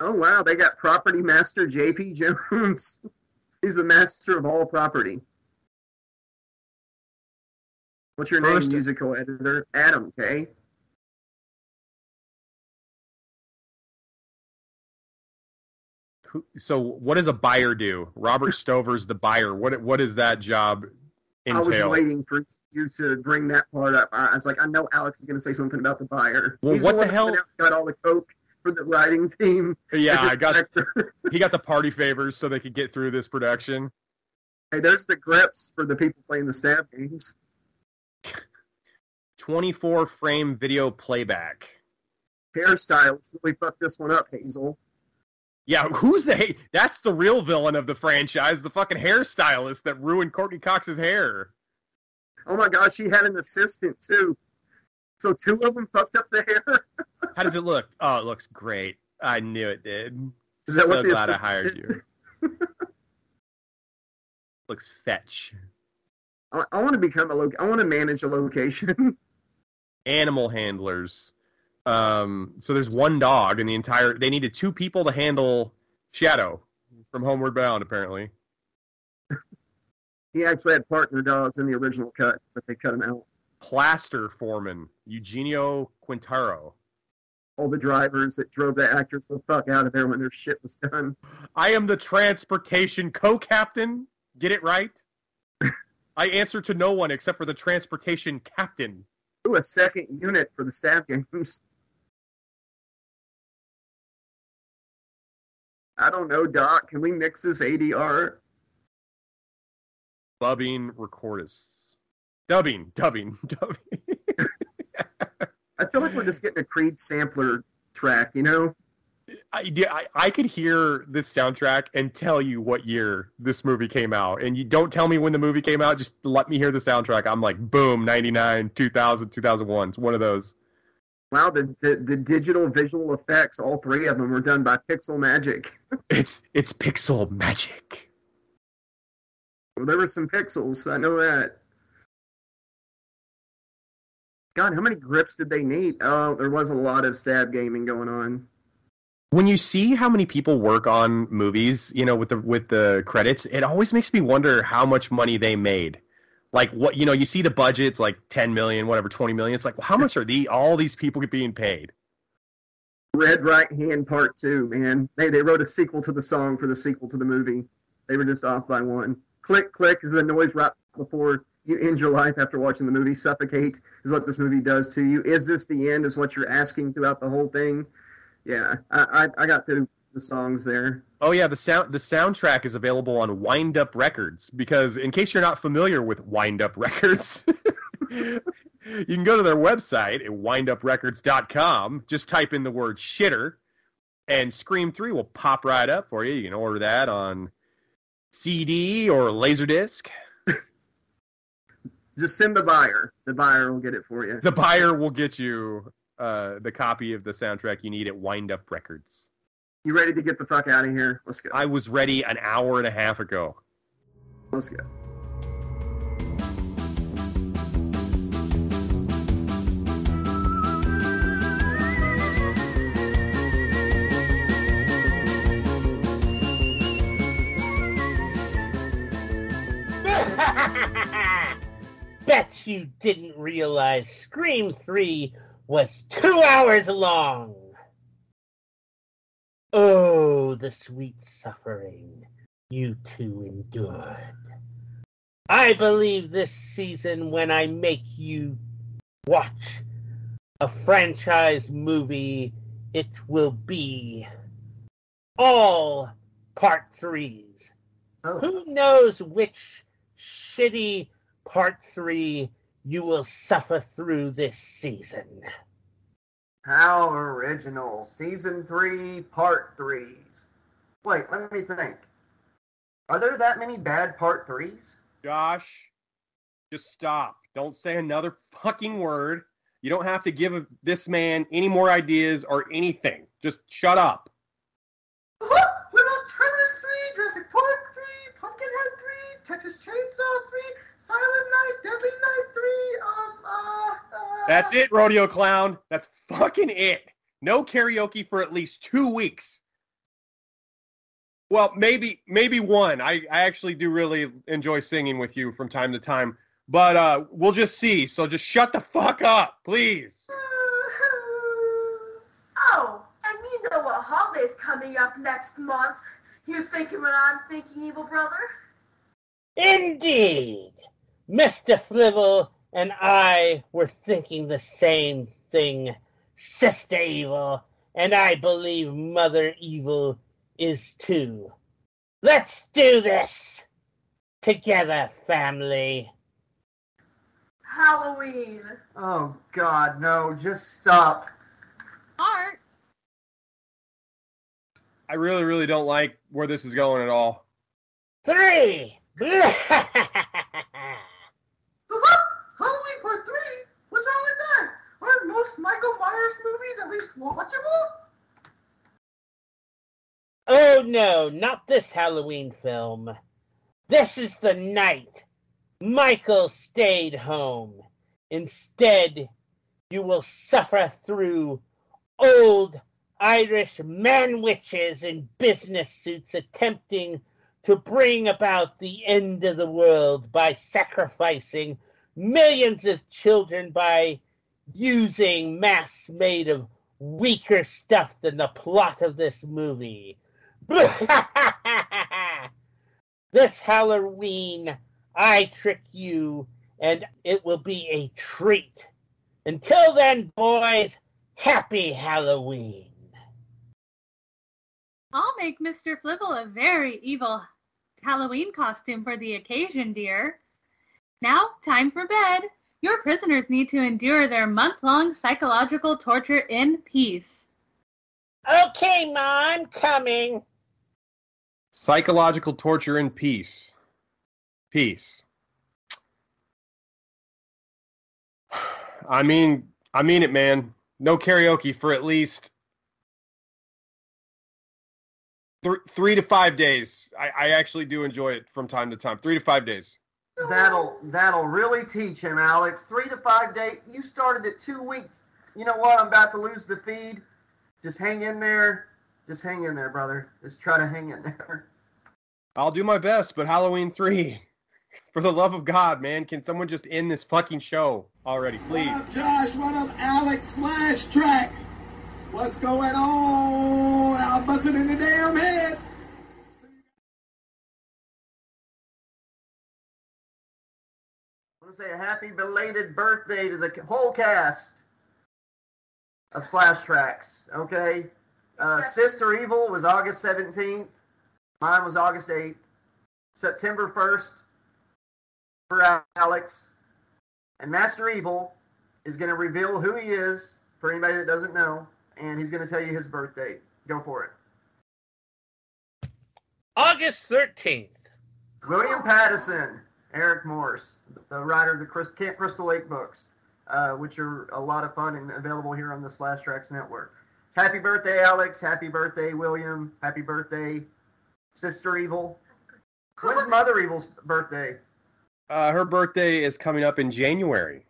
Oh wow, they got property master JP Jones. He's the master of all property. What's your
First-
name, musical editor? Adam, okay?
So, what does a buyer do? Robert Stover's the buyer. What what does that job entail?
I was waiting for you to bring that part up. I I was like, I know Alex is going to say something about the buyer.
Well,
He's
what the
that
hell-
went out and Got all the coke for the writing team.
Yeah, I got he got the party favors so they could get through this production.
hey, there's the grips for the people playing the stab games.
24 frame video playback.
Hairstyles really fucked this one up, Hazel.
Yeah, who's the that's the real villain of the franchise, the fucking hairstylist that ruined Courteney Cox's hair.
Oh my gosh, she had an assistant too. So two of them fucked up the hair.
How does it look? Oh, it looks great. I knew it did.
Is that
so
what
glad I hired
did?
you. looks fetch.
I, I want to become a lo- I want to manage a location.
Animal handlers. Um, so there's one dog in the entire. They needed two people to handle Shadow from Homeward Bound, apparently.
He actually had partner dogs in the original cut, but they cut him out.
Plaster foreman Eugenio Quintaro.
All the drivers that drove the actors the fuck out of there when their shit was done.
I am the transportation co-captain. Get it right. I answer to no one except for the transportation captain.
Ooh, a second unit for the staff games. I don't know, Doc. Can we mix this ADR?
Dubbing recordists. Dubbing, dubbing, dubbing.
I feel like we're just getting a Creed sampler track, you know?
I, yeah, I, I could hear this soundtrack and tell you what year this movie came out. And you don't tell me when the movie came out, just let me hear the soundtrack. I'm like, boom, 99, 2000, 2001. It's one of those.
Wow, the, the, the digital visual effects, all three of them were done by Pixel Magic.
It's it's pixel magic.
Well, there were some pixels. I know that. God, how many grips did they need? Oh, there was a lot of stab gaming going on.
when you see how many people work on movies, you know, with the with the credits, it always makes me wonder how much money they made. Like what you know, you see the budgets like ten million, whatever, twenty million. It's like, well, how much are the all these people being paid?
Red Right Hand Part Two, man. They they wrote a sequel to the song for the sequel to the movie. They were just off by one. Click click is the noise right before you end your life after watching the movie. Suffocate is what this movie does to you. Is this the end? Is what you're asking throughout the whole thing. Yeah, I I, I got through the songs there.
Oh yeah, the sound the soundtrack is available on Wind Up Records because in case you're not familiar with Wind Up Records, you can go to their website at winduprecords.com, just type in the word shitter and Scream 3 will pop right up for you. You can order that on CD or Laserdisc.
Just send the buyer. The buyer will get it for you.
The buyer will get you uh, the copy of the soundtrack you need at Wind Up Records.
You ready to get the fuck out of here? Let's go.
I was ready an hour and a half ago.
Let's go.
Bet you didn't realize Scream 3 was two hours long. Oh, the sweet suffering you two endured. I believe this season when I make you watch a franchise movie, it will be all part threes.
Oh,
Who knows which shitty part three you will suffer through this season?
how original. Season three, part threes. Wait, let me think. Are there that many bad part threes?
Josh, just stop. Don't say another fucking word. You don't have to give this man any more ideas or anything. Just shut up.
What about Tremors 3, Jurassic Park 3, Pumpkinhead 3, Texas Chainsaw 3, Silent Night, Deadly Night 3, um, uh, uh...
That's it, rodeo clown. That's fucking it. No karaoke for at least two weeks. Well, maybe maybe one. I, I actually do really enjoy singing with you from time to time. But uh, we'll just see. So just shut the fuck up, please.
Oh, and you know what holiday's coming up next month. You thinking what I'm thinking, evil brother?
Indeed! Mr. Flibble and I were thinking the same thing, Sister Evil, and I believe Mother Evil is too. Let's do this! Together, family.
Halloween.
Oh God, no! Just stop.
Art,
I really, really don't like where this is going at all.
Three!
The what? Halloween Part 3? What's wrong with that? Aren't most Michael Myers movies at least watchable?
oh no, not this Halloween film. This is the night Michael stayed home. Instead, you will suffer through old Irish man witches in business suits attempting to bring about the end of the world by sacrificing millions of children by using masks made of weaker stuff than the plot of this movie. this Halloween, I trick you, and it will be a treat. Until then, boys, happy Halloween.
I'll make Mr. Flibble a very evil Halloween costume for the occasion, dear. Now, time for bed. Your prisoners need to endure their month-long psychological torture in peace.
Okay, Ma, I'm coming.
Psychological torture in peace. Peace. I mean, I mean it, man. No karaoke for at least Th- three to five days. I, I actually do enjoy it from time to time. Three to five days.
That'll that'll really teach him, Alex. Three to five days. You started at two weeks. You know what? I'm about to lose the feed. Just hang in there. Just hang in there, brother. Just try to hang in there.
I'll do my best, but Halloween three, for the love of God, man, can someone just end this fucking show already, please?
What up, Josh? What up, Alex slash track? What's going on? I'm busting in the damn head.
Want to say a happy belated birthday to the whole cast of Slash Trax. Okay, uh, Sister Evil was August 17th. Mine was August 8th. September 1st for Alex. And Master Evil is going to reveal who he is for anybody that doesn't know, and he's going to tell you his birthday. Go for it.
August 13th.
William Pattison, Eric Morse, the writer of the Chris, Camp Crystal Lake books, uh, which are a lot of fun and available here on the Slash Trax Network. Happy birthday, Alex. Happy birthday, William. Happy birthday, Sister Evil. When's Mother Evil's birthday?
Uh, her birthday is coming up in January.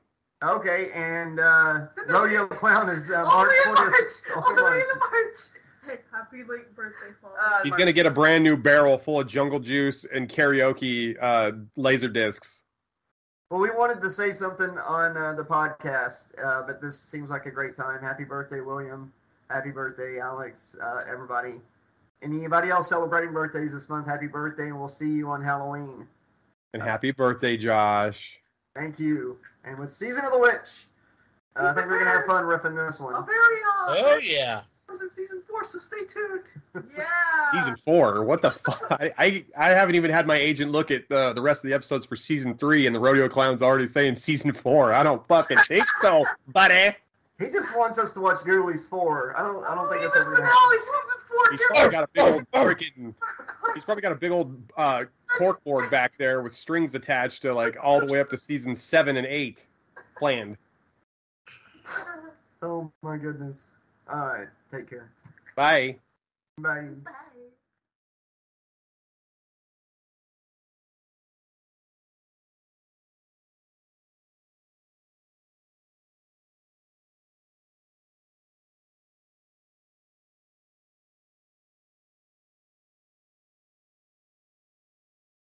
Okay, and uh, Rodeo Clown is uh,
All
March
the way in
20th.
March.
Oh,
All the way
March.
in March. Hey, happy late birthday, Paul.
Uh,
He's gonna get a brand new barrel full of jungle juice and karaoke uh, laser discs.
Well, we wanted to say something on uh, the podcast, uh, but this seems like a great time. Happy birthday, William. Happy birthday, Alex. Uh, everybody. Anybody else celebrating birthdays this month? Happy birthday, and we'll see you on Halloween.
And happy birthday, Josh.
Thank you. And with Season of the Witch, uh, I think we're gonna have fun riffing this
A
one.
very uh,
Oh, yeah.
Comes in season four, so stay tuned. Yeah.
Season four. What the fuck? I, I I haven't even had my agent look at the the rest of the episodes for season three, and the rodeo clown's already saying season four. I don't fucking think so, buddy.
He just wants us to watch Ghoulies four. I don't. I don't think it's
season
ever gonna
finale,
happen.
season four.
He's probably got a big old freaking. He's probably got a big old uh, corkboard back there with strings attached to like all the way up to season seven and eight planned.
Oh my goodness. All right. Take care.
Bye.
Bye.
Bye.